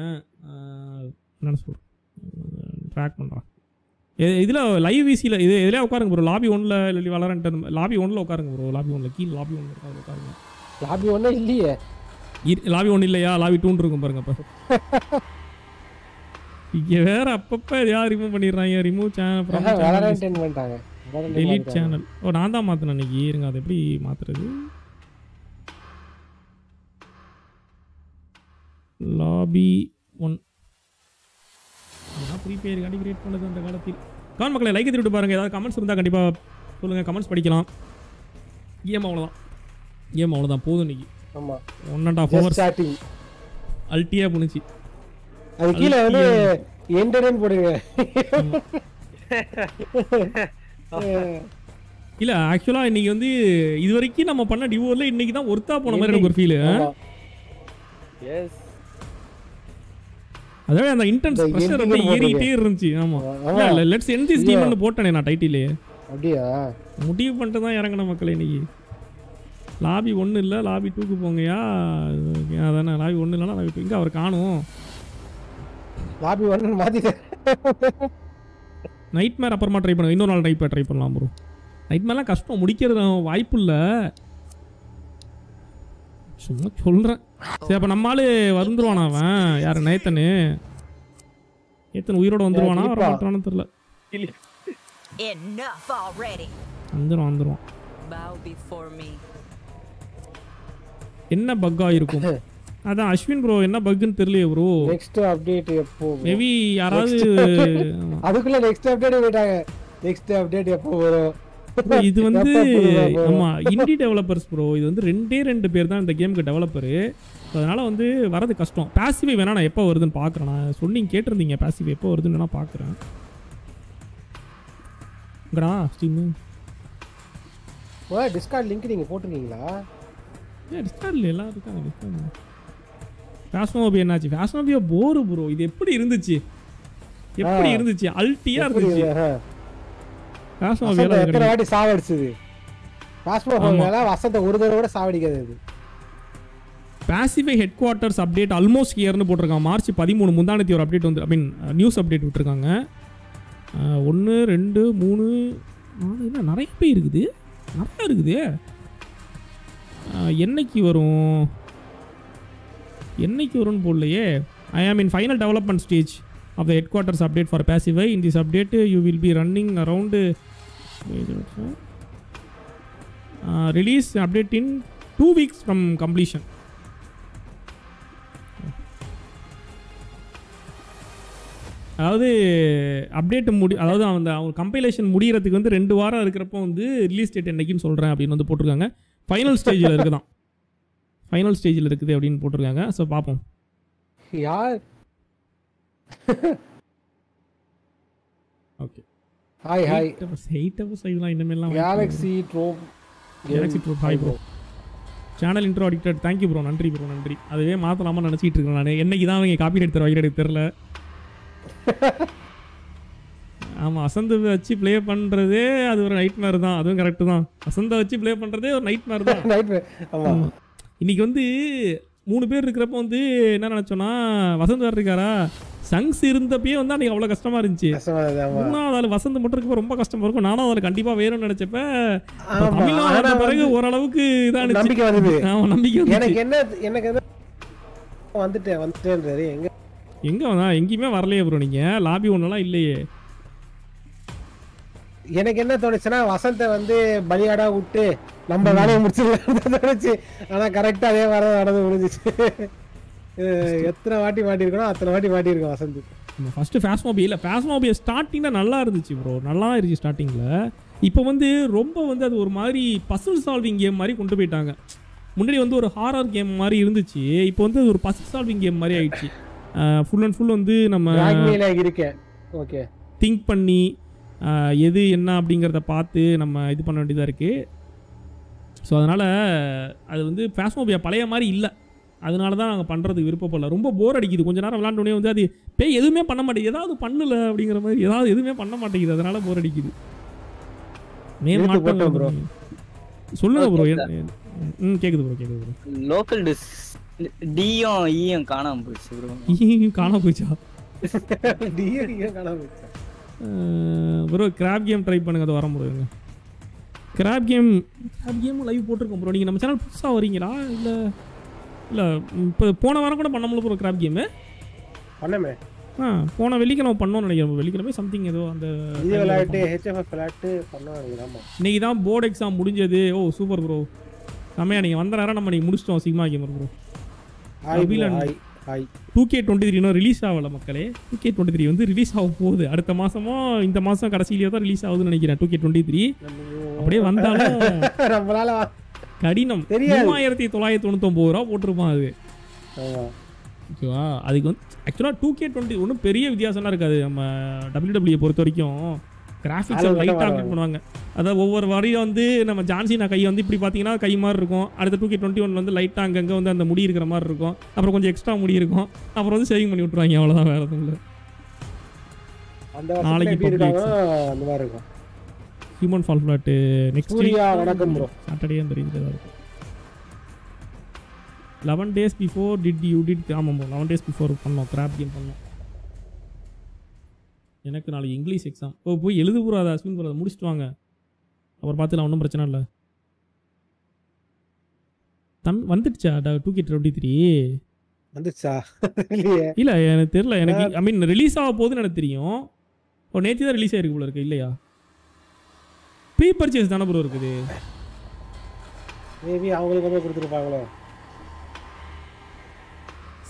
என்னென்னு சொல்கிறேன் ட்ராக் பண்ணுறேன் இதில் லைவ் விசியில் இது எதுலேயே உட்காருங்க ப்ரோ லாபி ஒன்றில் இல்லை வளரன்ட்டு லாபி ஒன்றில் உட்காருங்க ப்ரோ லாபி ஒன்றில் கீழ் லாபி ஒன்று இருக்கா அதுல உட்காருங்க. லாபி ஒண்ணும் இல்லையே. லாபி ஒன்றும் இல்லையா? லாபி டூன் இருக்கும் பாருங்க அப்போ. இங்கே வேற அப்பப்போ எதையாவது ரிமூவ் பண்ணிடுறாங்க. Remove channel delete. சேனல் ஓ நான் தான் மாற்றினேன் இன்னைக்கு இருங்க அதை எப்படி மாற்றுறது லாபி ஒன். நான் ப்ரீபெய்டு காண்டி கிரியேட் பண்ணது அந்த காலத்தில். கான் மக்களை லைக் திருட்டு பாருங்க. ஏதாவது கமெண்ட்ஸ் இருந்தால் கண்டிப்பாக சொல்லுங்கள் கமெண்ட்ஸ் படிக்கலாம். கேம் அவ்வளோதான் கேம் அவ்வளோதான் போதும் இன்னைக்கு. ஆமா. One and half hours starting. அல்ட்டியாக புனிச்சு அது கீழே வந்து என்டர்டைன் போடுங்க. இல்லை ஆக்சுவலாக இன்னைக்கு வந்து இது வரைக்கும் நம்ம பண்ண டிவோரில் இன்னைக்கு தான் ஒர்த்தா போன மாதிரி எனக்கு ஒரு ஃபீலு. எஸ் அதாவது அந்த இன்டென்ஸ் ப்ரெஷர் ன்னு ஏறிட்டே இருந்துச்சு. ஆமா. இல்ல லெட்ஸ் எண்ட் திஸ் டீம்னு போட்டேனே நான் டைட்டிலே அப்படியா? முடிவு பண்ணிட்டு தான் இறங்கின மக்கள் இன்னைக்கு. லாபி ஒன்றும் இல்லை லாபி டூக்கு போங்கயா அதானே லாபி ஒன்றும் இல்லைனா லாபி டூ இங்கே அவர் காணும். லாபி ஒன்று மாத்திட்டேன். நைட் மேர் அப்புறமா ட்ரை பண்ணுங்க இன்னொரு நாள் நைட் ட்ரை பண்ணலாம் ப்ரோ நைட் மேலாம் கஷ்டம் முடிக்கிறது வாய்ப்பு இல்லை. சும்மா சொல்கிறேன் சரி அப்போ நம்ம ஆளு வந்துருவானா அவன்? யார் நேத்தனு? நேத்தன் உயிரோட வந்துருவானா? வர. மாட்டானு தெரில Enough already. வந்துடும் என்ன பக்காக இருக்கும் <laughs> அதான் அஸ்வின் ப்ரோ என்ன பக்குன்னு தெரியலையே ப்ரோ நெக்ஸ்ட் அப்டேட் எப்போ? மேபி யாராவது. <laughs> அதுக்குள்ள நெக்ஸ்ட் அப்டேட் போயிட்டாங்க. நெக்ஸ்ட் அப்டேட் எப்போ வரும்? இது வந்து? ஆமா இண்டி டெவலப்பர்ஸ் ப்ரோ இது வந்து ரெண்டே ரெண்டு பேர் தான் இந்த கேமுக்கு டெவலப்பரு அதனால வந்து வரது கஷ்டம். பாசிவே வேணா நான் எப்போ வருதுன்னு பார்க்குறேன் நான் சொன்னீங்க கேட்டிருந்தீங்க பாசிவ் எப்போ வருதுன்னு வேணா பார்க்குறேன் டிஸ்கார்ட் லிங்க் நீங்க போட்டிருக்கீங்களா? டிஸ்கார்டில் எல்லாம் இருக்காங்க டிஸ்கார்ட் ஃபேஷனோபியா என்னாச்சு? ஃபேஷனோபியா போரு ப்ரோ இது எப்படி இருந்துச்சு? எப்படி. இருந்துச்சு? அல்ட்டியா இருந்துச்சு? ஃபேஷனோபியா எத்தனை வாட்டி சாவடிச்சது. மேல வசந்த ஒரு தடவை கூட சாவடிக்காது அது Pacify headquarters update almost கியர்னு போட்டிருக்காங்க. மார்ச் பதிமூணு முந்தானத்தி ஒரு அப்டேட் வந்து ஐ மீன் நியூஸ் அப்டேட் விட்டுருக்காங்க. ஒன்று ரெண்டு மூணு நாலு என்ன நிறைய பேர் இருக்குது. நிறையா இருக்குது. என்னைக்கு வரும்? என்னைக்கு வரும்னு போடலையே. I am in final development stage of the headquarters update for Pacify in this update you will be running around release update in two weeks from completion அதாவது அப்டேட் முடி அதாவது அந்த அவங்க கம்பைலேஷன் முடிகிறதுக்கு வந்து ரெண்டு வாரம் இருக்கிறப்போ வந்து ரிலீஸ் டேட் என்னைக்குன்னு சொல்கிறேன் அப்படின்னு வந்து போட்டிருக்காங்க. ஃபைனல் ஸ்டேஜில் இருக்குதான். ஃபைனல் ஸ்டேஜில் இருக்குது அப்படின்னு போட்டிருக்காங்க. ஸோ பார்ப்போம் யார்? Okay hi hi eight hours இதெல்லாம் இனிமேலாம் galaxy drop galaxy bro hi bro channel intro addicted thank you bro நன்றி ப்ரோ நன்றி. அதுவே மாற்றலாமா நினச்சிட்டு இருக்கேன் நான். என்னைக்கு தான் அவங்க காப்பி எடுத்து வைக்கிற எனக்கு தெரில? <laughs> ஆமாம் அசந்த வச்சு ப்ளே பண்ணுறதே அது ஒரு நைட் மேர் தான். அதுவும் கரெக்டு தான். அசந்த வச்சு ப்ளே பண்ணுறதே ஒரு நைட் மேர் தான் <laughs> நைட் இன்னைக்கு வந்து மூணு பேர் இருக்கிறப்ப வந்து என்ன நினச்சோன்னா வசந்த் வேறு இருக்காரா? சங்ஸ் இருந்தப்பயே வந்து அன்னைக்கு அவ்வளோ கஷ்டமாக இருந்துச்சு. மூணாவது ஆள் வசந்த் மட்டும் இருக்கப்ப ரொம்ப கஷ்டமா இருக்கும். நானும் அதில் கண்டிப்பாக வேணும்னு நினச்சப்ப தமிழ்நாடு பிறகு ஓரளவுக்கு இதானுச்சு நம்பிக்கை வந்தது. ஆமா நம்பிக்கை எனக்கு என்ன எனக்கு வந்துட்டேன் வந்துட்டேன்றாரு. எங்க? எங்க வந்தா? எங்கேயுமே வரலையே ப்ரோ நீங்க. லாபி ஒன்றெல்லாம் இல்லையே. எனக்கு என்ன தோணுச்சுன்னா வசந்த வந்து பலியாடா விட்டு நம்ம வேலையை முடிச்சிடலாம் தோணுச்சு. ஆனா கரெக்டா அதே தான் நடந்து முடிஞ்சிச்சு. எத்தனை வாட்டி மாட்டிருக்கணும் அத்தனை வாட்டி மாட்டிருக்கோம் வசந்த். ஃபஸ்ட்டு ஃபேஸ்மோபி இல்லை ஃபேஸ்மோபியா ஸ்டார்டிங்கில் நல்லா இருந்துச்சு ப்ரோ நல்லா இருந்துச்சு ஸ்டார்டிங்கில் இப்போ வந்து ரொம்ப வந்து அது ஒரு மாதிரி பசில் சால்விங் கேம் மாதிரி கொண்டு போயிட்டாங்க. முன்னாடி வந்து ஒரு ஹாரர் கேம் மாதிரி இருந்துச்சு. இப்போ வந்து அது ஒரு பசில் சால்விங் கேம் மாதிரி ஆயிடுச்சு. ஃபுல் அண்ட் ஃபுல் வந்து நம்ம இருக்கேன் ஓகே திங்க் பண்ணி எது என்ன அப்படிங்கிறத பார்த்து நம்ம இது பண்ண வேண்டியதாக இருக்குது ஸோ அதனால் அது வந்து ஃபேஸ்மோபியா பழைய மாதிரி இல்லை. அதனால தான் நாங்கள் பண்ணுறதுக்கு விருப்பப்படல ரொம்ப போர் அடிக்குது. கொஞ்ச நேரம் விளாண்டோடனே வந்து அது பேய் எதுவுமே பண்ண மாட்டேங்குது. ஏதாவது பண்ணல அப்படிங்கிற மாதிரி ஏதாவது எதுவுமே பண்ண மாட்டேங்குது. அதனால போர் அடிக்குது. மே மாட்டம் bro. சொல்லுங்க ப்ரோ ம் கேக்குது ப்ரோ கேக்குது ப்ரோ லோக்கல் டிஸ் டியும் ஈயும் காணாம போயிடுச்சு ப்ரோ <laughs> காணாம போச்சா டிஏ <laughs> காணாம போச்சு. ப்ரோ கிராப் கேம் ட்ரை பண்ணுங்க அது வர முடியுங்க கிராப் கேம் கிராப் கேமும் லைவ் போட்டிருக்கோம் ப்ரோ நீங்கள் நம்ம சேனல் புதுசாக வரீங்களா இல்லை இல்லை இப்போ போன வாரம் கூட பண்ண முடியல ப்ரோ கிராப் கேமு பண்ணமே. ஆ போன வெள்ளிக்கிழமை பண்ணோம்னு நினைக்கிறேன் வெள்ளிக்கிழமை சம்திங் ஏதோ அந்த இது விளையாட்டு ஹெச்எஃப்எஃப் விளையாட்டு பண்ணோம் இன்னைக்கு தான் போர்டு எக்ஸாம் முடிஞ்சது. ஓ சூப்பர் ப்ரோ செம்மையா நீங்கள் வந்த நேரம் நம்ம நீங்கள் முடிச்சிட்டோம் Sigma Gamer bro Abilan. Hi two K twenty three இன்னும் ரிலீஸ் ஆகல மக்களே. டூ கே டுவெண்ட்டி த்ரீ வந்து ரிலீஸ் ஆக போகுது. அடுத்த மாதமோ இந்த மாதம் கடைசியிலேயே தான் ரிலீஸ் ஆகுதுன்னு நினைக்கிறேன் டூ கே டுவெண்ட்டி த்ரீ அப்படியே வந்தாலும் <laughs> நம்மளால கடினம். மூவாயிரத்தி தொள்ளாயிரத்தி தொண்ணூத்தொம்பது ரூபா போட்டிருப்பான் அது. ஓகேவா? அதுக்கு வந்து ஆக்சுவலாக டூ கே டுவெண்ட்டி ஒன்றும் பெரிய வித்தியாசம்லாம் இருக்காது. நம்ம டபிள்யூ பொறுத்த வரைக்கும். கிராஃபிக்ஸ் லைட்டாக அப்டேட் பண்ணுவாங்க. அதாவது ஒவ்வொரு வரியும் வந்து நம்ம ஜான்சினா கை வந்து இப்படி பார்த்தீங்கன்னா கை மாதிரி இருக்கும். அடுத்த டூ கே டுவெண்ட்டி ஒன் வந்து லைட்டாக அங்கங்கே வந்து அந்த முடி இருக்கிற மாதிரி இருக்கும். அப்புறம் கொஞ்சம் எக்ஸ்ட்ரா முடி இருக்கும். அப்புறம் வந்து சேவிங் பண்ணி விட்ருவாங்க அவ்வளோதான் வேறு எதுவும் இல்லை. நாளைக்கு அந்த மாதிரி இருக்கும். Human Fall Flat next Surya வணக்கம் ப்ரோ சாட்டர்டே அந்த தான் இருக்கும் eleven days before did you did ஆமாம் ப்ரோ லெவன் டேஸ் பிஃபோர் பண்ணோம். கிராப் கேம் பண்ணோம். எனக்கு நாளைக்கு இங்கிலீஷ் எக்ஸாம் ஓ போய் எழுது போகிறாத அஸ்வின் போகிறத முடிச்சுட்டு வாங்க. அப்புறம் பார்த்துலாம் ஒன்றும் பிரச்சனை இல்லை. தம் வந்துடுச்சா? டூ கே டுவெண்ட்டி த்ரீ வந்துச்சா இல்லை எனக்கு தெரியல. எனக்கு ஐ மீன் ரிலீஸ் ஆக போகுதுன்னு எனக்கு தெரியும். ஓ நேற்று தான் ரிலீஸ் ஆயிருக்கு போல இருக்கு இல்லையா? ப்ரீ பர்ச்சேஸ் தானே ப்ரோ இருக்குது. மேபி அவங்களுக்கு வந்து கொடுத்துருப்பாங்களோ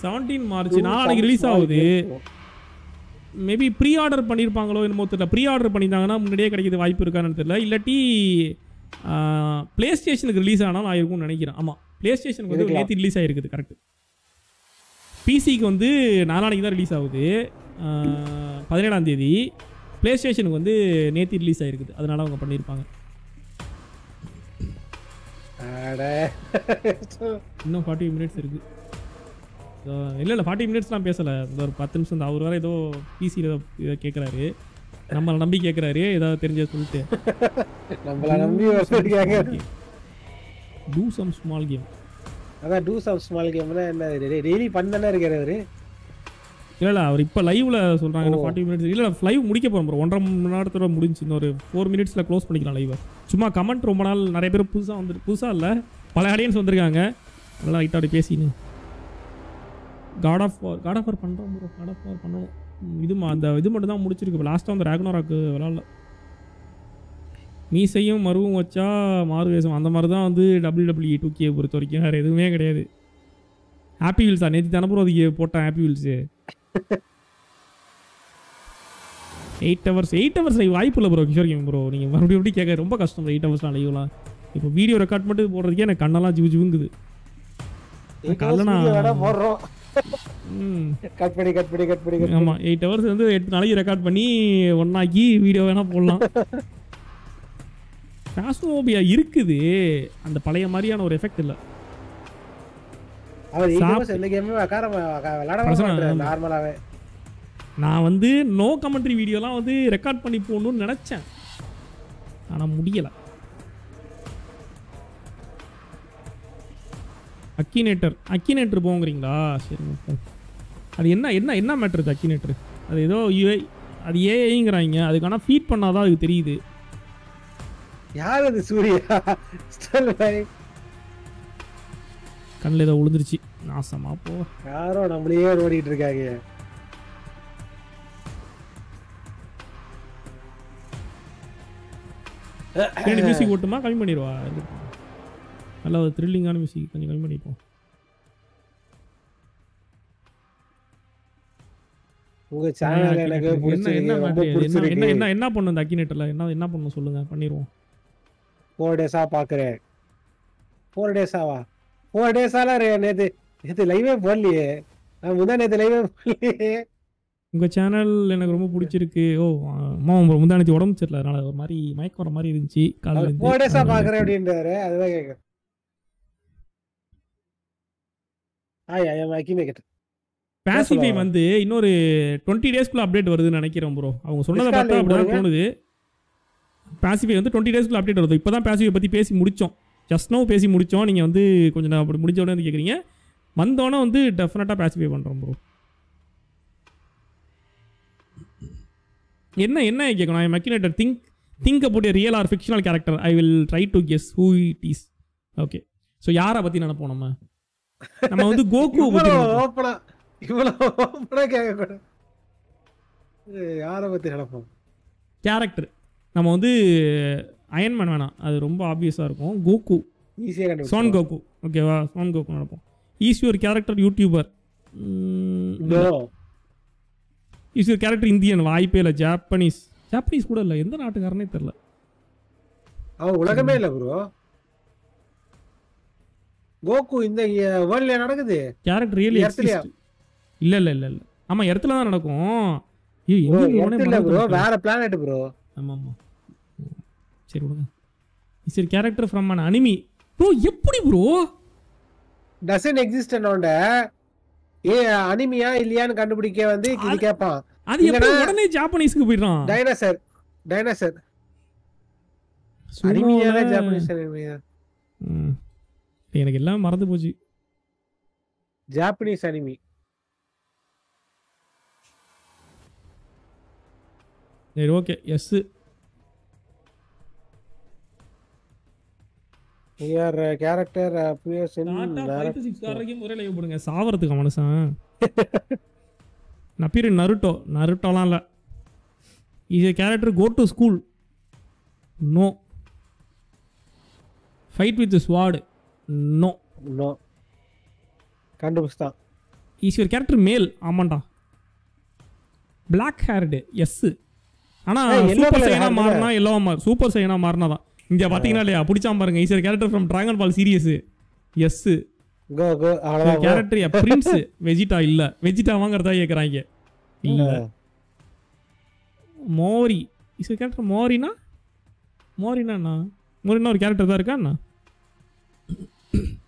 செவன்டீன் மார்ச் நாளைக்கு ரிலீஸ் ஆகுது. மேபி ப்ரீ ஆர்டர் பண்ணியிருப்பாங்களோ என்னமோ தெரியல. ப்ரீ ஆர்டர் பண்ணியிருந்தாங்கன்னா முன்னாடியே கிடைக்கிறது வாய்ப்பு இருக்கான்னு தெரியல. இல்லாட்டி ப்ளே ஸ்டேஷனுக்கு ரிலீஸ் ஆனால் ஆயிருக்கும்னு நினைக்கிறேன். ஆமாம் ப்ளே ஸ்டேஷனுக்கு வந்து. நேற்று ரிலீஸ் ஆயிருக்குது கரெக்ட் பிசிக்கு வந்து நாளானைக்கு தான் ரிலீஸ் ஆகுது. பதினேழாம் தேதி. ப்ளே ஸ்டேஷனுக்கு வந்து நேற்று ரிலீஸ் ஆயிருக்குது அதனால அவங்க பண்ணியிருப்பாங்க இன்னும் ஃபார்ட்டி மினிட்ஸ் இருக்குது இல்லை இல்லை ஃபார்ட்டி மினிட்ஸ்லாம் பேசலை. இந்த ஒரு பத்து நிமிஷம் அவர் வேறு ஏதோ பிசியில் கேட்குறாரு நம்மளை நம்பி கேட்குறாரு ஏதாவது தெரிஞ்ச சொல்லிட்டு. <laughs> நம்மள நம்பி டூ சம் ஸ்மால் கேம் அதான் டூ சம் ஸ்மால் கேம்னா என்ன டெய்லி பண்ணதானே இருக்காரு அவரு. இல்லை இல்லை அவர் இப்போ லைவில் சொல்கிறாங்க. ஃபார்ட்டி மினிட்ஸ் இல்லை லைவ் முடிக்க போகிறோம். ஒன்றரை மணி நேரத்தோட முடிஞ்சு இன்னொரு ஃபோர் மினிட்ஸில் க்ளோஸ் பண்ணிக்கலாம் லைவை சும்மா கமெண்ட் ரொம்ப நாள் நிறைய பேர் புதுசாக வந்து புதுசாக இல்லை பல ஆடியன்ஸ் வந்திருக்காங்க. நல்லா லைட்டாக அப்படி பேசின்னு God of God of War பண்ணுறோம் ப்ரோ காட் ஆஃப் வார் பண்ணணும் இது அந்த இது மட்டும் தான் முடிச்சிருக்கு. லாஸ்ட்டாக அந்த ரேக்னோராக்கு விளாட்ல மீசையும் மருவும் வச்சா மாறு வேஷம். அந்த மாதிரி தான் வந்து டபிள்யூ டபிள்யூ டூ கே பொறுத்த வரைக்கும் வேறு எதுவுமே கிடையாது. ஹாப்பி வீல்ஸா நேற்று தானே ப்ரோ போட்டேன் Happy Wheels eight hours eight hours live வாய்ப்பு இல்லை ப்ரோ கிஷோர் கேம் ப்ரோ நீங்கள் மறுபடியும் எப்படி கேட்க ரொம்ப கஷ்டம் எயிட் ஹவர்ஸ்லாம் லைவ்லாம் இப்போ வீடியோ ரெக்கார்ட் மட்டும் போடுறதுக்கே எனக்கு கண்ணெல்லாம் ஜிவு ஜிவுங்குது. போடுறோம். கட் பண்ணி கட் பண்ணி கட் பண்ணி. ஆமாம் எயிட் ஹவர்ஸ் வந்து எட்டு நாளைக்கு ரெக்கார்ட் பண்ணி ஒன்னாக்கி வீடியோ வேணால் போடலாம். <laughs> ஃபேஸ்மோபியா இருக்குது. அந்த பழைய மாதிரியான ஒரு எஃபெக்ட் இல்லை. ஆமா. நார்மலாவே நான் வந்து நோ கமெண்ட்ரி வீடியோலாம் வந்து ரெக்கார்ட் பண்ணி போடணும்னு நினச்சேன். ஆனால் முடியலை. அக்கினேட்டர் அக்கினேட்டர் போங்கிறீங்களா? சரி அது என்ன என்ன என்ன மேட்ரு இது அக்கினேட்டர்? அது ஏதோ யூஐ அது ஏஐங்கிறாங்க அதுக்கான ஃபீட் பண்ணாதான் அதுக்கு தெரியுது. யார் அது சூர்யா. கண்ணில் ஏதோ விழுந்துருச்சு நாசமா போ. யாரோ நம்மளையே ஓடிட்டு இருக்காங்க. பின்னாடி மியூசிக் ஓட்டுமா கம்மி பண்ணிடுவா. நல்ல ஒரு த்ரில்லிங்கான மியூசிக் கொஞ்சம் கம்மி பண்ணிப்போம். உங்க சேனல் எனக்கு என்ன என்ன? என்ன பண்ணும் இந்த அக்கினேட்டர்ல என்ன என்ன பண்ணும் சொல்லுங்க பண்ணிடுவோம். ஃபோர் டேஸா பாக்குறேன். ஃபோர் டேஸாவா ஃபோர் டேஸால நேத்து நேத்து லைவே போடலையே. நான் முந்தா நேத்து லைவே போடலையே. உங்க சேனல் எனக்கு ரொம்ப பிடிச்சிருக்கு. ஓ அம்மா முந்தானத்தி உடம்பு சரியில்லை. அதனால ஒரு மாதிரி மயக்கம் வர மாதிரி இருந்துச்சு. காலையில ஃபோர் டேஸா. பாக்குறேன் அப்படின்றாரு. அதுதான் கேட்க பேசிஃபை வந்து இன்னொரு டுவெண்ட்டி டேஸ்க்குள்ள அப்டேட் வருதுன்னு நினைக்கிறேன் ப்ரோ அவங்க சொன்னதை பார்த்தா அப்படிதான். தோணுது. பேசிஃபை வந்து டுவெண்ட்டி டேஸ்க்குள்ள அப்டேட் வருது. இப்போ தான் பேசிஃபை பற்றி பேசி முடித்தோம் ஜஸ்ட் நோ பேசி முடித்தோம் நீங்கள் வந்து கொஞ்சம் நான் அப்படி முடிஞ்ச உடனே வந்து கேட்குறீங்க வந்தோடனே வந்து டெஃபினட்டாக பேசிஃபை பண்ணுறோம் ப்ரோ என்ன என்ன கேட்கணும்? Akinator think think about a real or fictional character I will try to guess who it is okay so யாரை பற்றி நினைப்போம் நம்ம? நம்ம வந்து நினைப்போம். ஓப்பனா இவ்வளவு ஓப்பனா கேட்க கூட யாரை பத்தி நினைப்போம் கேரக்டர் நம்ம வந்து அயன்மேன் வேணாம். அது ரொம்ப ஆப்வியஸாக இருக்கும். கோகு ஈஸியா சோன் கோகு ஓகேவா சோன் கோகு நடப்போம். ஈஸி ஒரு கேரக்டர் யூடியூபர். ஈஸி ஒரு கேரக்டர் இந்தியன் வாய்ப்பே இல்லை. ஜாப்பனீஸ் ஜாப்பனீஸ் கூட இல்லை. எந்த நாட்டுக்காரனே தெரில அவன் உலகமே இல்ல ப்ரோ கோகு இந்த வேர்ல்ட்ல நடக்குது. கேரக்டர் ரியலி எர்த்லயா? இல்லை இல்லை இல்லை இல்லை. ஆமாம் இடத்துல தான் நடக்கும். மறந்துட்டேன். வேற பிளானட் ப்ரோ. ஆமாம் ஆமாம் சரி விடுங்க. சரி character from an anime bro எப்படி ப்ரோ? டசன் எக்ஸிஸ்ட் என்னோட. ஏ அனிமியா இல்லையான்னு கண்டுபிடிக்க வந்து இது கேட்பான் அது எப்படி உடனே ஜாப்பனீஸ்க்கு போயிடுறான்? டைனோசர் டைனோசர் அனிமியா. ஜாப்பனீஸ் அனிமியா. எனக்கு எல்லாம் மறந்து போச்சு. ஜாப்பனீஸ் அனிமி சரி okay yes here character appears in வரைக்கும் ஒரே லைவ் போடுங்க. சாவறதுக்கு மனுஷன். நான் பேர் நருட்டோ நருட்டோலாம் இல்லை. Is a character go to school no fight with sword no no கண்டுபிடிச்சான் is your character male ஆமாண்டா. பிளாக் ஹேர்டு எஸ் ஆனா சூப்பர் சைனா மாறினா எல்லோ மாறு சூப்பர் சைனா மாறினா தான் இங்க பாத்தீங்கன்னா இல்லையா? பிடிச்சா பாருங்க. Is character from Dragon Ball series yes. Character prince Vegeta இல்ல. வெஜிடா வாங்குறதா கேக்குறாங்க. இல்ல. மோரி இஸ் கேரக்டர் மோரினா மோரினா? மோரினா ஒரு கேரக்டர் தான் இருக்கா என்ன? <clears throat>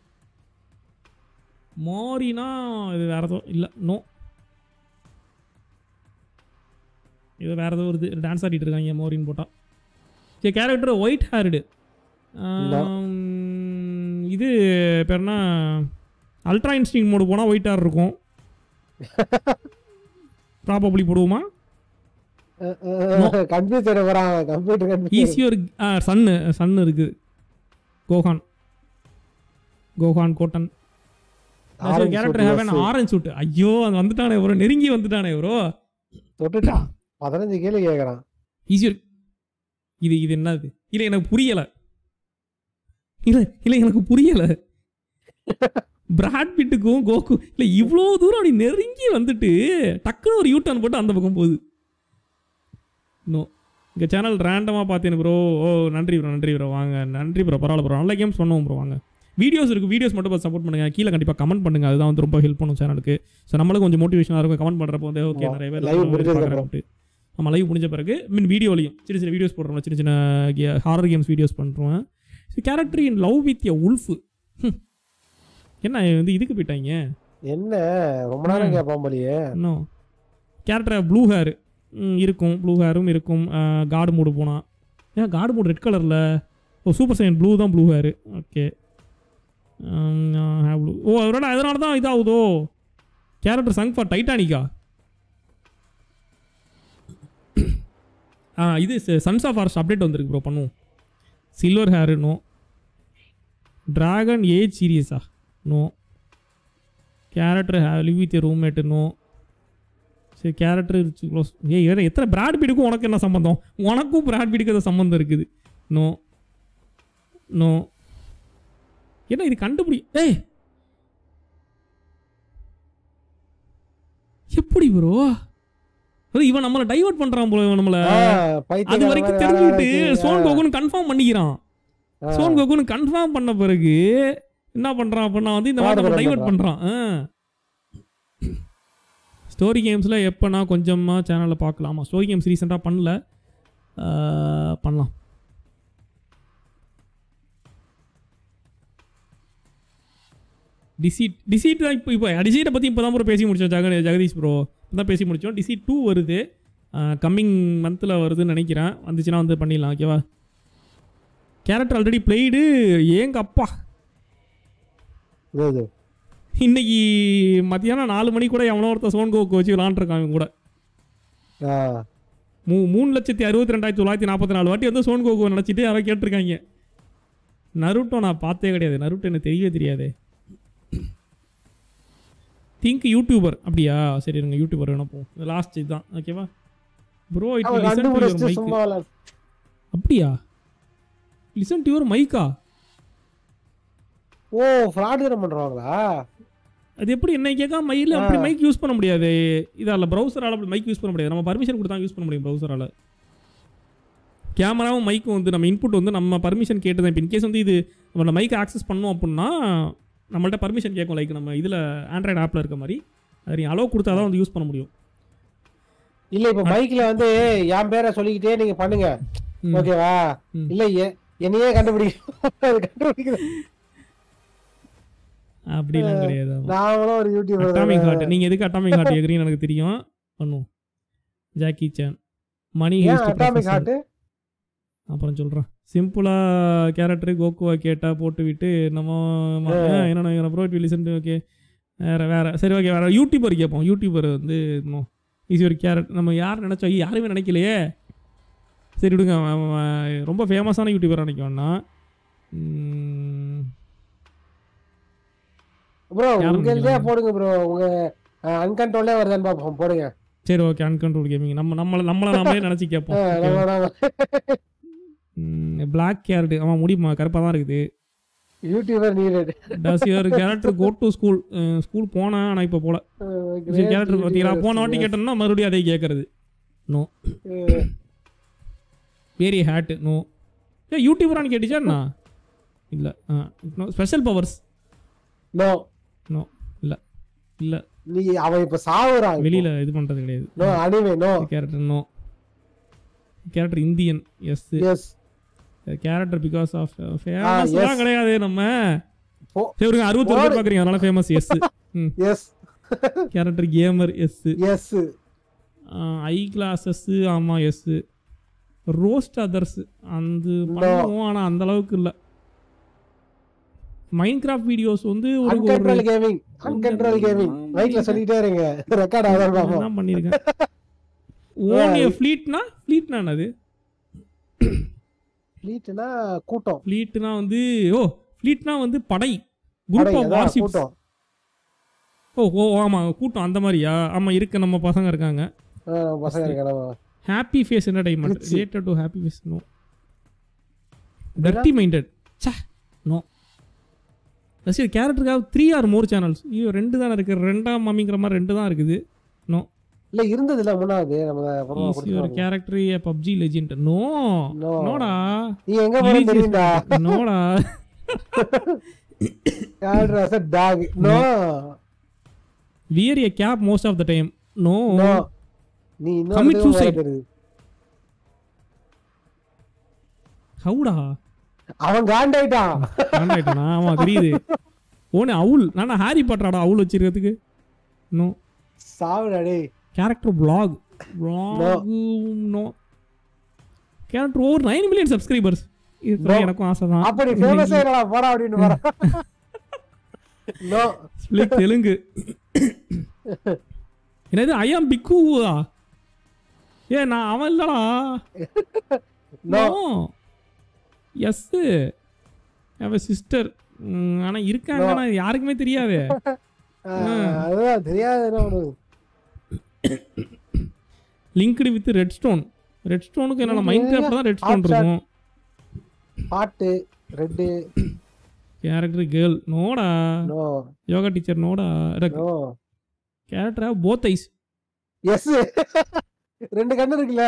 மோரினா இது வேற ஏதோ இல்லை நோ இது வேற ஏதோ வருது டான்ஸ் ஆடிட்டு இருக்காங்க மோரின்னு போட்டா. சரி கேரக்டர் ஒயிட் ஹேர்டு இது பேர் என்ன? அல்ட்ரா இன்ஸ்டிங் மோடு போனால் ஒயிட் ஹேர் இருக்கும். <laughs> ப்ராபப்ளி போடுவோமா? கம்ப்யூட்டர் வரான் கம்ப்யூட்டர் ஈஸியர் சன்னு சன்னு இருக்குது. Gohan Gohan Goten. Orange character suit, have yes. Orange suit ஐயோ அது வந்துட்டானே ப்ரோ நெருங்கி வந்துட்டானே ப்ரோ தொட்டுட்டான். பதினஞ்சு கேள்வி கேக்குறான். ஈஸியர் இது இது என்னது? இல்லை எனக்கு புரியல. இல்லை இல்லை எனக்கு புரியல. பிராட் பிட்டுக்கும் கோகு இல்லை இவ்வளோ தூரம் அப்படி நெருங்கி வந்துட்டு டக்குன்னு ஒரு யூட்டர்ன் போட்டு அந்த பக்கம் போகுது. நோ இங்கே சேனல் ரேண்டமாக பார்த்தேன் ப்ரோ ஓ நன்றி ப்ரோ நன்றி ப்ரோ வாங்க நன்றி ப்ரோ பரவாயில்ல ப்ரோ நல்ல கேம்ஸ் பண்ணுவோம் ப்ரோ வாங்க. வீடியோஸ் இருக்குது வீடியோஸ் மட்டும் பார்த்து சப்போர்ட் பண்ணுங்க. கீழே கண்டிப்பாக கமெண்ட் பண்ணுங்க. அதுதான் வந்து ரொம்ப ஹெல்ப் பண்ணும் சேனலுக்கு ஸோ நம்மளுக்கு கொஞ்சம் மோட்டிவேஷனாக இருக்கும். கமெண்ட் பண்ணுறப்போ வந்து ஓகே. நிறைய பேர் பார்க்குறாங்க நம்ம லைவ் முடிஞ்ச பிறகு மீன் வீடியோலையும் சின்ன சின்ன வீடியோஸ் போடுறோம் சின்ன சின்ன ஹாரர் கேம்ஸ் வீடியோஸ் பண்ணுறோம் so character in love with a wolf என்ன வந்து இதுக்கு போயிட்டாங்க? என்ன? ரொம்ப நேரம் கேட்பான் போலியே. இன்னும் கேரக்டர் ப்ளூ ஹேர் இருக்கும். ப்ளூ ஹேரும் இருக்கும். காடு மூடு போனால் ஏன் காடு மூடு ரெட் கலரில் ஓ சூப்பர் சைன் ப்ளூ தான் ப்ளூ ஹேரு ஓகே ஓ அதோட அதனால தான் இதாகுதோ? கேரக்டர் சங் ஃபார் டைட்டானிக்கா ஆ இது சன்ஸ் ஆஃப் ஃபாரஸ்ட் அப்டேட் வந்திருக்கு ப்ரோ பண்ணுவோம். Silver hair no dragon age சீரியஸா no character live with roommate no சரி கேரக்டர் க்ளோஸ் ஏ வேறு எத்தனை பிராட் பீடுக்கும் உனக்கு என்ன சம்மந்தம் உனக்கும் பிராட் பீடுக்கு சம்மந்தம் இருக்குது. நோ நோ என்ன இது கண்டுபிடி? ஏய்! எப்படி ப்ரோ இவன் நம்மளை டைவர்ட் பண்றான் போல இவன் நம்மள. அது வரைக்கும் தெரிஞ்சுக்கிட்டு சோன். கோகுன்னு கன்ஃபார்ம் பண்ணிக்கிறான். சோன் கோகுன்னு கன்ஃபார்ம் பண்ண பிறகு என்ன பண்றான் அப்படின்னா வந்து இந்த மாதிரி நம்ம டைவர்ட் பண்றான். ஸ்டோரி கேம்ஸில் எப்போனா கொஞ்சமாக சேனலில் பார்க்கலாமா? ஸ்டோரி கேம்ஸ் ரீசெண்டாக பண்ணல. பண்ணலாம். டிசீட் டிசீட் தான் இப்போ இப்போ டிசீட்டை பற்றி இப்போ தான் ப்ரோ பேசி முடிச்சோம் ஜெக ஜெகதீஷ் ப்ரோ தான் பேசி முடிச்சோம். டிசீட் டூ வருது. கம்மிங் மந்தில் வருதுன்னு நினைக்கிறேன். வந்துச்சுன்னா வந்து பண்ணிடலாம் ஓகேவா கேரக்டர் ஆல்ரெடி பிளேடு ஏங்க அப்பா. இன்னைக்கு மத்தியானம் நாலு மணி கூட எவனோ ஒருத்தன் சோன் கோக்கு வச்சு விளாண்டுருக்கான் இவன் கூட. மூ மூணு லட்சத்தி அறுபத்தி ரெண்டாயிரத்தி தொள்ளாயிரத்தி நாற்பத்தி நாலு வாட்டி வந்து சோன் கோகு நினச்சிட்டு யாரோ கேட்டிருக்காங்க. நருட்டோ நான் பார்த்தே கிடையாது. நருட்டோ எனக்கு தெரியவே தெரியாது. திங்க் யூடியூபர் அப்படியா? சரி இருங்க யூடியூபர் வேணும் போ லாஸ்ட் இதுதான் ஓகேவா bro it listen to your mic. அப்படியா? லிசன் டு யுவர் மைக்கா ஓ ஃப்ராட் தரம் பண்றாங்களா அது எப்படி என்ன கேட்காம மையில் அப்படி. மைக் யூஸ் பண்ண முடியாது? இதால ப்ரௌசரால் அப்படி மைக் யூஸ் பண்ண முடியாது. நம்ம பர்மிஷன் கொடுத்தா யூஸ் பண்ண முடியும் ப்ரௌசரால் கேமராவும் மைக்கும் வந்து நம்ம இன்புட் வந்து நம்ம பர்மிஷன் கேட்டு தான் இப்போ இன்கேஸ் வந்து இது நம்ம மைக் ஆக்சஸ் பண்ணோம் அப்படின்னா நம்மள்ட்ட பர்மிஷன் கேட்கும் லைக் நம்ம இதில் ஆண்ட்ராய்டு ஆப்பில் இருக்க மாதிரி. அது நீங்கள் அலோவ் கொடுத்தா தான் வந்து யூஸ் பண்ண முடியும். இல்ல இப்ப மைக்ல வந்து என் பேரை சொல்லிக்கிட்டே நீங்க பண்ணுங்க. ஓகேவா. இல்ல என்னையே கண்டுபிடிக்க அது கண்டுபிடிக்குது அப்படிலாம் கிடையாது. நாங்களும் ஒரு யூடியூபர் அட்டாமிக் ஹார்ட் நீங்க எதுக்கு அட்டாமிக் ஹார்ட் கேக்குறீங்கன்னு எனக்கு தெரியும். பண்ணுவோம். ஜாக்கி சான் மணி அட்டாமிக் ஹார்ட் அப்புறம் சொல்றேன். சிம்பிளா கேரக்டர் கோகுவா கேட்டா போட்டு விட்டு நம்ம என்னென்ன ப்ரோ வி லிசன் ஓகே வேற வேற. சரி ஓகே வேற. யூடியூபர் கேட்போம் யூடியூபர் வந்து ஈஸி ஒரு கேரட் நம்ம யார் நினைச்சோம் ஐயோ, யாருமே நினைக்கலையே. சரி விடுங்க. ரொம்ப ஃபேமஸான யூடியூபர் நினைக்கோன்னா ப்ரோ யார் உங்க இதே நினைக்கிறாங்க? போடுங்க ப்ரோ உங்க அன்கண்ட்ரோல்லே வருதான்னு பாப்போம். போடுங்க. சரி ஓகே அன்கண்ட்ரோல் கேமிங் நம்ம நம்மளை நம்மளை நாமளே நினச்சி கேட்போம் நம்ம. பிளாக் கேரட் அவன் முடியுமா? கருப்பாக தான் இருக்குது. YouTuber needed does your character go to school school போனேன் ஆனால் இப்போ போல. கேரக்டர் பார்த்தீங்களா போன வாட்டி கேட்டோம்னா மறுபடியும் அதே கேட்கறது no wear hat no a யூடியூபரான்னு கேட்டுச்சா என்ன? இல்லை. No special powers no no இல்லை. இல்லை. நீ அவன் இப்ப சாவுறான் வெளியில் இது பண்ணுறது கிடையாது. No anime no character no character Indian yes yes character because of ஃபேமஸ்லாம். கிடையாது நம்ம. சரி அறுபத்தொரு பேர் பார்க்குறீங்க அதனால famous yes yes character gamer yes yes eye glasses ஆமாம் எஸ் ரோஸ்ட் அதர்ஸ் அந்த பண்ணுவோம் ஆனால் அந்த அளவுக்கு இல்லை. மைண்ட் கிராஃப்ட் வீடியோஸ் வந்து ஒரு அன்கண்ட்ரோல் கேமிங் அன்கண்ட்ரோல் கேமிங் மைக்ல சொல்லிட்டே இருங்க. ரெக்கார்ட் தான் பண்ணியிருக்கேன் ஓன் ஃப்ளீட்னா ஃப்ளீட்னா என்னது? ஃப்ளீட்னா கூட்டம். ஃப்ளீட்னா வந்து ஓ ஃப்ளீட்னா வந்து படை. குரூப் ஆஃப் வார்ஷிப்ஸ் ஓ ஓ ஆமாம் கூட்டம் அந்த மாதிரியா? ஆமாம் இருக்கு நம்ம பசங்க இருக்காங்க. பசங்க இருக்க நம்ம happy face entertainment. Related to happy face no dirty minded say no ரசிகர் கேரக்டருக்காக த்ரீ ஆர் மோர் சேனல்ஸ் ஐயோ ரெண்டு தானே இருக்குது ரெண்டாம் மம்மிங்கிற மாதிரி ரெண்டு தான் இருக்குது. நோ இல்ல இருந்தது இல்ல முன்னாடி நம்ம ஒரு. Character a PUBG legend no. நோடா. நீ எங்க போற தெரியும்டா நோடா. Character as dog no. Wear a cap most of the time no. No. இன்னொரு. வருது. ஹவுடா அவன் காண்டாயிட்டான் ஆண்டாயிட்டானா ஆமாம் தெரியுது. ஓனே அவுல் நானா ஹாரி பாட்டராடா அவுல் வச்சிருக்கிறதுக்கு. நோ. சாவுடா டேய். Character black no character over nine million subscribers. எனக்கும் ஆசை தான் அப்படி ஃபேமஸ் ஆயிரடா போடா அப்படின்னு போறான் நோ ஸ்பிளிக் தெலுங்கு. என்னது ஐயாம் பிக்குவா ஏ நான் அவன் இல்லடா. நோ எஸ் அவன் சிஸ்டர் ஆனா யாருக்குமே தெரியாது. <laughs> அதுதான் தெரியாது linked with red stone red ஸ்டோனுக்கு என்னென்ன மைண்ட் கிராஃப்ட் தான் ரெட் ஸ்டோன். இருக்கும். பாட்டு ரெட்டு கேரக்டர் கேர்ள் நோடா யோகா டீச்சர் நோடா கேரக்டரா போத் ஐஸ் எஸ் ரெண்டு கண்ணு இருக்குல்ல?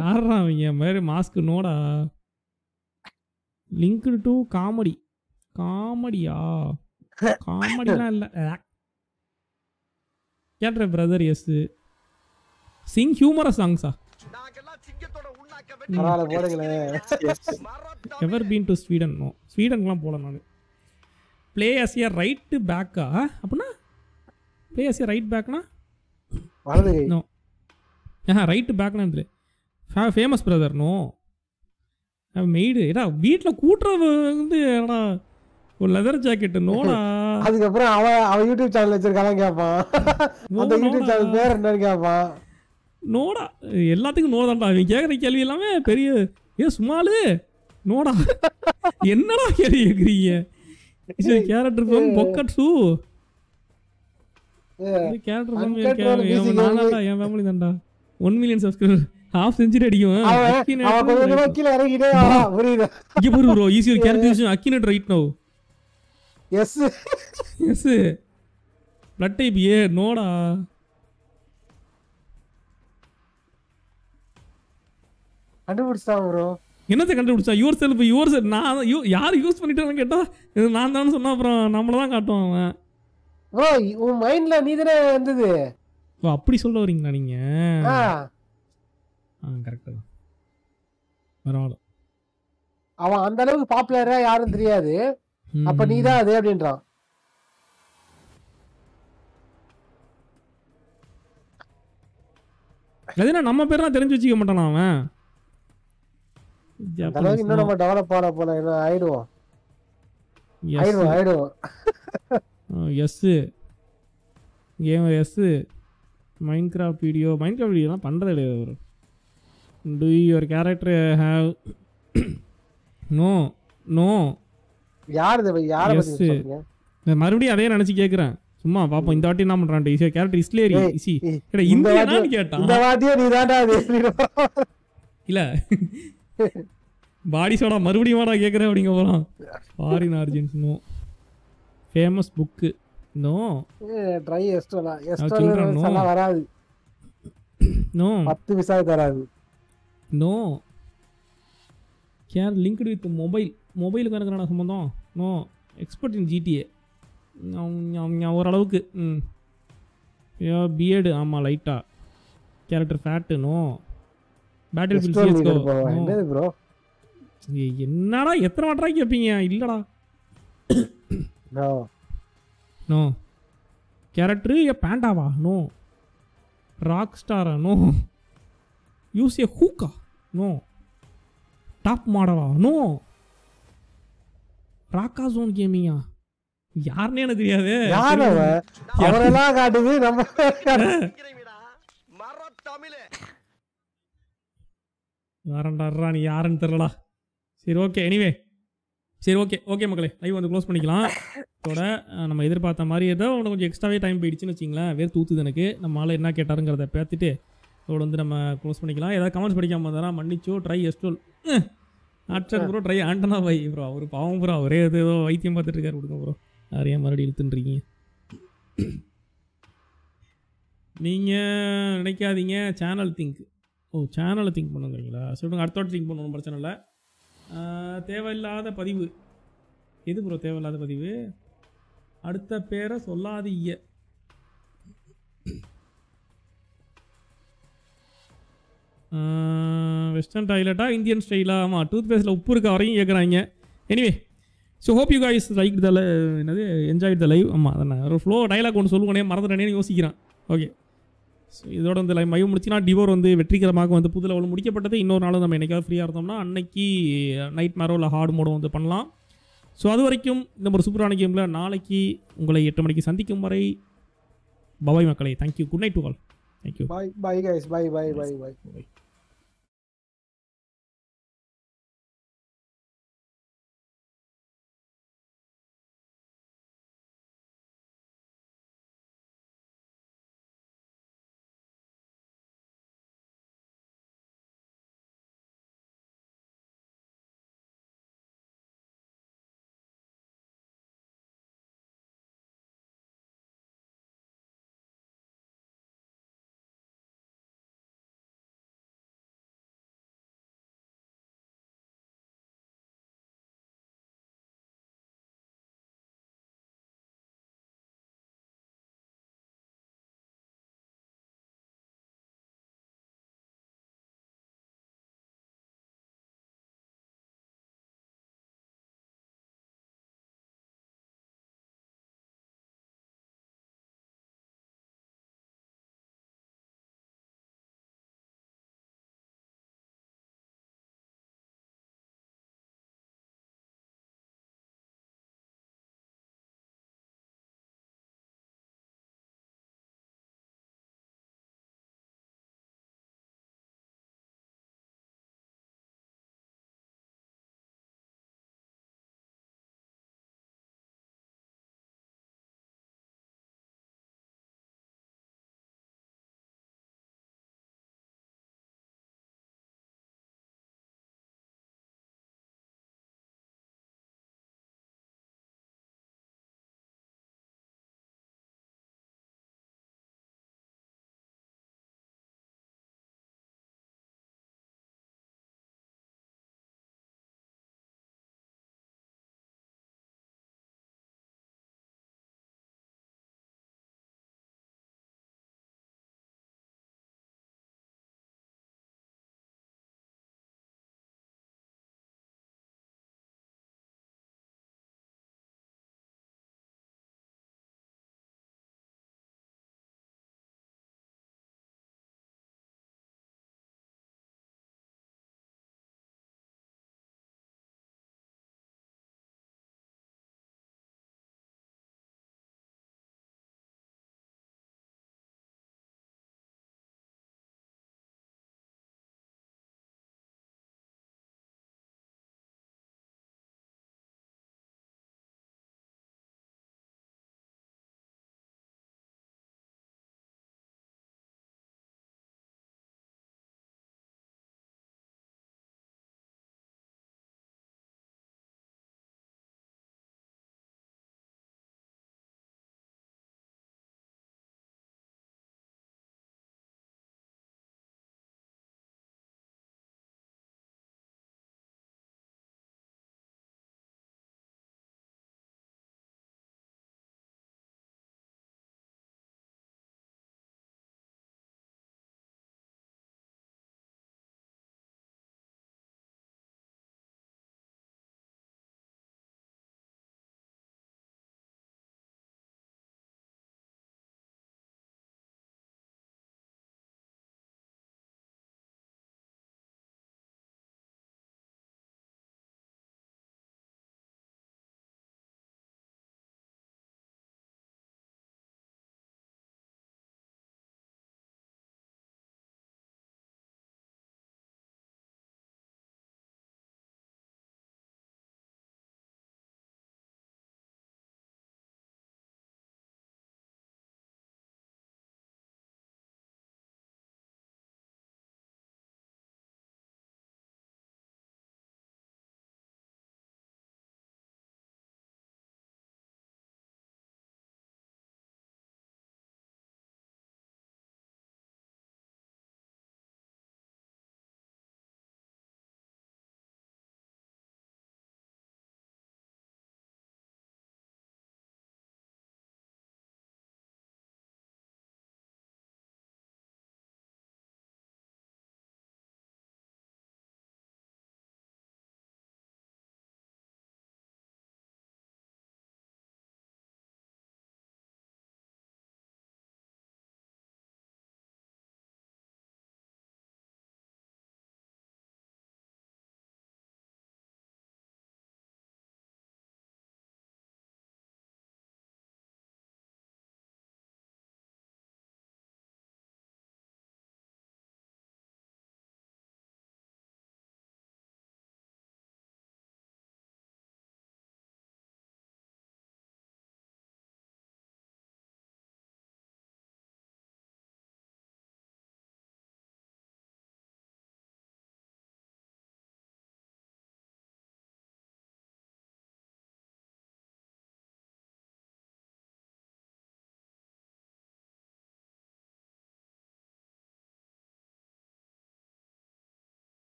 யாரா அவங்க மாதிரி மாஸ்க் நோடா லிங்க்டு டு காமெடி காமெடியா காமெடிலாம் இல்லை. கேட்ற brother yes sing humorous சாங்ஸா ever been to Sweden no ஸ்வீடனுக்குலாம் போகல நான். ப்ளே அஸ் ஏ ரைட்டு பேக்கா அப்படின்னா ப்ளே அஸ் ஏ ரைட் பேக்னா நோ ஆஹா ரைட்டு பேக்னா இதில் ஃபேமஸ் பிரதர் நோ மெய்டு ஏடா வீட்டில் கூட்டுறது வந்து ஏடா ஒரு லெதர் ஜாக்கெட்டு நோடா அதுக்கப்புறம் அவன் அவன் யூடியூப் சேனல் வச்சிருக்கான் கேட்பான் அந்த யூடியூப். சேனல் பேர் என்னன்னு கேட்பான் நோடா. எல்லாத்துக்கும் நோ தான்டா அவன் கேட்குற கேள்வி எல்லாமே பெரிய ஏ சும்மாலு? நோடா. <laughs> என்னடா கேள்வி கேட்குறீங்க character from pocket shoe character from நான்டா என் ஃபேமிலி தான்டா. One million subscriber half century அடிக்கும். இங்கே போரு ப்ரோ ஈஸி ஒரு character Akinator right no yes yes blood type A நோடா. கண்டுபிடிச்சிட்டான் ப்ரோ என்னத்தை கண்டுபிடிச்சா? யுவர் செல்ஃப் யுவர் செல் நான் யூ யார் யூஸ் பண்ணிட்டான்னு கேட்டா இது நான் தான் சொன்னா அப்புறம் நம்மள தான் காட்டுவான் அவன். ப்ரோ உன் மைண்ட்ல நீ தானே வந்தது. ஓ அப்படி சொல்ல வரீங்களா நீங்க? ஆ. ஆ கரெக்டு தான். பரவாயில்ல. அவன் அந்த அளவுக்கு பாப்புலரா யாரும் தெரியாது. அப்ப நீ தான் அது அப்படின்றான். எதுனா நம்ம பேர்லாம் தெரிஞ்சு வச்சுக்க மாட்டானா அவன்? அந்த அளவுக்கு இன்னும் நம்ம டெவலப் ஆன போல என்ன ஆயிடுவோம் ஆயிடுவோம் ஆயிடுவோம் yes game yes Minecraft video Minecraft வீடியோலாம் பண்ணுறது இல்லையா அவர் do your character have no no யார் யாரை மறுபடியும் அதே நினச்சி கேட்குறேன் சும்மா பாப்போம் இந்த வாட்டி என்ன பண்ணுறான் ஈஸியாக கேரக்டர் இஸ்லேரி ஏடா இந்த வாட்டி- கேட்டான். இந்த வாட்டியும் நீ அது. <laughs> இல்ல. பாடி சோடா மறுபடியும் வாடா கேட்குறேன் அப்படிங்க போகலாம் foreign origins no famous book no try extra children, no. Extra வராது. நோ பத்து விசா தராது no care linked with mobile மொபைலுக்கு எனக்கு என்ன சம்மந்தம் நோ எக்ஸ்பர்ட் இன் ஜிடிஏ ஓரளவுக்கு ம். பிஎட் ஆமாம் லைட்டாக character fat no battle bill Cisco என்னது ப்ரோ என்னடா எத்தனை வாட்டரா கேட்பீங்க இல்லைடா. நோ நோ கேரக்டரு ஏ பேண்டாவா no rock ஸ்டாரா no use a hookah no top மாடலா நோ ராக்கா ஜோன் கேமிங்கா யாருன்னே எனக்கு தெரியாது. யார் அவன்? அவரெல்லாம் காட்டுது நம்ம. யாரண்டாடுறா நீ? யாருன்னு தெரிலடா சரி ஓகே எனிவே சரி ஓகே ஓகே மக்களே லைவ் வந்து க்ளோஸ் பண்ணிக்கலாம். இதோட நம்ம எதிர்பார்த்த மாதிரி ஏதோ உனக்கு கொஞ்சம் எக்ஸ்ட்ராவே டைம் போயிடுச்சுன்னு வச்சிங்களேன் வேறு தூத்துது எனக்கு. நம்ம ஆள் என்ன கேட்டாருங்கிறத பேத்துட்டு இதோட வந்து நம்ம க்ளோஸ் பண்ணிக்கலாம். ஏதாவது கமெண்ட்ஸ் படிக்காம இருந்தாரா மன்னிச்சோ ட்ரை எஸ்டோல் ஆட்சர் ப்ரோ ட்ரை ஆண்டனா பை ப்ரோ அவர் பாவம் ப்ரோ அவரே ஏதோ ஏதோ வைத்தியம் பார்த்துட்டு இருக்காரு கொடுங்க ப்ரோ யாரையா மறுபடியும் இழுத்துன்றீங்க நீங்கள் நினைக்காதீங்க. சேனல் திங்க் ஓ சேனலை திங்க் பண்ணுங்கிறீங்களா சொல்லுங்கள் அடுத்த வாட்டி திங்க் பண்ணணும் பிரச்சனை இல்லை. தேவையில்லாத பதிவு. எது ப்ரோ தேவையில்லாத பதிவு? அடுத்த பேரை சொல்லாதீங்க. வெஸ்டர்ன் டாய்லெட்டா இந்தியன் ஸ்டைலா ஆமாம் டூத் பேஸ்ட்டில் உப்பு இருக்க? வரையும் கேட்குறாங்க anyway so hope you guys like the என்னது? என்ஜாய் த லைவ் ஆமாம் அதான் ஒரு ஃப்ளோ டைலாக் ஒன்று சொல்லுவோனே மறந்துட்டேனேன்னு யோசிக்கிறேன். ஓகே ஸோ இதோட வந்து லைவ் மையம் முடிச்சுனா டிவோர் வந்து வெற்றிகரமாக வந்து புது லெவல் முடிக்கப்பட்டது இன்னொரு நாளும் நம்ம என்றைக்காவது ஃப்ரீயாக இருந்தோம்னா அன்னைக்கு நைட் மேரோ இல்லை ஹார்ட் மோடோ வந்து பண்ணலாம். ஸோ அது வரைக்கும் இந்த ஒரு சூப்பரான கேமில் நாளைக்கு உங்களை எட்டு மணிக்கு சந்திக்கும் வரை பபாய் மக்களே. Thank you good night to all thank you bye bye guys bye bye bye bye